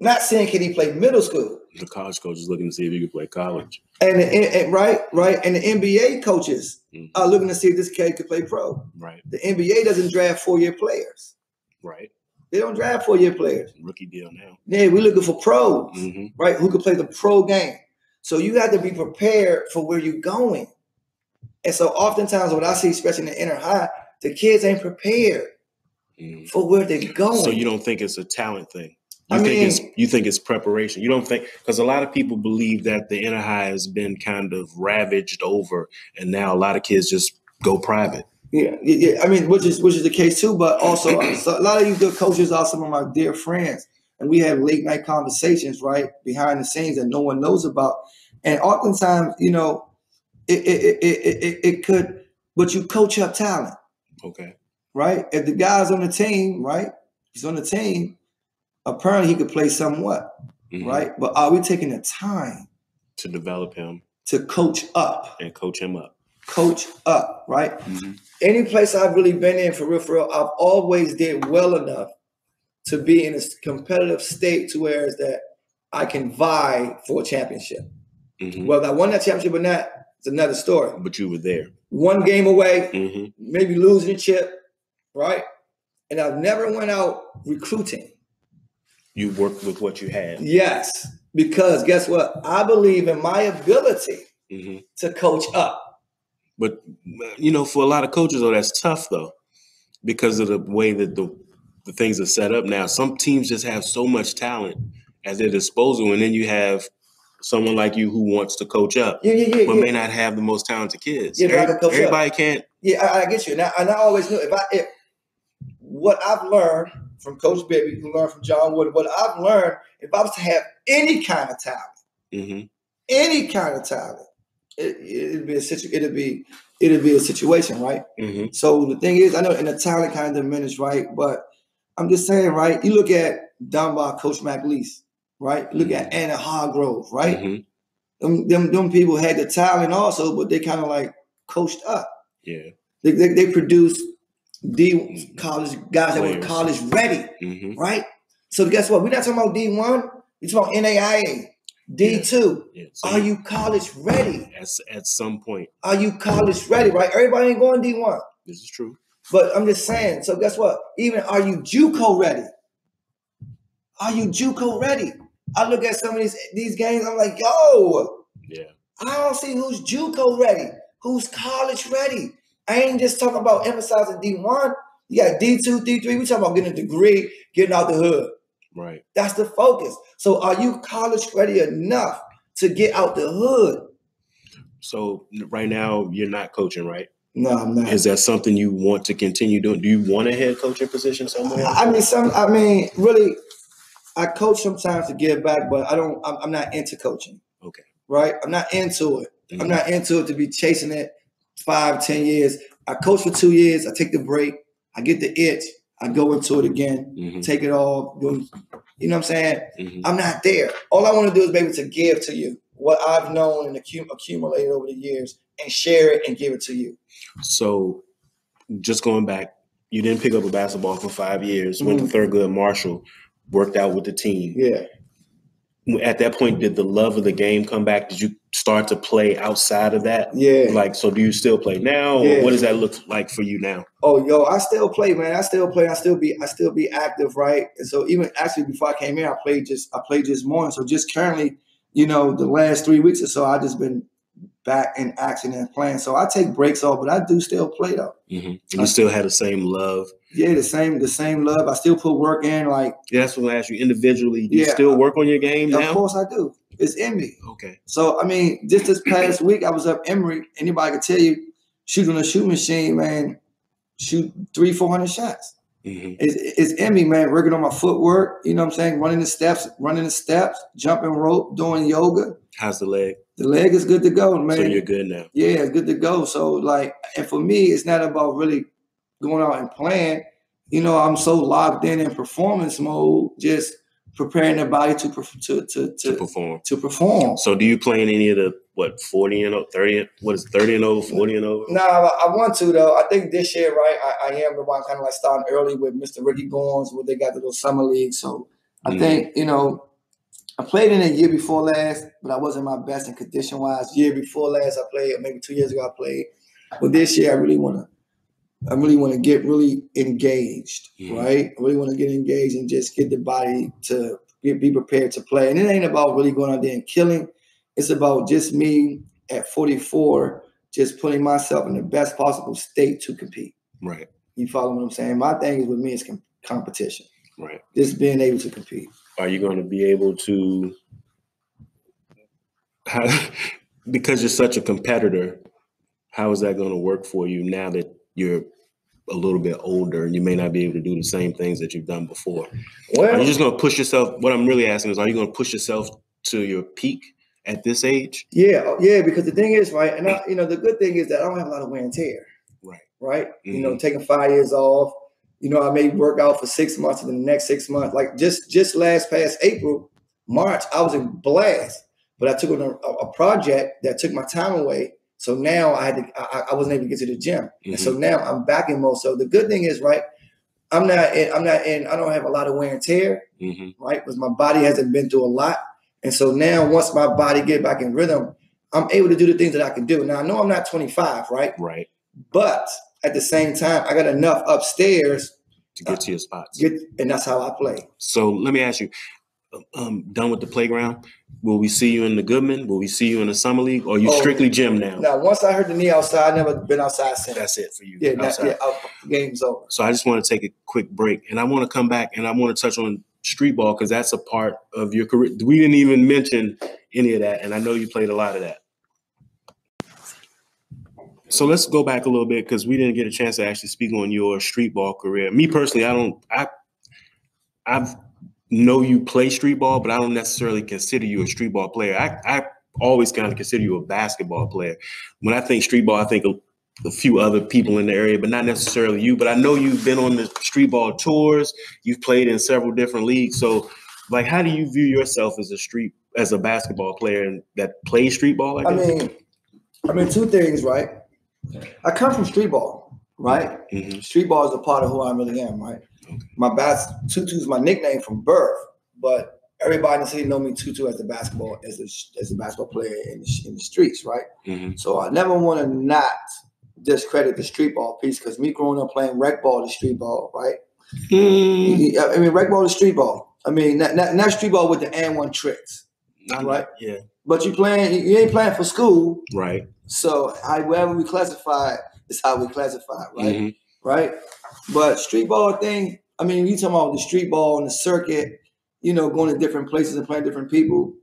Not saying can he play middle school. The college coach is looking to see if he can play college. And, the, and- right, right, and the NBA coaches Mhm. are looking to see if this kid could play pro. Right. The NBA doesn't draft four-year players. Right. They don't draft four-year players. Rookie deal now. Yeah, we're looking for pros, hmm right? Who can play the pro game. So you have to be prepared for where you're going. And so oftentimes what I see, especially in the Interhigh, the kids ain't prepared hmm for where they're going. So you don't think it's a talent thing? You I think it's mean- you think it's preparation. You don't think because a lot of people believe that the Interhigh has been kind of ravaged over, and now a lot of kids just go private. Yeah, yeah. I mean, which is which is the case too. But also, so a lot of you good coaches are some of my dear friends, and we have late night conversations right behind the scenes that no one knows about. And oftentimes, you know, it it it it, it, it could, but you coach up talent, Okay. right? If the guy's on the team, right, he's on the team. Apparently, he could play somewhat, Mhm. right? But are we taking the time To develop him to coach up, and coach him up. coach up, right? hmm any place I've really been in for real, for real, I've always did well enough to be in a competitive state to where is that I can vie for a championship. hmm Whether I won that championship or not, it's another story. But you were there. One game away, hmm maybe losing a chip, right? And I've never went out recruiting. You worked with what you had. Yes, because guess what? I believe in my ability hmm to coach up. But you know, for a lot of coaches, though, that's tough though, because of the way that the the things are set up now. Some teams just have so much talent at their disposal, and then you have someone like you who wants to coach up, Yeah, yeah, yeah. but yeah. may not have the most talented kids. Yeah, but I can Every- coach up. everybody can't. Yeah, I, I get you. And I, and I always knew if I if what I've learned from Coach Baby, who learned from John Wood, what I've learned, if I was to have any kind of talent, hmm any kind of talent, it, it'd be a situ, it'd be it'd be a situation, right? hmm So the thing is, I know in the talent kind of diminished, right? But I'm just saying, right? You look at Dunbar, Coach McLeese, right? Look at Anna Hargrove, right? hmm Them, them them people had the talent also, but they kind of like coached up. Yeah. They, they, they produced D college guys that were college ready, hmm right? So guess what? We're not talking about D one. We're talking about NAIA, D two. Yeah. So Are you college ready? at at some point, Are you college ready? Right? Everybody ain't going D one, this is true. but I'm just saying. So guess what? Even are you JUCO ready? Are you JUCO ready? I look at some of these these games. I'm like, yo, Yeah. I don't see who's JUCO ready, who's college ready. I ain't just talking about emphasizing D1. You got D2, D3. We talking about getting a degree, getting out the hood. Right. That's the focus. So are you college ready enough to get out the hood? So right now, you're not coaching, right? No, I'm not. Is that something you want to continue doing? Do you want a head coaching position somewhere? I I mean, some. I mean, really, I coach sometimes to give back, but I don't. I'm, I'm not into coaching. Okay. Right. I'm not into it. I'm Mhm. not into it to be chasing it five, ten years. I coach for two years. I take the break. I get the itch. I go into it again. Mhm, Take it all. You know what I'm saying? mhm. I'm not there. All I want to do is be able to give to you what I've known and accum- accumulated over the years, and share it and give it to you. So, just going back, you didn't pick up a basketball for five years. Went to Thurgood Marshall, worked out with the team. Yeah. At that point, did the love of the game come back? Did you start to play outside of that? Yeah. Like, so do you still play now, or Yeah. what does that look like for you now? Oh, yo, I still play, man. I still play. I still be. I still be active, right? And so even actually before I came here, I played just. I played just morning. So just currently, you know, the last three weeks or so, I just been back in action and playing. So I take breaks off, but I do still play though. hmm And you still had the same love. Yeah, the same, the same love. I still put work in. Like, Yeah, that's what I asked you individually. Do you Yeah. still work on your game of now? course I do. It's in me. Okay. So I mean, just this past week, I was up Emery. Anybody could tell you, shooting a shoe machine, man, shoot three, four hundred shots. hmm It's, it's in me, man. Working on my footwork. You know what I'm saying? Running the steps, running the steps, jumping rope, doing yoga. How's the leg? The leg is good to go, man. So you're good now. yeah, it's good to go. So like, and for me, it's not about really going out and playing. You know, I'm so locked in in performance mode, just preparing the body to to to to to, perform. to perform. So do you play in any of the what 40 and over, 30 what is it, 30 and over 40 and over Nah, I I want to though. I think this year, right? I, I am the one kind of like starting early with Mr. Ricky Gorns, where they got the little summer league. So I Mhm. think you know, I played in a year before last, but I wasn't my best in condition wise. Year before last, I played. Maybe two years ago, I played. But this year, I really want to. I really want to get really engaged, right? I really want to get engaged and just get the body to be, be prepared to play. And it ain't about really going out there and killing. It's about just me at 44, just putting myself in the best possible state to compete. right You follow what I'm saying? My thing is with me is com- competition. right Just being able to compete. Are you going to be able to how, because you're such a competitor how is that going to work for you now that you're a little bit older and you may not be able to do the same things that you've done before are you just going to push yourself what i'm really asking is are you going to push yourself to your peak at this age yeah, yeah. Because the thing is, right, and I, you know, the good thing is that I don't have a lot of wear and tear. Right. Right. You know, mm-hmm. taking five years off. You know, I may work out for six months, and then the next six months, like just just last past April, March, I was in blast, but I took on a, a project that took my time away. So now I had to, I, I wasn't able to get to the gym, and so now I'm back in mode. So the good thing is, right, I'm not in, I'm not in, I don't have a lot of wear and tear. hmm right? Because my body hasn't been through a lot. And so now once my body get back in rhythm, I'm able to do the things that I can do. Now I know I'm not 25, right? right But at the same time, I got enough upstairs to get to your spots get and that's how I play. So let me ask you, um, done with the playground? Will we see you in the Goodman? Will we see you in the summer league? Or are you Oh. strictly gym now? Now once I heard the knee outside, I never been outside since. That's it for you. yeah, that, yeah, out, game's over. So I just want to take a quick break, and I want to come back and I want to touch on street ball because that's a part of your career. We didn't even mention any of that, and I know you played a lot of that. So let's go back a little bit because we didn't get a chance to actually speak on your street ball career. Me personally, I don't. I I know you play street ball, but I don't necessarily consider you a street ball player. I I always kind of consider you a basketball player. When I think street ball, I think of a few other people in the area, but not necessarily you. But I know you've been on the street ball tours. You've played in several different leagues. So, like, how do you view yourself as a street as a basketball player that plays street ball? I guess? mean, I mean two things, right? I come from street ball, right? Mhm. Street ball is a part of who I really am, right? My bas is my nickname from birth, but everybody in the city know me 2-2 as a basketball as a as a basketball player in the, in the streets, right? Mhm. So I never want to not discredit the street ball piece because me growing up playing rec ball to street ball, right? Mm, I mean, rec ball to street ball. I mean, not, not, not street ball with the and one tricks, I'm Right. Yeah. but you playing, you ain't playing for school. Right. So however we classify it is how we classify it, right? Mhm. right? But street ball thing, I mean, you talking about the street ball and the circuit, you know, going to different places and playing different people.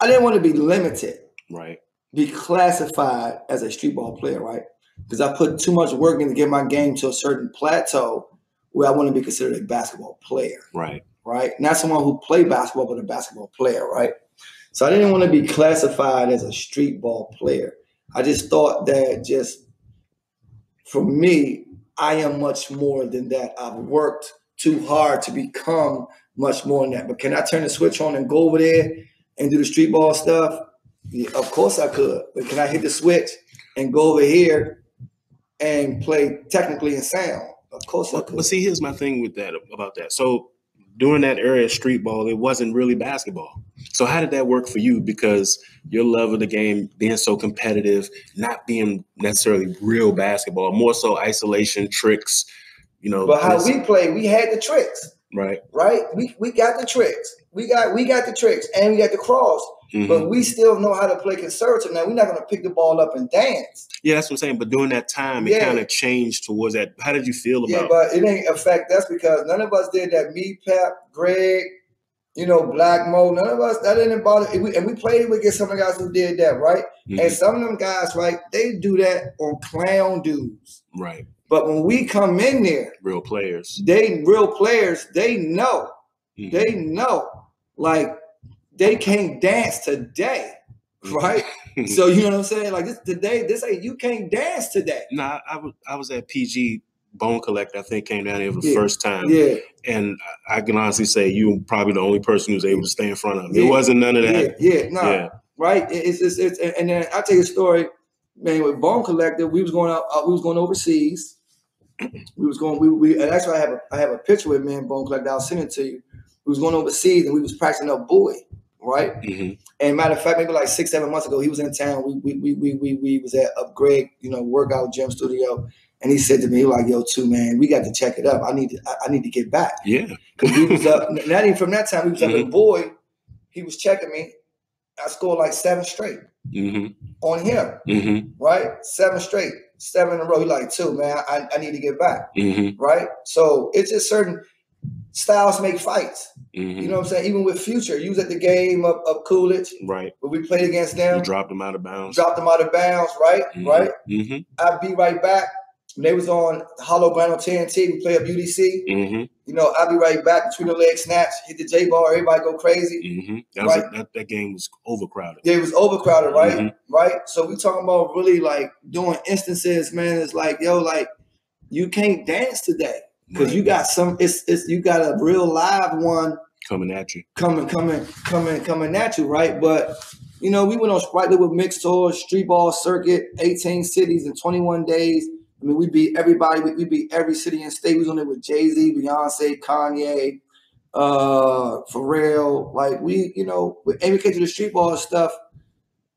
I didn't want to be limited, Right. be classified as a street ball player, right? Because I put too much work in to get my game to a certain plateau where I want to be considered a basketball player, Right. Right? Not someone who played basketball, but a basketball player, right? So I didn't want to be classified as a street ball player. I just thought that just for me, I am much more than that. I've worked too hard to become much more than that. But can I turn the switch on and go over there and do the street ball stuff? Yeah, of course I could. But can I hit the switch and go over here and play technically and sound? Of course I could. but see, here's my thing with that about that. So during that era of street ball, it wasn't really basketball. So how did that work for you? Because your love of the game, being so competitive, not being necessarily real basketball, more so isolation tricks. You know, But how we play, we had the tricks, right? right? We we got the tricks. We got we got the tricks and we got the cross. Mhm. But we still know how to play conservative. Now we're not gonna pick the ball up and dance. yeah, that's what I'm saying. But during that time, it Yeah. kind of changed towards that. How did you feel about? Yeah, but it ain't affect That's because none of us did that. Me, Pep, Greg, you know, Black Mo, none of us that didn't bother. And we, and we played with get some of the guys who did that, right? Mhm. And some of them guys, right, they do that on clown dudes. right, But when we come in there, real players. they real players, they know. Mhm. They know. Like they can't dance today. Right? so you know what I'm saying? Like this today, this ain't you can't dance today. Nah, I was I was at PG Bone Collector. I think came down here for the Yeah. first time. Yeah, and I can honestly say you were probably the only person who's able to stay in front of him. Yeah. It wasn't none of yeah, that. yeah. Nah. Yeah. right? It's, it's, it's and then I tell you a story, man. With Bone Collector, we was going out, uh, we was going overseas. We was going, we, we and actually I have a I have a picture with me and Bone Collector. I'll send it to you. We was going overseas and we was practicing up boy, right? Mhm. And matter of fact, maybe like six, seven months ago, he was in town. We we we we we, we was at Upgrade, you know, workout gym studio. And he said to me, he was like, yo, too, man, we got to check it up. I need to I, I need to get back. Yeah. Because we was up not even from that time, he was up Mhm. at boy. He was checking me. I scored like seven straight hmm on him, hmm right? Seven straight, seven in a row. He like, two, man, I, I need to get back, hmm right? So it's just certain styles make fights. hmm You know what I'm saying? Even with Future, you was at the game of, of Coolidge Right. when we played against them, You dropped them out of bounds. dropped them out of bounds, right? Mhm. Right? hmm I'd be right back. When they was on Hollow Ground on TNT, we play up UDC. hmm You know, I'll be right back between the leg snatch, hit the J bar, everybody go crazy. hmm That, was Right. that, that game was overcrowded. It was overcrowded, right? Right. So we talking about really like doing instances, man. It's like, yo, like you can't dance today because you got some. It's it's you got a real live one coming at you. coming, coming, coming, coming at you, right? But you know, we went on Sprightly with mixed tours, street ball circuit, 18 cities in 21 days. I mean, we beat everybody. We, we beat every city and state. We was on there with Jay Z, Beyonce, Kanye, uh, Pharrell. Like we, you know, and we came to the street ball stuff.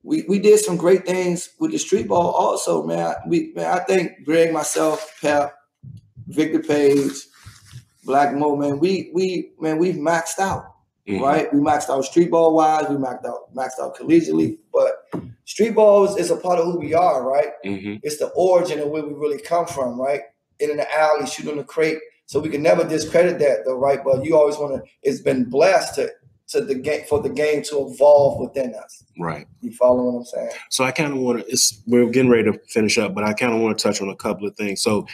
We we did some great things with the street ball also, man. We man, I think Greg, myself, Pep, Victor Page, Black Mo, man, we we man, we've maxed out Mhm. right? We maxed out street ball wise, we maxed out maxed out collegiately, but street ball is, is a part of who we are, right? hmm It's the origin of where we really come from, right? In, in the alley, shooting the crate. So we can never discredit that though, right? But you always want to it's been blessed to to the game for the game to evolve within us. Right. You follow what I'm saying? So I kind of want to. It's we're getting ready to finish up, but I kind of want to touch on a couple of things. So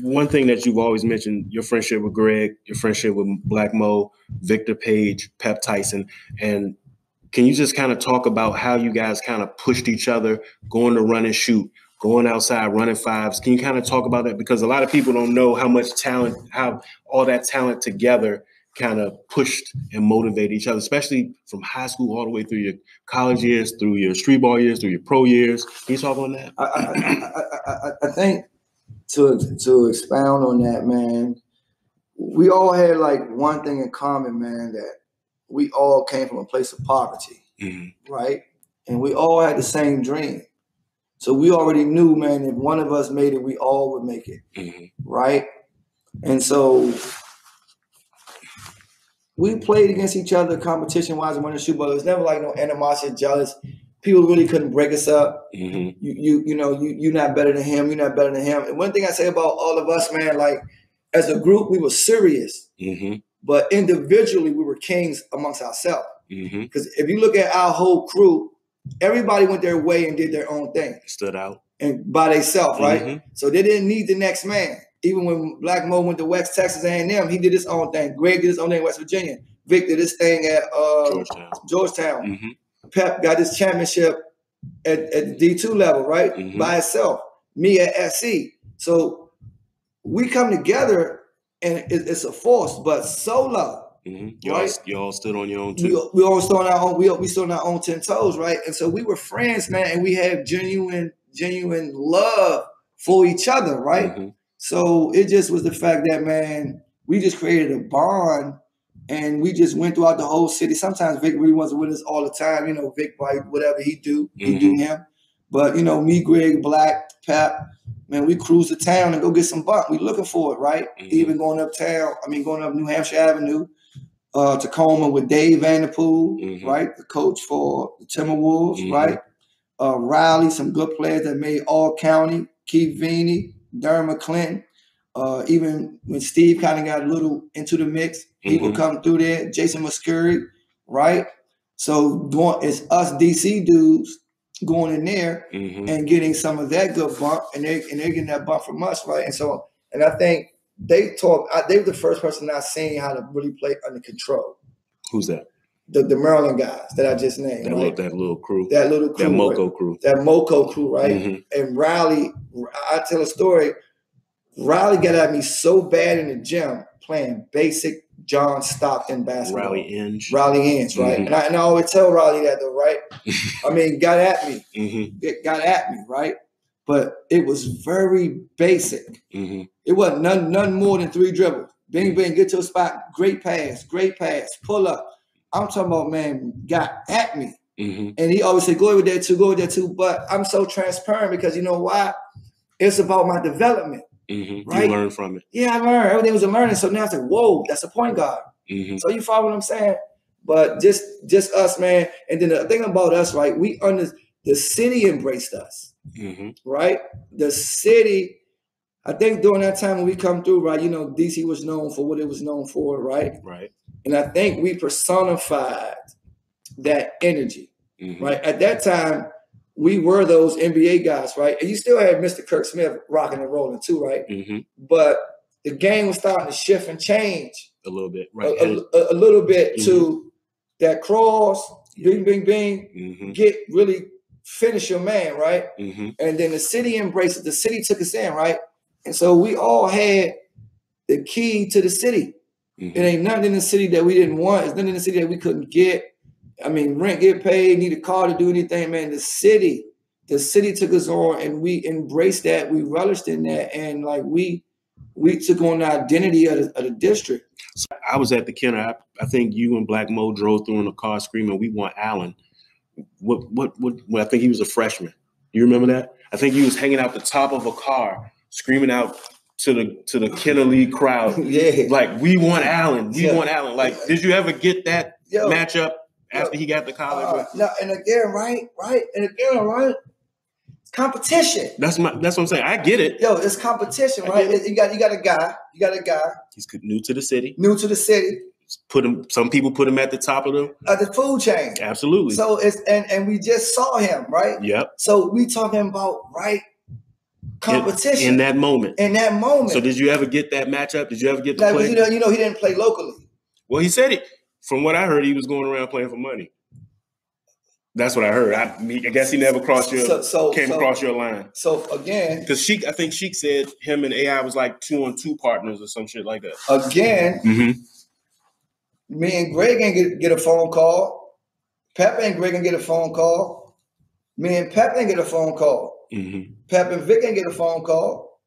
one thing that you've always mentioned: your friendship with Greg, your friendship with Black Mo, Victor Page, Pep Tyson, and can you just kind of talk about how you guys kind of pushed each other, going to run and shoot, going outside, running fives? Can you kind of talk about that because a lot of people don't know how much talent, how all that talent together kind of pushed and motivated each other, especially from high school all the way through your college years, through your street ball years, through your pro years. Can you talk on that? I, I, I, I, think to to expound on that, man, we all had like one thing in common, man, that we all came from a place of poverty, Mhm. right? And we all had the same dream. So we already knew, man, if one of us made it, we all would make it, Mhm. right? And so we played against each other competition wise and winning shoot, but it was never like no animosity, jealous. People really couldn't break us up Mhm. you you you know you you're not better than him you're not better than him and one thing i say about all of us man like as a group we were serious Mhm. but individually we were kings amongst ourselves Mhm. because if you look at our whole crew everybody went their way and did their own thing Stood out. and by themselves right Mhm. so they didn't need the next man even when black mo went to west texas a&m he did his own thing greg did his own thing in west virginia vic did his thing at uh, Georgetown. georgetown Mhm. Pep got his championship at, at the D2 level, right? Mhm. By itself. Me at SC. So we come together and it, it's a force, but solo. Mhm. Y'all, Right. y'all stood on your own We, too. we all stood on our own, we, we stood on our own 10 toes, right? And so we were friends, man, and we had genuine, genuine love for each other, right? Mhm. So it just was the fact that, man, we just created a bond and we just went throughout the whole city. Sometimes Vic really wasn't with us all the time. You know, Vic, like whatever he do, he do him. But, you know, me, Greg, Black, Pap, man, we cruise the town and go get some buck. We looking for it, right? Mhm. Even going uptown, I mean, going up New Hampshire Avenue, uh, Tacoma with Dave Vanterpool, Mhm. right? The coach for the Timberwolves, Mhm. right? Uh, Riley, some good players that made all county. Keith Veney, Dermot Clinton. Uh, even when Steve kind of got a little into the mix, he would Mhm. come through there. Jason Muscuri, right? So going, it's us DC dudes going in there Mhm. and getting some of that good bump, and they and they're getting that bump from us, right? And so, and I think they taught. I, they were the first person I seen how to really play under control. Who's that? The the Maryland guys that I just named, That, right? little, that little crew. that little crew, That right? Moco crew. that Moco crew, right? Mhm. And Riley, I tell a story. Riley got at me so bad in the gym playing basic John Stockton basketball. Riley Inge. Riley Inge, right? Mhm. And, I, and I always tell Riley that though, right? I mean, got at me, hmm it got at me, right? But it was very basic. hmm It wasn't none, none more than three dribbles. Bing, bing, get to a spot. Great pass, great pass, pull up. I'm talking about, man, got at me. hmm And he always said, go with that too, go with that too. But I'm so transparent because you know why? It's about my development. Hmm Right? You learn from it. Yeah, I learned. Everything was a learning. So now I said, whoa, that's a point guard. hmm So you follow what I'm saying? But just just us, man. And then the thing about us, right? We under the city embraced us, hmm right? The city, I think during that time when we come through, right? You know, DC was known for what it was known for, right? Right. And I think we personified that energy, hmm right? At that time, we were those NBA guys, right? And you still had Mr. Curt Smith rocking and rolling too, right? hmm But the game was starting to shift and change A little bit. Right. a- a- a little bit to that cross, bing, bing, bing, hmm get really finish your man, right? hmm And then the city embraced it. The city took us in, right? And so we all had the key to the city. It ain't nothing in the city that we didn't want. It's nothing in the city that we couldn't get. I mean, rent get paid, need a car to do anything, man. The city, the city took us on and we embraced that. We relished in that. And like we we took on the identity of the, of the district. I was at the Kenner. I, I think you and Black Mo drove through in a car screaming, "We want Allen." What? What? What? Well, I think he was a freshman. You remember that? I think he was hanging out the top of a car, screaming out to the to the Kenner League crowd, yeah. like, "We want Allen. We Yeah. want Allen." Like, did you ever get that Yo, matchup after he got to college? Uh, no, and again, right, right, and again, right. Competition. that's my. That's what I'm saying. I get it. Yo, it's competition, right? get You got you got a guy, you got a guy He's new to the city. new to the city, Put him. Some people put him at the top of the. at the food chain. Absolutely. So it's and and we just saw him, right? yep. So we talking about right competition In that moment. in that moment. So did you ever get that matchup? Did you ever get to like, play? you know, you know, he didn't play locally. Well, he said it. From what I heard, he was going around playing for money. That's what I heard. I, I guess he never crossed your So so came so, across your line so again, because Sheik. I think Sheik said him and AI was like two on two partners or some shit like that. again, Mm-hmm. me and Greg ain't get, get a phone call. Pep and Greg ain't get a phone call. Me and Pep ain't get a phone call. Mm-hmm. Pep and Vic ain't get a phone call.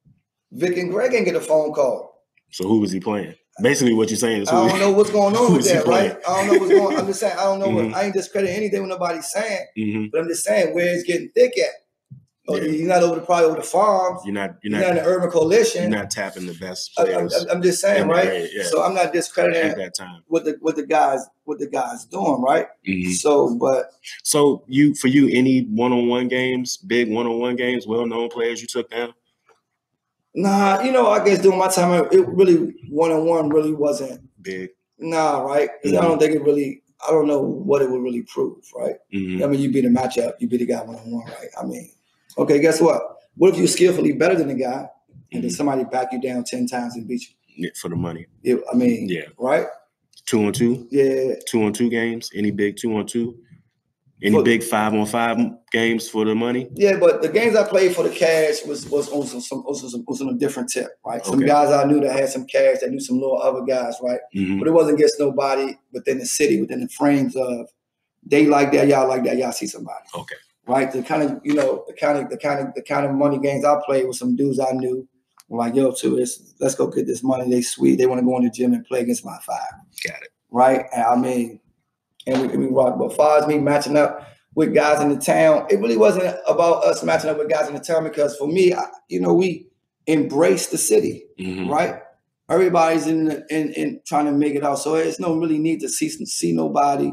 Vic and Greg ain't get a phone call. So who was he playing? Basically, what you're saying is I don't know what's going on with that, right? playing? I don't know what's going. On. I'm just saying I don't know. Mhm. What, I ain't discrediting anything what nobody's saying, hmm but I'm just saying where it's getting thick at. Oh, Yeah. You're not over the probably over the farms. You're not. You're You're not. not in the urban coalition. You're not tapping the best I- I'm, players I'm- I'm just saying, in right? yeah. So I'm not discrediting at that time. what the what the guys what the guys doing, right? Mhm. So, but So you, for you, any one-on-one games, big one-on-one games, well-known players you took down? Nah, you know, I guess during my time, it really one on one really wasn't Big. nah, right? 'Cause I don't think it really. I don't know what it would really prove, right? Mhm. I mean, you beat a matchup, you beat a guy one on one, right? I mean, okay, guess what? What if you're skillfully better than the guy, and then Mhm. somebody back you down ten times and beat Yeah, for the money. you? I mean, Yeah. right? Two on two, Yeah, two on two games. Any big two on two? Any For- big five on five games for the money? yeah. But the games I played for the cash was was on some, some was, on- was on a different tip, right? Some Okay. guys I knew that had some cash, that knew some little other guys, right? Mhm. But it wasn't against nobody within the city, within the frames of they like that, y'all like that, y'all see somebody. Okay. right? The kind of you know the kind of the kind of the kind of money games I played with some dudes I knew. were like, yo, too, this let's go get this money. They sweet. They want to go in the gym and play against my five, Got it. right? And I mean, and we, we rock. But far as me matching up with guys in the town, it really wasn't about us matching up with guys in the town because for me, I, you know, we embrace the city, Mhm. right? Everybody's in, the, in in trying to make it out, so there's no really need to see see nobody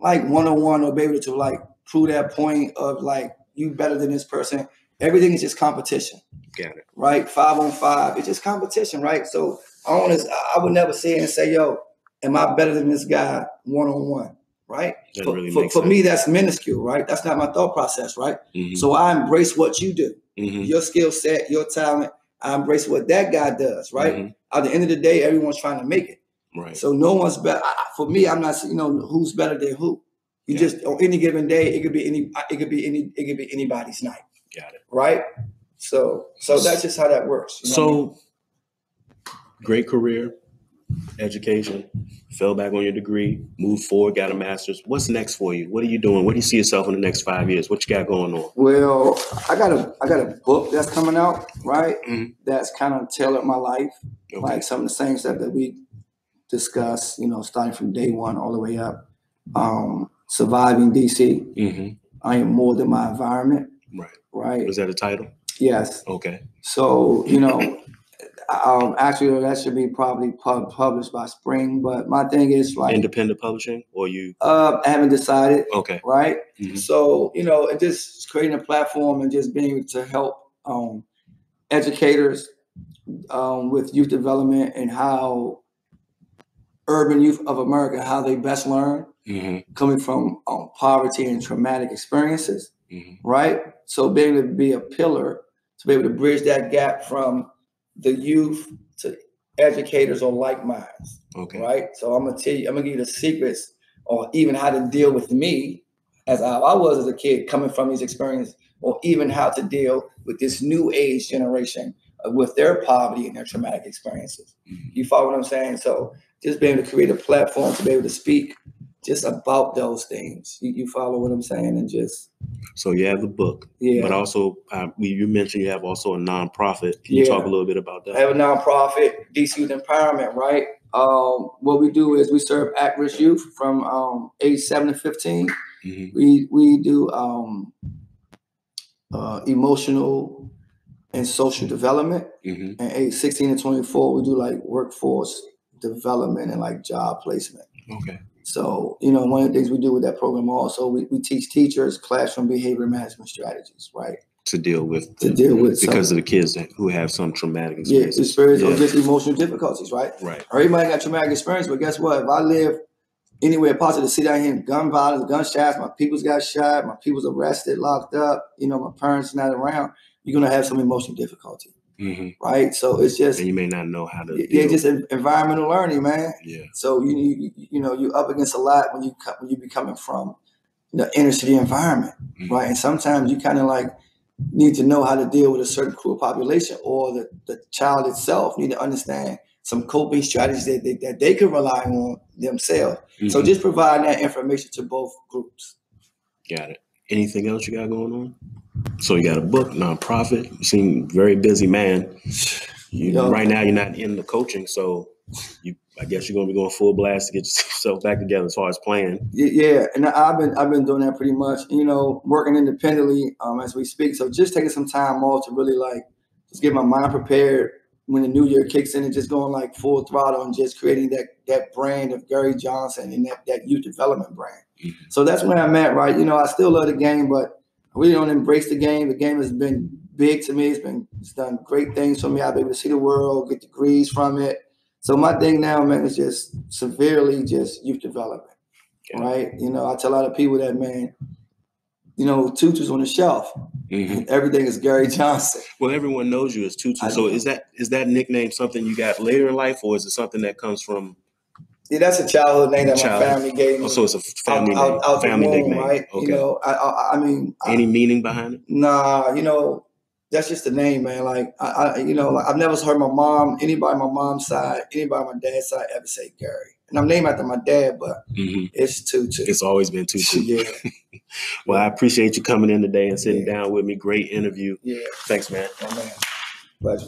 like one on one or be able to like prove that point of like you better than this person. Everything is just competition, Got it. right? Five on five, it's just competition, right? So I want to, I would never sit and say, "Yo, am I better than this guy one on one?" Right? For, really for, for me, that's minuscule, right? That's not my thought process, right? Mhm. So I embrace what you do, Mhm. your skill set, your talent. I embrace what that guy does, right? Mhm. At the end of the day, everyone's trying to make it. Right. So no one's better. For me, I'm not. You know who's better than who. You Yeah. just on any given day, it could be any. It could be any. It could be anybody's night, Got it. right? So, so that's just how that works. you know what I mean? So great career. Education, fell back on your degree, moved forward, got a master's. What's next for you? What are you doing? What do you see yourself in the next five years? What you got going on? Well, I got a I got a book that's coming out, right? Mhm. That's kind of tailored my life, Okay. like some of the same stuff that we discuss, you know, starting from day one all the way up. Um, surviving DC. hmm I am more than my environment, Right. right? Was that a title? Yes. Okay. So, you know, um, actually, that should be probably pub- published by spring. But my thing is like, Independent publishing or you? uh, I haven't decided, Okay. right? Mhm. So, you know, it just creating a platform and just being able to help um, educators um, with youth development and how urban youth of America, how they best learn hmm coming from um, poverty and traumatic experiences. hmm right? So being able to be a pillar to be able to bridge that gap from the youth to educators on like minds, Okay. right? So I'm gonna tell you, I'm gonna give you the secrets or even how to deal with me as how I was as a kid coming from these experiences, or even how to deal with this new age generation uh, with their poverty and their traumatic experiences. Mhm. You follow what I'm saying? So just being able to create a platform to be able to speak just about those things. You, you follow what I'm saying? And just So you have the book, yeah. but also uh, we- you mentioned you have also a nonprofit. Can you Yeah. talk a little bit about that? I have a nonprofit, DC Youth Empowerment, right? Um, what we do is we serve at-risk youth from um, age seven to fifteen. hmm We we do um, uh, emotional and social development, hmm and age sixteen to twenty-four, we do like workforce development and like job placement. Okay. So you know, one of the things we do with that program also, we, we teach teachers classroom behavior management strategies, right? To deal with To deal with some- because of the kids that, who have some traumatic Yeah, experiences. experience or just emotional difficulties, right? Right. Everybody got traumatic experience, but guess what? If I live anywhere possible to sit down here in gun violence, gunshots, my people's got shot, my people's arrested, locked up, you know, my parents not around, you're gonna have some emotional difficulty, hmm right? So it's just And you may not know how to. yeah, deal- just environmental learning, man. yeah. So you you you know you're up against a lot when you when you be coming from the inner city environment, Mhm. right? And sometimes you kind of like need to know how to deal with a certain crew population, or the, the child itself need to understand some coping strategies that they, that they can rely on themselves. So Mhm. just providing that information to both groups. Got it. Anything else you got going on? So you got a book, nonprofit. You seem very busy, man. You, Yo. Right now, you're not in the coaching, so you. I guess you're gonna be going full blast to get yourself back together as far as playing. Yeah, and I've been I've been doing that pretty much. You know, working independently um, as we speak. So just taking some time off to really like just get my mind prepared when the new year kicks in and just going like full throttle and just creating that that brand of Gary Johnson and that that youth development brand. Mhm. So that's where I'm at, right? You know, I still love the game, but really don't embrace the game. The game has been big to me. It's been it's done great things for me. I've been able to see the world, get degrees from it. So my thing now, man, is just severely just youth development Yeah. right? You know, I tell a lot of people that man, you know, 2-2's on the shelf. Mhm. Everything is Gary Johnson. Well, everyone knows you as 2-2. I So do. is that is that nickname something you got later in life, or is it something that comes from? Yeah, that's a childhood name that Child. my family gave me. Oh, so it's a family out, name, out, out family womb, nickname. right? Okay. You know, I, I, I mean, I- Any meaning behind it? nah, you know, that's just the name, man. Like, I, I you know, like, I've never heard my mom, anybody on my mom's side, anybody on my dad's side ever say Gary. And I'm named after my dad, but hmm it's 2-2. It's always been 2-2. yeah, Well, I appreciate you coming in today and sitting Yeah. down with me. Great interview. yeah, Thanks, man. man. Pleasure.